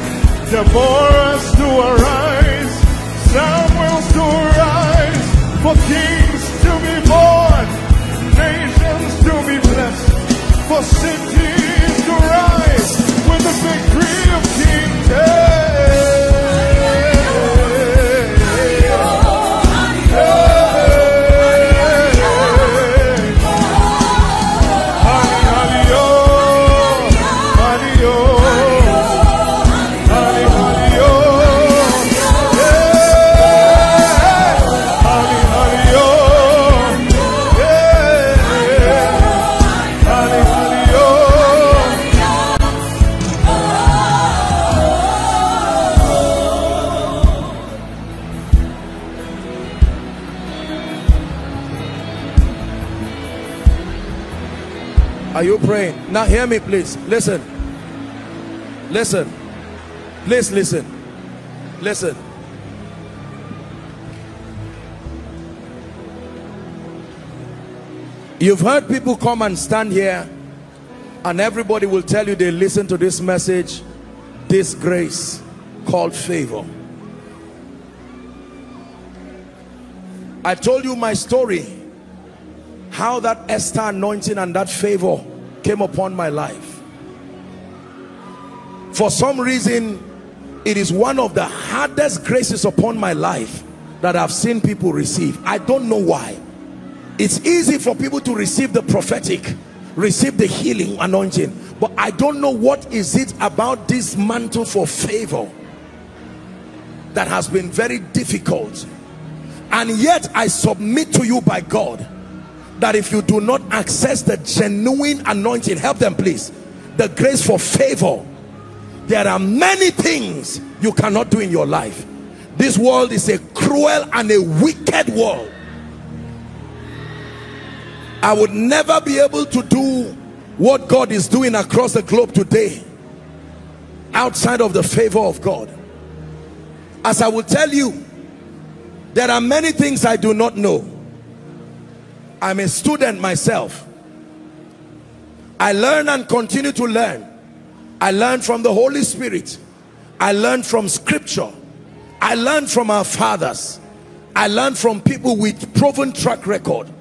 Deborahs to arise, Samuels to arise, for kings to be born, for cities to rise with the victory of kings. Honey, Now hear me please. Listen. Listen. Please listen. Listen. You've heard people come and stand here and everybody will tell you they listen to this message, this grace called favor. I told you my story how that Esther anointing and that favor came upon my life. For some reason, it is one of the hardest graces upon my life that I've seen people receive. I don't know why. It's easy for people to receive the prophetic, receive the healing anointing, but I don't know what is it about this mantle for favor that has been very difficult. And yet I submit to you by God that if you do not access the genuine anointing, help them please, the grace for favor, there are many things you cannot do in your life. This world is a cruel and a wicked world. I would never be able to do what God is doing across the globe today outside of the favor of God. As I will tell you, there are many things I do not know. I'm a student myself. I learn and continue to learn. I learn from the Holy Spirit. I learn from scripture. I learn from our fathers. I learn from people with proven track record.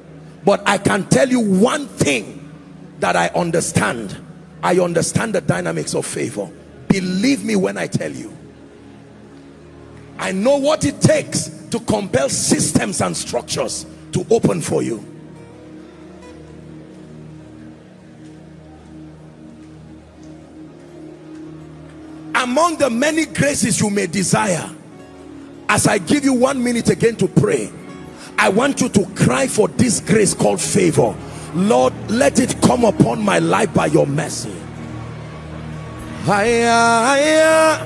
But I can tell you one thing that I understand. I understand the dynamics of favor. Believe me when I tell you. I know what it takes to compel systems and structures to open for you. Among the many graces you may desire, as I give you one minute again to pray, I want you to cry for this grace called favor. Lord, let it come upon my life by your mercy. Ah, hiya,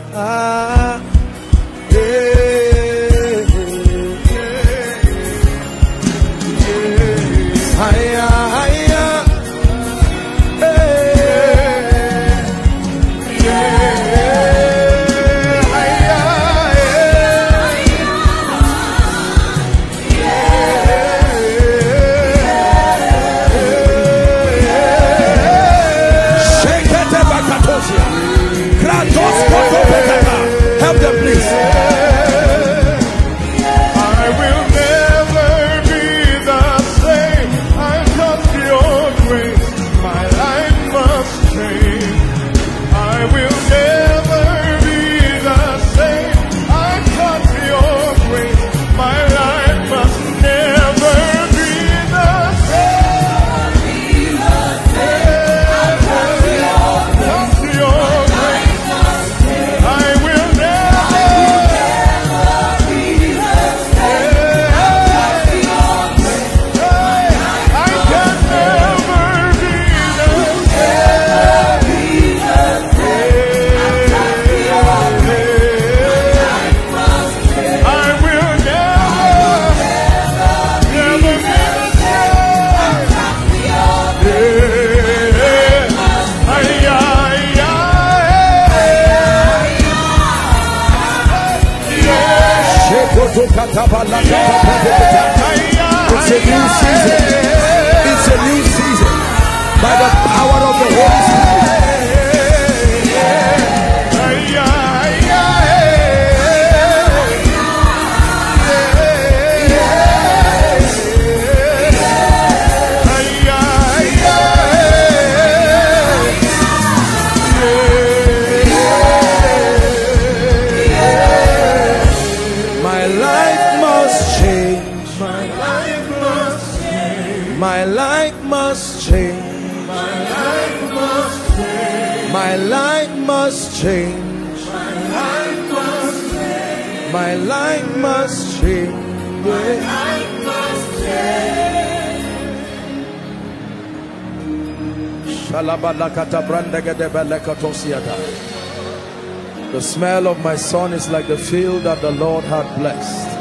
The smell of my son is like the field that the Lord had blessed.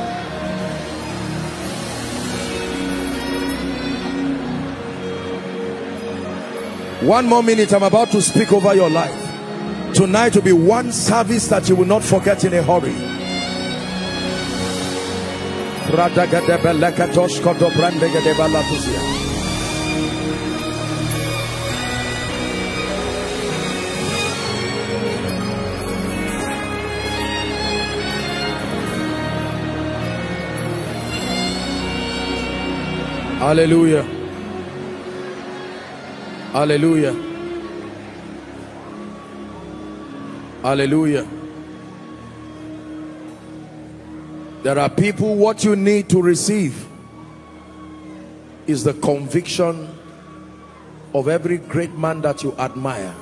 One more minute, I'm about to speak over your life. Tonight will be one service that you will not forget in a hurry. Hallelujah. Hallelujah. Hallelujah. There are people, what you need to receive is the conviction of every great man that you admire.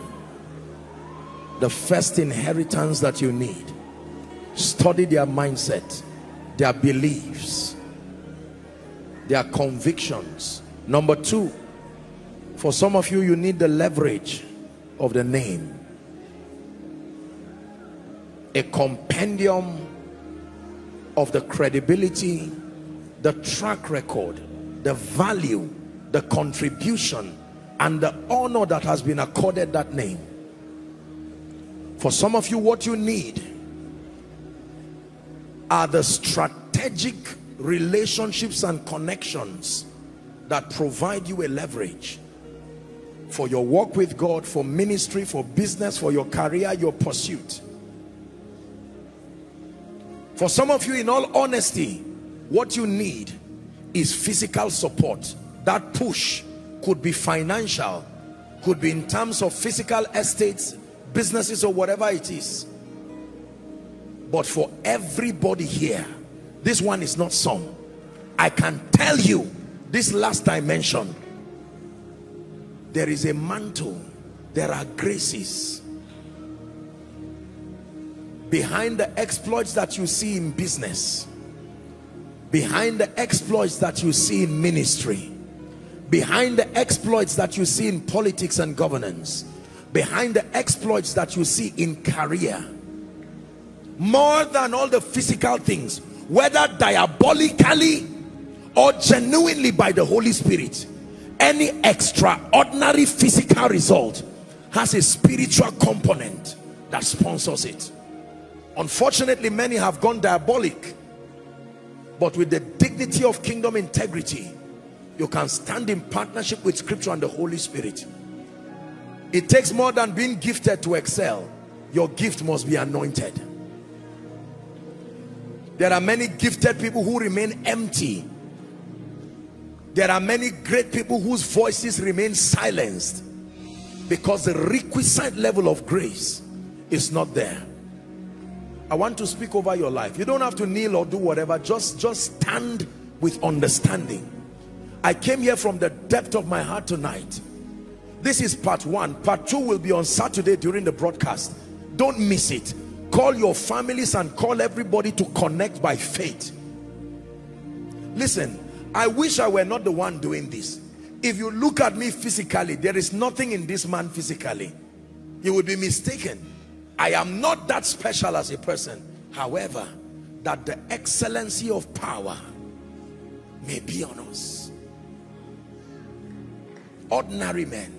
The first inheritance that you need. Study their mindset, their beliefs, their convictions. Number two, for some of you, you need the leverage of the name. A compendium of the credibility, the track record, the value, the contribution, and the honor that has been accorded that name. For some of you, what you need are the strategic relationships and connections that provide you a leverage for your work with God, for ministry, for business, for your career, your pursuit. For some of you, in all honesty, what you need is physical support that push could be financial could be in terms of physical estates businesses or whatever it is but for everybody here this one is not some. I can tell you this last dimension. There is a mantle. There are graces. Behind the exploits that you see in business. Behind the exploits that you see in ministry. Behind the exploits that you see in politics and governance. Behind the exploits that you see in career. More than all the physical things whether diabolically or genuinely by the Holy Spirit any extraordinary physical result has a spiritual component that sponsors it. Unfortunately many have gone diabolic but with the dignity of kingdom integrity you can stand in partnership with scripture and the Holy Spirit. It takes more than being gifted to excel. Your gift must be anointed there are many gifted people who remain empty there are many great people whose voices remain silenced because the requisite level of grace is not there I want to speak over your life. You don't have to kneel or do whatever. Just, just stand with understanding. I came here from the depth of my heart tonight. This is part one. Part two will be on Saturday during the broadcast. Don't miss it. Call your families and call everybody to connect by faith. Listen, I wish I were not the one doing this. If you look at me physically, there is nothing in this man physically. You would be mistaken I am not that special as a person. However, that the excellency of power may be on us. Ordinary men.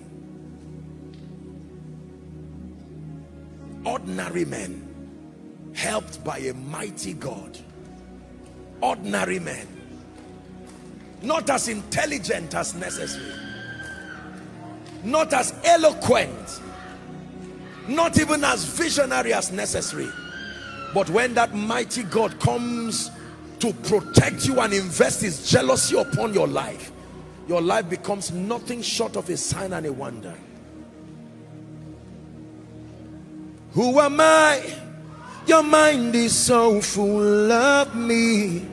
Ordinary men helped by a mighty God. Ordinary men. Not as intelligent as necessary. Not as eloquent not even as visionary as necessary but when that mighty God comes to protect you and invest his jealousy upon your life your life becomes nothing short of a sign and a wonder who am I your mind is so full of me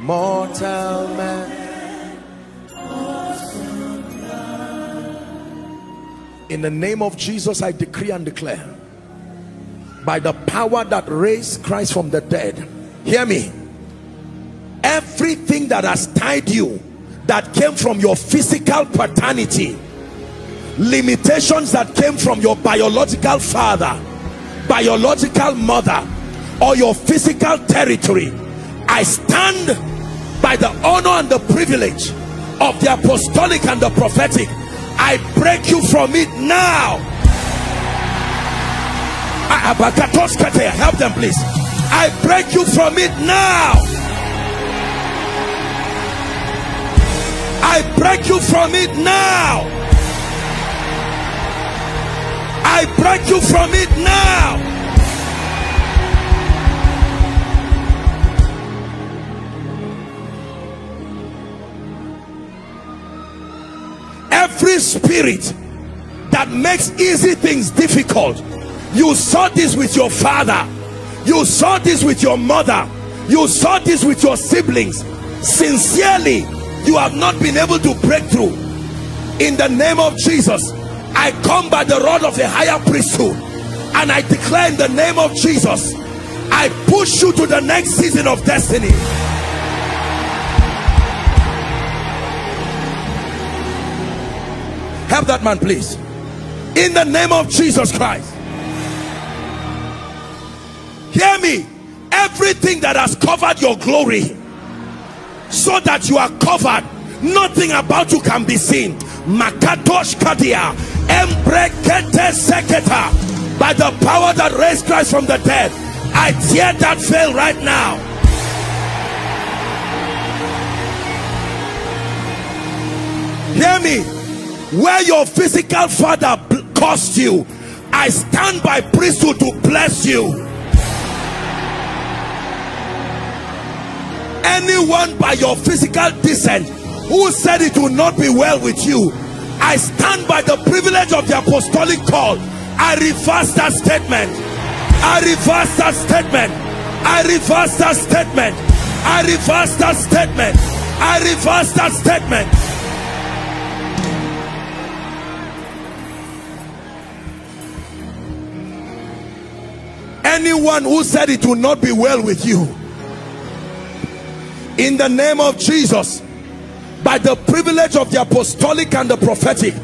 mortal man. In the name of Jesus I decree and declare by the power that raised Christ from the dead hear me everything that has tied you that came from your physical paternity limitations that came from your biological father biological mother or your physical territory I stand by the honor and the privilege of the apostolic and the prophetic I break you from it now. Ah, help them, please. I break you from it now. I break you from it now. I break you from it now. every spirit that makes easy things difficult you saw this with your father. You saw this with your mother. You saw this with your siblings. Sincerely you have not been able to break through. In the name of Jesus I come by the rod of a higher priesthood and I declare in the name of Jesus I push you to the next season of destiny. Help that man please. In the name of Jesus Christ. Hear me. Everything that has covered your glory so that you are covered nothing about you can be seen. Makatosh kadia by the power that raised Christ from the dead I tear that veil right now. Hear me. Where your physical father caused you I stand by priesthood to bless you. Anyone by your physical descent who said it will not be well with you I stand by the privilege of the apostolic call. I reverse that statement. I reverse that statement. I reverse that statement. I reverse that statement. I reverse that statement. Anyone who said it will not be well with you. In the name of Jesus by the privilege of the apostolic and the prophetic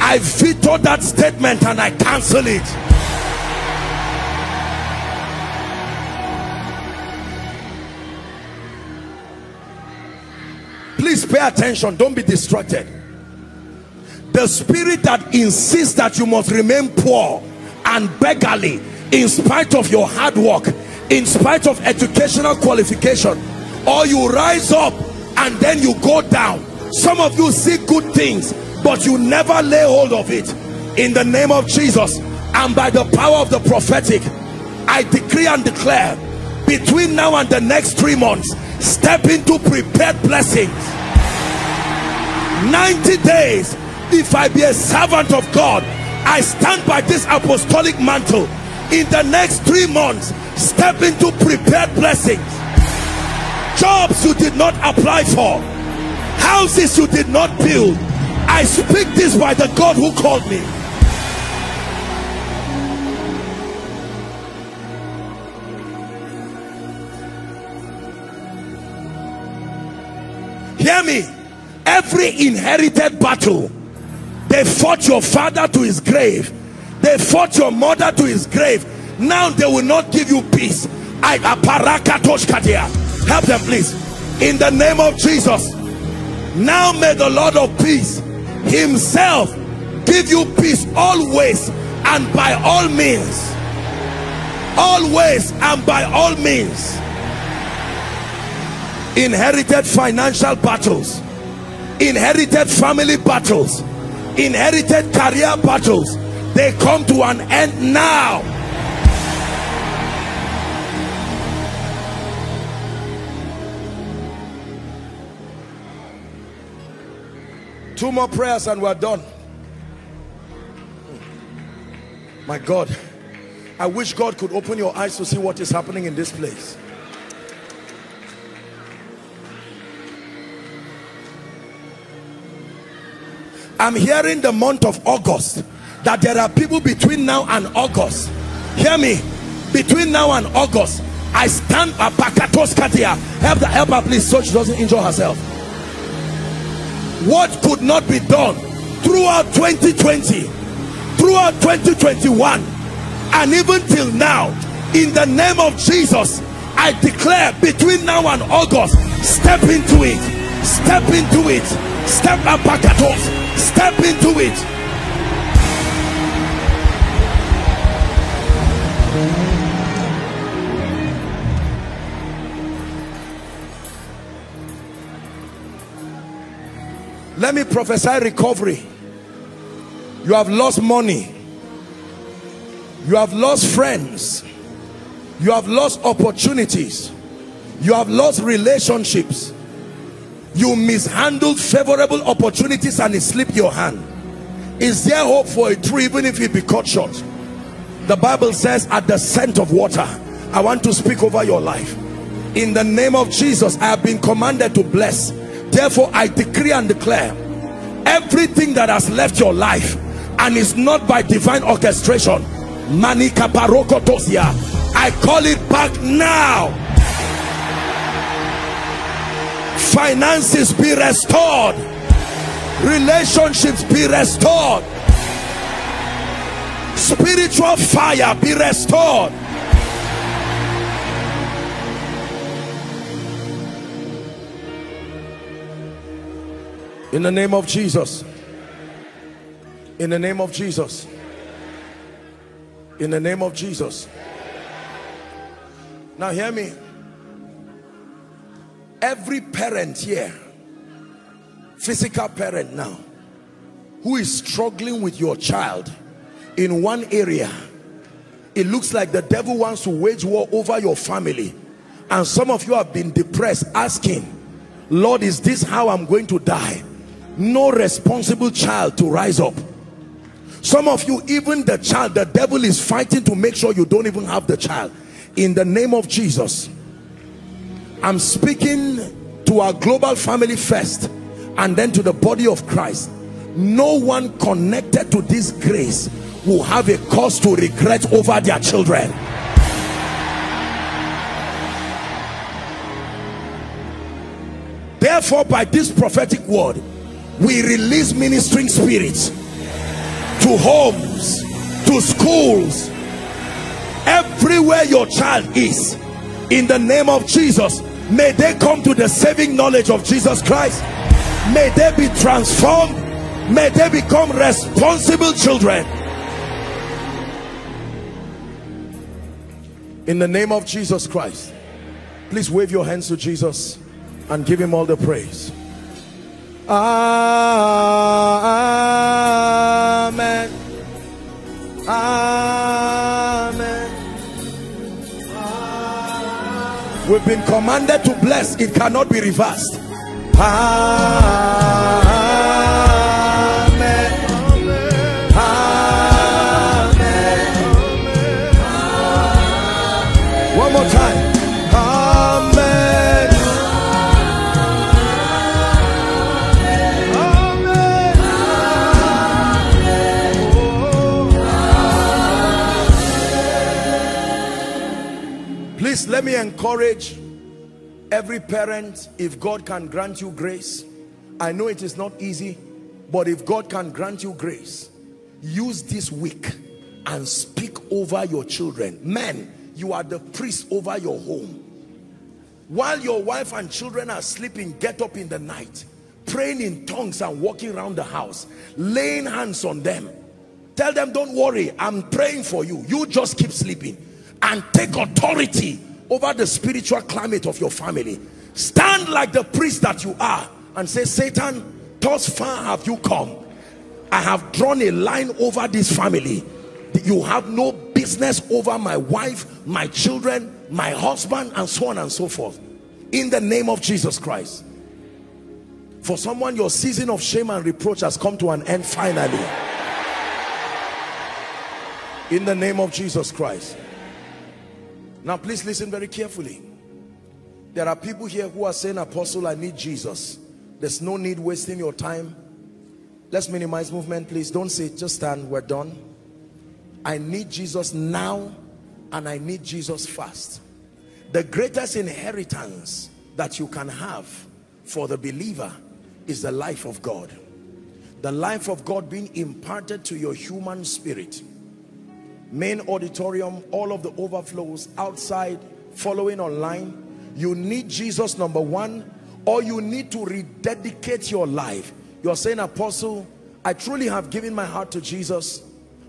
I veto that statement and I cancel it. Please pay attention. Don't be distracted. The spirit that insists that you must remain poor and beggarly in spite of your hard work in spite of educational qualification or you rise up and then you go down. Some of you see good things but you never lay hold of it. In the name of Jesus and by the power of the prophetic I decree and declare between now and the next three months step into prepared blessings. 90 days if I be a servant of God I stand by this apostolic mantle. In the next three months step into prepared blessings jobs you did not apply for houses you did not build. I speak this by the God who called me. Hear me. Every inherited battle they fought your father to his grave. They fought your mother to his grave. Now they will not give you peace. I help them please. In the name of Jesus. Now may the Lord of peace himself give you peace always and by all means. Always and by all means. Inherited financial battles. Inherited family battles. Inherited career battles. They come to an end now two more prayers and we're done. My God I wish God could open your eyes to see what is happening in this place. I'm hearing the month of August that there are people between now and August. Hear me between now and August I stand at help the helper please so she doesn't injure herself what could not be done throughout 2020 throughout 2021 and even till now in the name of Jesus I declare between now and August step into it step into it step apakatos step into it let me prophesy recovery. You have lost money. You have lost friends. You have lost opportunities. You have lost relationships. You mishandled favorable opportunities and it slipped your hand. Is there hope for a tree even if it be cut short? The bible says at the scent of water i want to speak over your life. In the name of jesus i have been commanded to bless therefore i decree and declare everything that has left your life and is not by divine orchestration i call it back now. Finances be restored. Relationships be restored. Spiritual fire be restored in the name of Jesus. In the name of Jesus. In the name of Jesus. Now hear me. Every parent here physical parent now who is struggling with your child in one area it looks like the devil wants to wage war over your family. And some of you have been depressed asking lord is this how i'm going to die no responsible child to rise up. Some of you even the child the devil is fighting to make sure you don't even have the child. In the name of jesus i'm speaking to our global family first and then to the body of christ. No one connected to this grace will have a cause to regret over their children. Therefore by this prophetic word we release ministering spirits to homes to schools everywhere your child is. In the name of Jesus may they come to the saving knowledge of Jesus Christ. May they be transformed. May they become responsible children. In the name of Jesus Christ please wave your hands to Jesus and give him all the praise amen. Amen. We've been commanded to bless. It cannot be reversed. Amen let me encourage every parent if God can grant you grace I know it is not easy but if God can grant you grace use this week and speak over your children. Men you are the priest over your home. While your wife and children are sleeping get up in the night praying in tongues and walking around the house laying hands on them. Tell them don't worry I'm praying for you. You just keep sleeping and take authority over the spiritual climate of your family. Stand like the priest that you are and say Satan thus far have you come. I have drawn a line over this family. You have no business over my wife my children my husband and so on and so forth. In the name of Jesus Christ. For someone your season of shame and reproach has come to an end finally. In the name of Jesus Christ now please listen very carefully. There are people here who are saying apostle I need Jesus. There's no need wasting your time. Let's minimize movement please. Don't say just stand we're done. I need Jesus now and I need Jesus fast. The greatest inheritance that you can have for the believer is the life of God. The life of God being imparted to your human spirit main auditorium all of the overflows outside following online. You need Jesus number one or you need to rededicate your life. You're saying apostle I truly have given my heart to Jesus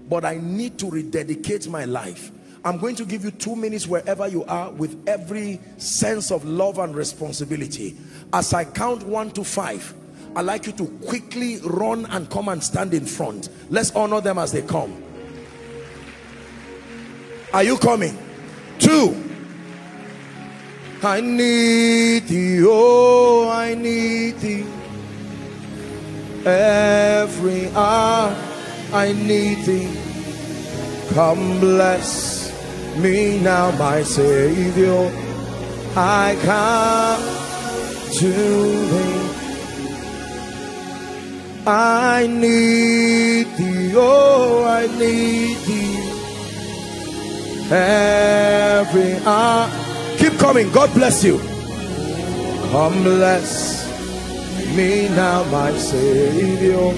but I need to rededicate my life. I'm going to give you two minutes wherever you are with every sense of love and responsibility. As I count one to five I'd like you to quickly run and come and stand in front. Let's honor them as they come are you coming? Two. I need thee, oh, I need thee. Every hour I need thee. Come bless me now, my Savior. I come to thee. I need thee, oh, I need thee every hour. Keep coming. God bless you. Come bless me now, my Savior.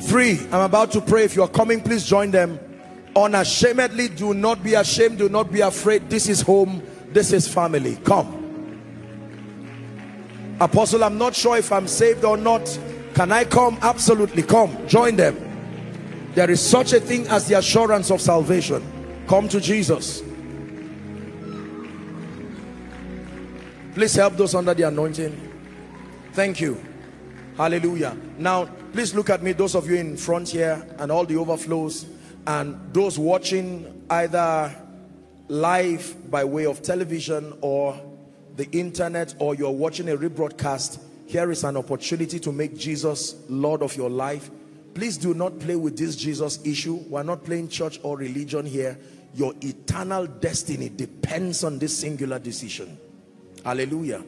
Three, I'm about to pray. If you are coming, please join them. Unashamedly, do not be ashamed. Do not be afraid. This is home. This is family. Come. Apostle, I'm not sure if I'm saved or not. Can I come? Absolutely. Come. Join them. There is such a thing as the assurance of salvation. Come to Jesus. Please help those under the anointing. Thank you. Hallelujah. Now, Please look at me, those of you in front here and all the overflows and those watching either live by way of television or the internet or you're watching a rebroadcast, here is an opportunity to make Jesus Lord of your life. Please do not play with this Jesus issue. We're not playing church or religion here. Your eternal destiny depends on this singular decision. Hallelujah.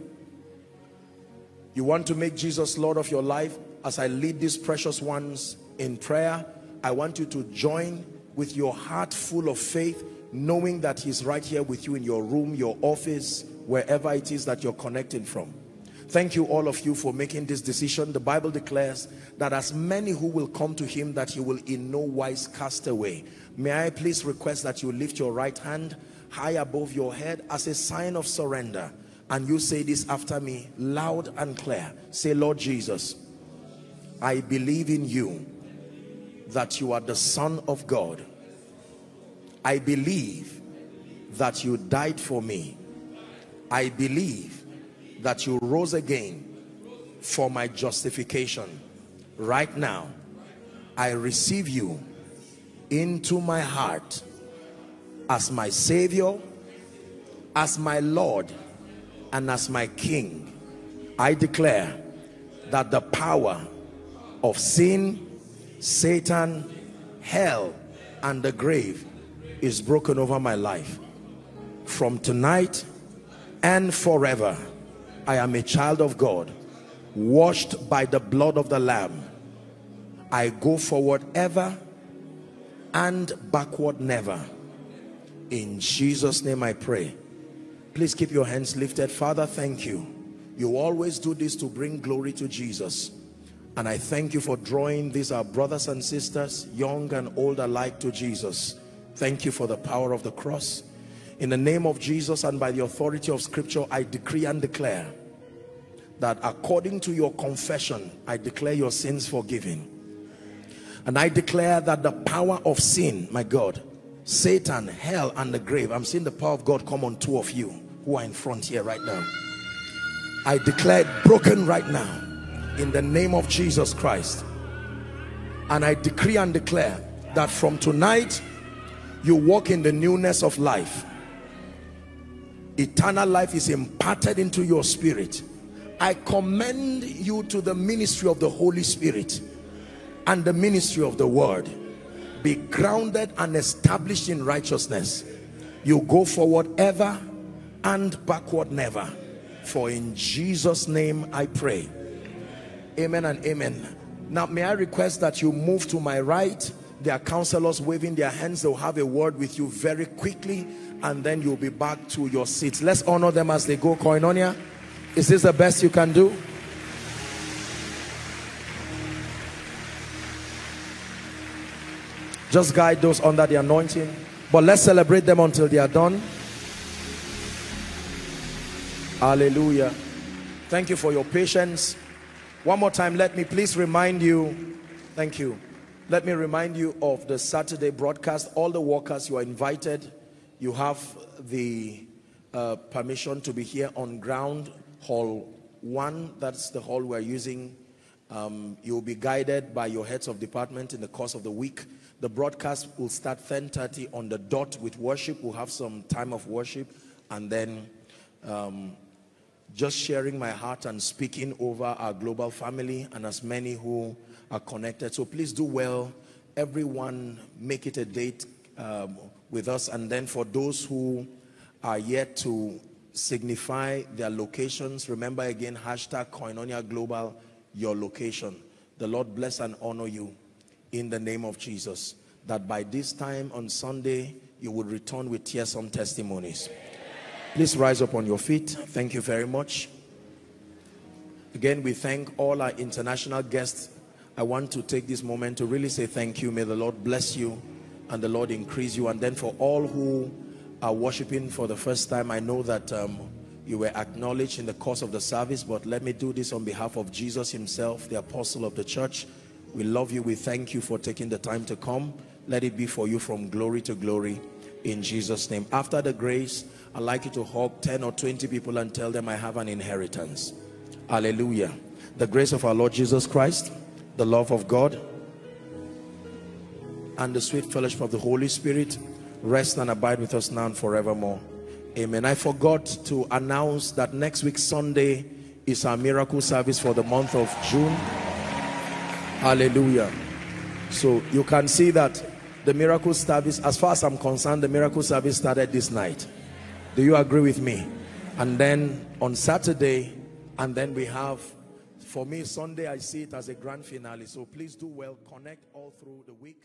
You want to make Jesus Lord of your life? as I lead these precious ones in prayer, I want you to join with your heart full of faith, knowing that he's right here with you in your room, your office, wherever it is that you're connecting from. Thank you all of you for making this decision. The Bible declares that as many who will come to him that he will in no wise cast away. May I please request that you lift your right hand high above your head as a sign of surrender. And you say this after me loud and clear. Say, Lord Jesus, I believe in you that you are the son of God I believe that you died for me I believe that you rose again for my justification right now I receive you into my heart as my savior as my Lord and as my King I declare that the power of sin, Satan, hell, and the grave is broken over my life. From tonight and forever, I am a child of God, washed by the blood of the Lamb. I go forward ever and backward never. In Jesus' name I pray. Please keep your hands lifted. Father, thank you. You always do this to bring glory to Jesus. And I thank you for drawing these our brothers and sisters, young and old alike to Jesus. Thank you for the power of the cross. In the name of Jesus and by the authority of scripture, I decree and declare that according to your confession, I declare your sins forgiven. And I declare that the power of sin, my God, Satan, hell, and the grave, I'm seeing the power of God come on two of you who are in front here right now. I declare it broken right now in the name of Jesus Christ and I decree and declare that from tonight you walk in the newness of life eternal life is imparted into your spirit I commend you to the ministry of the Holy Spirit and the ministry of the word be grounded and established in righteousness you go forward ever and backward never for in Jesus name I pray Amen and amen. Now, may I request that you move to my right? There are counselors waving their hands. They'll have a word with you very quickly and then you'll be back to your seats. Let's honor them as they go. Koinonia, is this the best you can do? Just guide those under the anointing. But let's celebrate them until they are done. Hallelujah. Thank you for your patience. One more time, let me please remind you, thank you. Let me remind you of the Saturday broadcast. All the workers, you are invited. You have the uh, permission to be here on ground, hall one. That's the hall we're using. Um, you'll be guided by your heads of department in the course of the week. The broadcast will start 10.30 on the dot with worship. We'll have some time of worship and then um, just sharing my heart and speaking over our global family and as many who are connected. So please do well. Everyone make it a date um, with us. And then for those who are yet to signify their locations, remember again, hashtag Koinonia Global, your location. The Lord bless and honor you in the name of Jesus. That by this time on Sunday, you will return with tearsome testimonies. Please rise up on your feet. Thank you very much. Again, we thank all our international guests. I want to take this moment to really say thank you. May the Lord bless you and the Lord increase you. And then for all who are worshiping for the first time, I know that um, you were acknowledged in the course of the service, but let me do this on behalf of Jesus himself, the apostle of the church. We love you. We thank you for taking the time to come. Let it be for you from glory to glory in Jesus' name. After the grace, I'd like you to hug 10 or 20 people and tell them I have an inheritance. Hallelujah. The grace of our Lord Jesus Christ, the love of God, and the sweet fellowship of the Holy Spirit rest and abide with us now and forevermore. Amen. I forgot to announce that next week Sunday is our miracle service for the month of June. Hallelujah. So you can see that the miracle service, as far as I'm concerned, the miracle service started this night. Do you agree with me? And then on Saturday, and then we have, for me, Sunday, I see it as a grand finale. So please do well, connect all through the week.